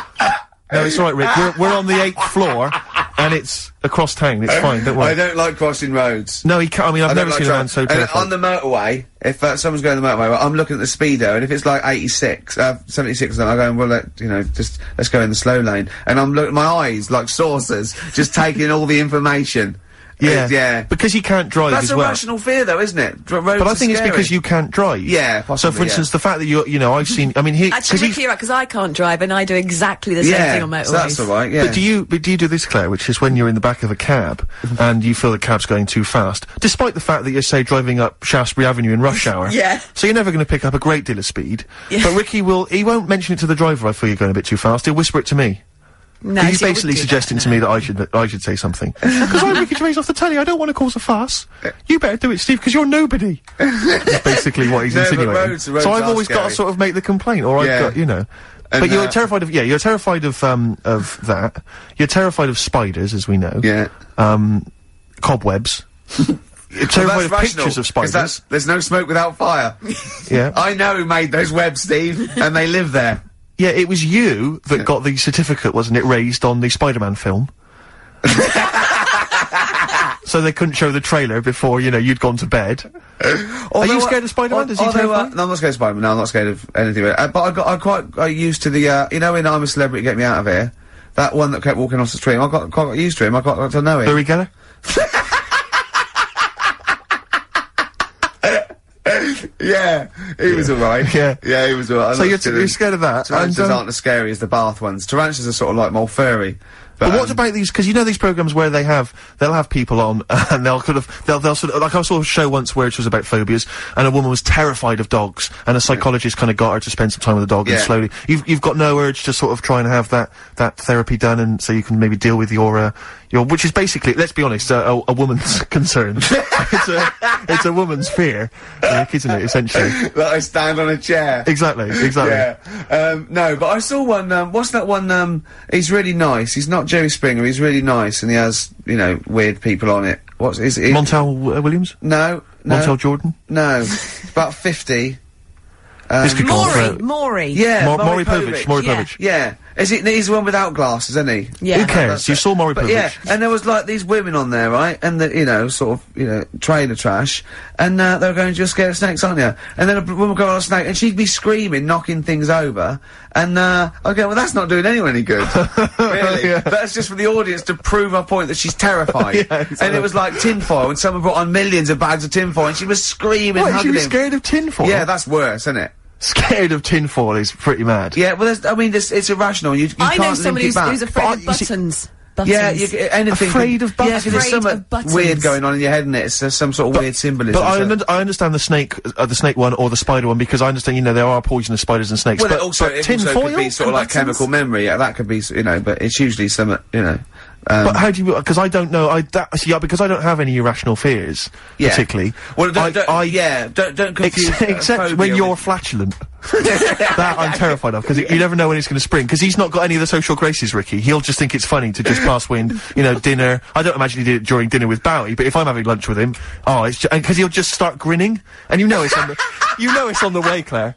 No, it's alright, Rick. We're, we're on the eighth floor, and it's across town. It's fine, don't worry. I don't like crossing roads. No, he can't. I mean, I've I never don't like seen a man so terrified. And on the motorway, if uh, someone's going the motorway, well, I'm looking at the speedo, and if it's like 86, uh, 76, then I'm going, well, let, you know, just let's go in the slow lane. And I'm looking, my eyes like saucers, just taking all the information. Yeah, Uh, yeah. Because he can't drive That's as a well. rational fear, though, isn't it? Dr- roads But I are think it's because you can't drive. Yeah, So, possibly, for yeah. instance, the fact that you're, you know, I've seen. I mean, he. 'cause Actually, he- Ricky, right, because I can't drive and I do exactly the same Yeah, thing on motorways. so that's all right. Yeah. But do you but do you do this, Claire, which is when you're in the back of a cab and you feel the cab's going too fast, despite the fact that you're, say, driving up Shaftesbury Avenue in rush hour. Yeah. So you're never going to pick up a great deal of speed. Yeah. But Ricky will, he won't mention it to the driver, I feel you're going a bit too fast, he'll whisper it to me. No, He's see, I wouldn't basically that, suggesting no. to me that I should that I should say something. Because I'm Ricky Gervais off the telly, I don't want to cause a fuss. You better do it, Steve, because you're nobody. That's basically what he's No, insinuating. roads- roads so I've always got to sort of make the complaint, or I've got, you know. And, but you're uh, terrified of, yeah, you're terrified of, um, of that. You're terrified of spiders, as we know. Yeah. Um, cobwebs. you're Well, terrified of that's pictures of spiders. There's no smoke without fire. yeah. I know who made those webs, Steve, and they live there. Yeah, it was you that got the certificate, wasn't it, raised on the Spider-Man film? so they couldn't show the trailer before, you know, you'd gone to bed. Are you scared of Spider-Man? Does he although, uh, no, I'm not scared of Spider-Man. No, I'm not scared of anything. Uh, but I got, I quite got used to the, uh, you know, in I'm a Celebrity, Get Me Out of Here. That one that kept walking off the stream. I got quite got used to him. I got, got to know him. Uri Geller? yeah, he was alright. Yeah. yeah, he was alright. So you're, scared you're of- scared of that? Tarantulas aren't as scary as the bath ones. Tarantulas are sort of like more furry. But, But what um, about these? Because you know these programs where they have they'll have people on and they'll kind of they'll they'll sort of like I saw a show once where it was about phobias and a woman was terrified of dogs and a psychologist kind of got her to spend some time with the dog and slowly you've you've got no urge to sort of try and have that that therapy done and so you can maybe deal with your uh, your which is basically let's be honest uh, a, a woman's concern it's a it's a woman's fear like, isn't it essentially that I stand on a chair. exactly exactly Yeah. Um, no, but I saw one, um, what's that one, um, he's really nice. He's not Jerry Springer, he's really nice, and he has, you know, weird people on it. What's, is it? Montel uh, Williams no, no. Montel Jordan No. about 50. Um, This could go on Maury, for- Maury. Yeah, Maury Maury Povich, Maury Yeah. Povich. Yeah. Is it, he's the one without glasses, isn't he? Yeah. Who cares? You saw Maury But Povich. yeah, and there was like these women on there, right? And the, you know, sort of, you know, trailer trash. And, uh, they were going, you're scared of snakes, aren't you? And then a woman would go on a snake and she'd be screaming, knocking things over. And, uh, okay, well that's not doing anyone any good. really. Yeah. That's just for the audience to prove her point that she's terrified. Yeah, exactly. And it was like tinfoil and someone brought on millions of bags of tinfoil and she was screaming, What, she was him. scared of tinfoil? Yeah, that's worse, isn't it? Scared of tinfoil is pretty mad. Yeah, well, there's, I mean, this, it's irrational. You, you I can't know link somebody it who's, back. who's afraid But of I- you see- buttons. buttons. Yeah, you, anything. Afraid of Yeah, buttons? 'cause there's Afraid something weird going on in your head, and it? it's uh, some sort of weird symbolism. But I, so- un- I understand the snake, uh, the snake one or the spider one because I understand, you know, there are poisonous spiders and snakes. well, but, it also, but it tin also foil could be sort of like buttons? chemical memory. Yeah, that could be, you know, but it's usually some, you know. Um, But how do you? Because I don't know. I that, see, yeah, because I don't have any irrational fears, yeah. particularly. Well, don't, I, don't, I- yeah, don't don't confuse. Ex- uh, except when you're flatulent. that I'm terrified of because you never know when he's going to spring. Because he's not got any of the social graces, Ricky. He'll just think it's funny to just pass wind. You know, dinner. I don't imagine he did it during dinner with Bowie, but if I'm having lunch with him, oh, it's because he'll just start grinning, and you know it's on the, you know it's on the way, Claire.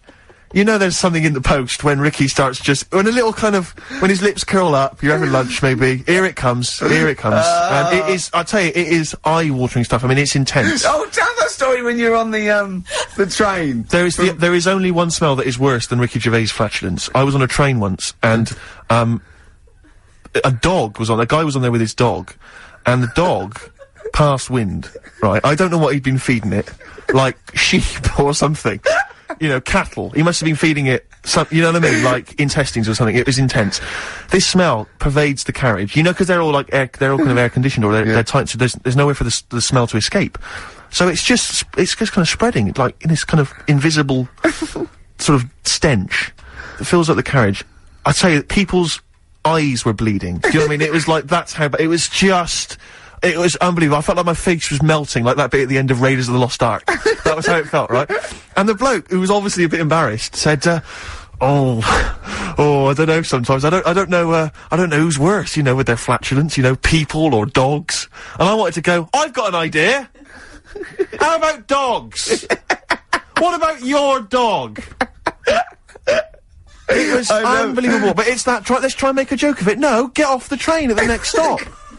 You know there's something in the post when Ricky starts just when a little kind of when his lips curl up. You're having lunch, maybe. Here it comes. Here it comes. and it is. I tell you, it is eye-watering stuff. I mean, it's intense. Oh, tell that story when you're on the um the train. There is the, there is only one smell that is worse than Ricky Gervais' flatulence. I was on a train once, and um, a dog was on. A guy was on there with his dog, and the dog passed wind. Right. I don't know what he'd been feeding it, like sheep or something. You know, cattle. He must have been feeding it some, you know what I mean? Like intestines or something. It was intense. This smell pervades the carriage. You know, because they're all like air, they're all kind of mm-hmm. air conditioned or they're, they're tight, so there's there's nowhere for the, the smell to escape. So it's just it's just kind of spreading, like in this kind of invisible sort of stench that fills up the carriage. I tell you, people's eyes were bleeding. Do you know what I mean? It was like that's how. But It was just. It was unbelievable. I felt like my face was melting, like that bit at the end of Raiders of the Lost Ark. that was how it felt, right? And the bloke, who was obviously a bit embarrassed, said, uh, "Oh, oh, I don't know. Sometimes I don't, I don't know, uh, I don't know who's worse, you know, with their flatulence, you know, people or dogs." And I wanted to go. I've got an idea. How about dogs? what about your dog? It was unbelievable. But it's that. Try, let's try and make a joke of it. No, get off the train at the next stop.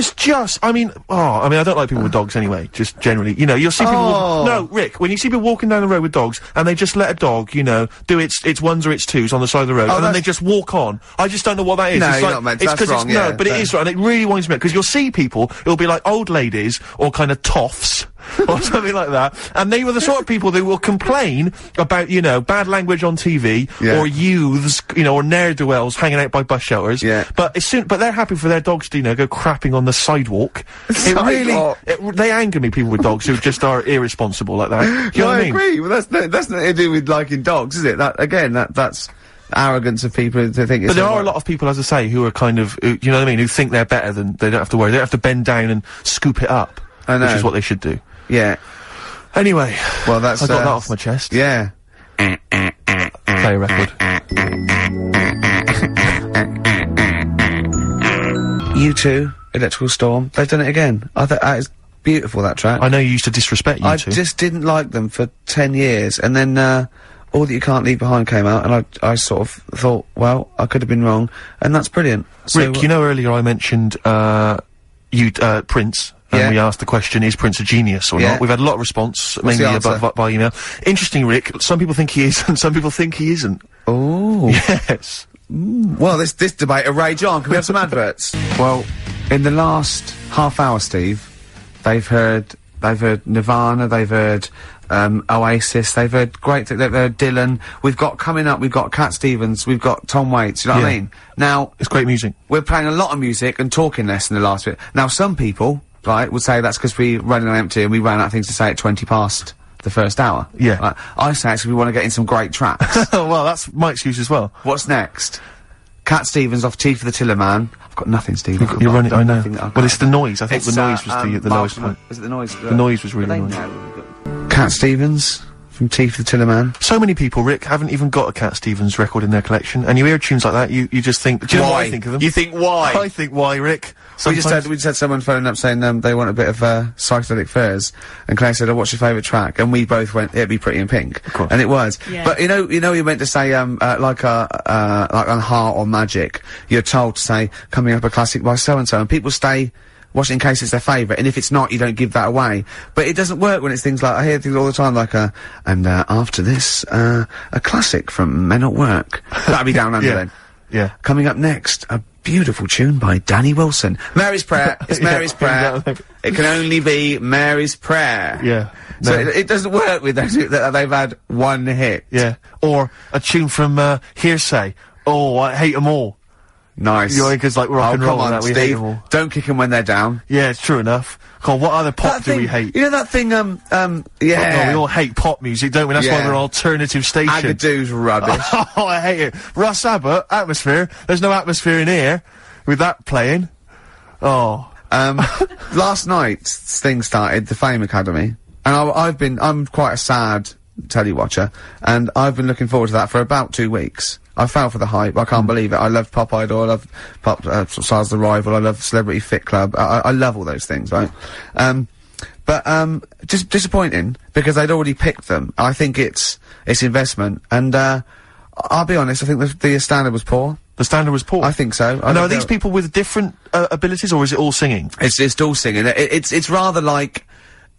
It was just, I mean, oh, I mean, I don't like people with dogs anyway, just generally. You know, you'll see people, Oh. no, Rick, when you see people walking down the road with dogs, and they just let a dog, you know, do its, its ones or its twos on the side of the road, oh, and then Oh, they just walk on. I just don't know what that is. No, it's like, not meant to. it's That's wrong, it's, no, but it no. is right, and it really winds me up, because you'll see people, it'll be like old ladies, or kind of toffs, or something like that, and they were the sort of people that will complain about, you know, bad language on TV, Yeah. or youths, you know, or ne'er-do-wells hanging out by bus shelters. Yeah. But as soon, but they're happy for their dogs to, you know, go crapping on the sidewalk. It really, it, they anger me, people with dogs who just are irresponsible like that. You know No, what I I mean? agree. Well, that's that's nothing to do with liking dogs, is it? That again, that that's arrogance of people to think. But there are a lot of people, as I say, who are kind of, who, you know what I mean, who think they're better than, they don't have to worry. They don't have to bend down and scoop it up. Which is what they should do. Yeah. Anyway. Well, that's I got uh, that off my chest. Yeah. Play a record. U2, Electrical Storm. They've done it again. I thought that is beautiful. That track. I know you used to disrespect you I two. just didn't like them for ten years, and then uh, all that you can't leave behind came out, and I I sort of thought, well, I could have been wrong, and that's brilliant. So, Rick, you know earlier I mentioned, uh, you, uh, Prince. And Yeah. we asked the question, is Prince a genius or Yeah. not? We've had a lot of response, What's mainly the by, by, by email. Interesting, Rick. Some people think he is, and some people think he isn't. oh, Yes. well, this this debate will rage on. Can we have some adverts? Well, in the last half hour, Steve, they've heard they've heard Nirvana, they've heard um, Oasis, they've heard great, they've heard Dylan. We've got coming up, we've got Cat Stevens, we've got Tom Waits. You know what I mean? Now It's great music. we're playing a lot of music and talking less in the last bit. Now, some people, right, would say that's because we running on empty and we ran out of things to say at 20 past the first hour. Yeah. Right. I say it's 'cause we want to get in some great tracks. well, that's my excuse as well. What's next? Cat Stevens off Tea for the Tillerman. I've got nothing, Steve. Got- You're running, I know. Well, it's the noise. I think the noise uh, was the, um, the Mark lowest point. Is it the noise? The noise was really annoying. Cat Stevens from Tea for the Tillerman. So many people, Rick, haven't even got a Cat Stevens record in their collection, and you hear tunes like that, you, you just think, do you know what I think of them? You think why? I think why, Rick? We just Sometimes- had we just had someone phoning up saying um, they want a bit of uh, psychedelic furs, and Claire said, "Oh, what's your favourite track?" And we both went, "It'd be Pretty in Pink," course. and it was. Yeah. But you know, you know, you meant to say um, uh, like a uh, like on Heart or Magic. You're told to say coming up a classic by so and so, and people stay. It case it's their favourite, and if it's not, you don't give that away. But it doesn't work when it's things like I hear things all the time, like uh, and uh, after this, uh, a classic from Men at Work. That'd be down under Yeah. then. Yeah. Coming up next, a beautiful tune by Danny Wilson. Mary's Prayer. It's Yeah, Mary's Prayer. exactly. It can only be Mary's Prayer. Yeah. So it, it doesn't work with those that they've had one hit. Yeah. Or a tune from, uh, Hearsay. Oh, I hate them all. Nice. 'cause, like, rock oh, and roll and on, that, we hate Steve. Don't kick them when they're down. Yeah, it's true enough. God, what other pop That do thing, we hate? You know that thing, um, um, yeah. No, we all hate pop music, don't we? That's why we're alternative station. Agadoo's rubbish. oh, I hate it. Russ Abbott, atmosphere. There's no atmosphere in here with that playing. Oh. Um, last night's thing started, the Fame Academy, and I, I've been, I'm quite a sad telly watcher, and I've been looking forward to that for about two weeks. I fell for the hype. I can't believe it. I love Pop Idol. I love Pop uh, Stars the Rival. I love Celebrity Fit Club. I, I, love all those things, right? Um, but um, just disappointing because they'd already picked them. I think it's it's investment, and uh, I'll be honest. I think the, the standard was poor. The standard was poor. I think so. I And are these people with different uh, abilities, or is it all singing? It's just all singing. It, it's it's rather like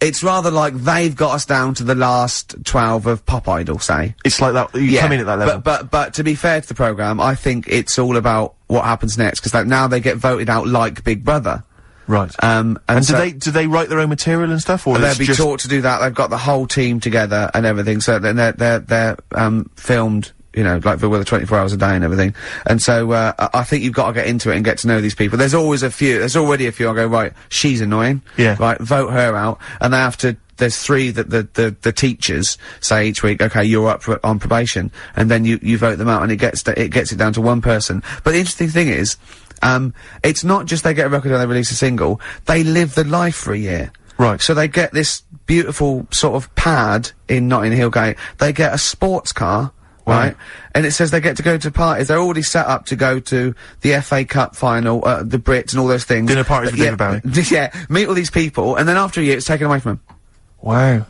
it's rather like they've got us down to the last 12 of Pop Idol, say. It's like that. You come in at that level. But, but, but to be fair to the programme, I think it's all about what happens next, because like, now they get voted out like Big Brother. right. Um, and, and do they do they write their own material and stuff, or They'll be taught to do that. They've got the whole team together and everything. So then they're they're they're um, filmed. You know, like for whether 24 hours a day and everything. And so, uh, I I think you've got to get into it and get to know these people. There's always a few, there's already a few I go, right, she's annoying. Yeah. Right, vote her out. And they have to, there's three that the, the, the teachers say each week, okay, you're up for, on probation. And then you, you vote them out and it gets, it gets it down to one person. But the interesting thing is, um, it's not just they get a record and they release a single, they live the life for a year. Right. So they get this beautiful sort of pad in Notting Hill Gate. They get a sports car, right? And it says they get to go to parties. They're already set up to go to the FA Cup final, uh, the Brits and all those things. Dinner parties But with yeah, David Bowie. Yeah, meet all these people, and then after a year, it's taken away from them. wow.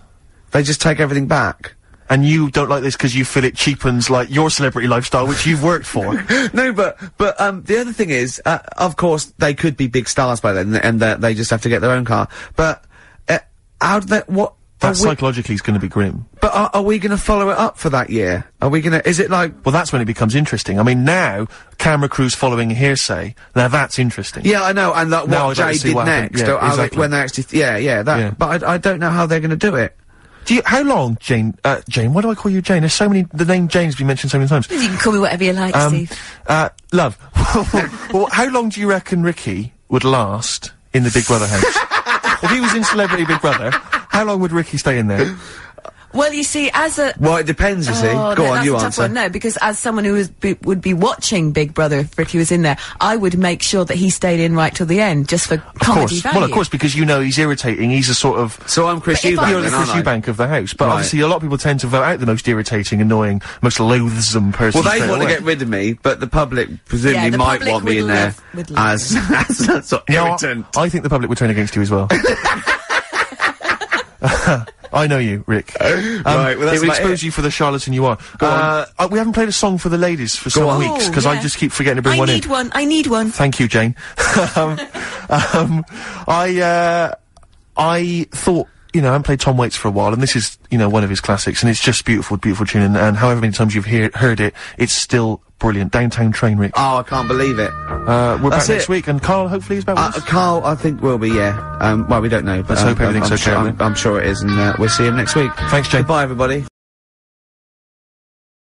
They just take everything back. And you don't like this because you feel it cheapens like your celebrity lifestyle, which you've worked for. no, but but um, the other thing is, uh, of course, they could be big stars by then, and they just have to get their own car. But uh, how do they? What? That psychologically is going to be grim. but are, are we going to follow it up for that year? Are we going to? Is it like? Well, that's when it becomes interesting. I mean, now camera crews following hearsay. Now that's interesting. Yeah, I know, and like Now what I'd like Jay did what next, Yeah, or how exactly. when they actually, yeah, yeah, that. Yeah. But I, I don't know how they're going to do it. Do you? How long, Jane? Uh, Jane? Why do I call you Jane? There's so many. The name Jane's been mentioned so many times. You can call me whatever you like, Um, Steve. uh, love. well, how long do you reckon Ricky would last in the Big Brother house? if he was in Celebrity Big Brother, how long would Ricky stay in there? Well, you see, as a Well, it depends, you see. Oh, Go no, on, that's you a tough answer. one. No, because as someone who was, be, would be watching Big Brother if Ricky was in there, I would make sure that he stayed in right till the end, just for Of comedy course. value. Well, of course, because you know he's irritating. He's a sort of. So I'm Chris But if I- Eubank, You're the Chris aren't I? Eubank of the house, but Right. obviously a lot of people tend to vote out the most irritating, annoying, most loathsome person. Well, they straight want to get rid of me, but the public presumably Yeah, the might public want me in there love- would love as, as a sort of You know, irritant. I think the public would turn against you as well. I know you, Rick. Um, Right, well, that's it would expose it. you for the charlatan you are. Go on. uh, uh, we haven't played a song for the ladies for some on. weeks Oh, because I just keep forgetting to bring I one need one. I need one. Thank you, Jane. um, um, I uh, I thought. You know, I haven't played Tom Waits for a while, and this is, you know, one of his classics, and it's just beautiful, beautiful tune, and, and however many times you've hear, heard it, it's still brilliant. Downtown Train, Rick. Oh, I can't believe it. Uh, we're That's back next week, and Carl hopefully is back with Uh, us. Carl, I think will be, yeah. Um, well, we don't know, but Let's um, hope everything's I'm, okay, Sure. I'm, I'm sure it is, and uh, we'll see him next week. Thanks, Jane. Bye, everybody.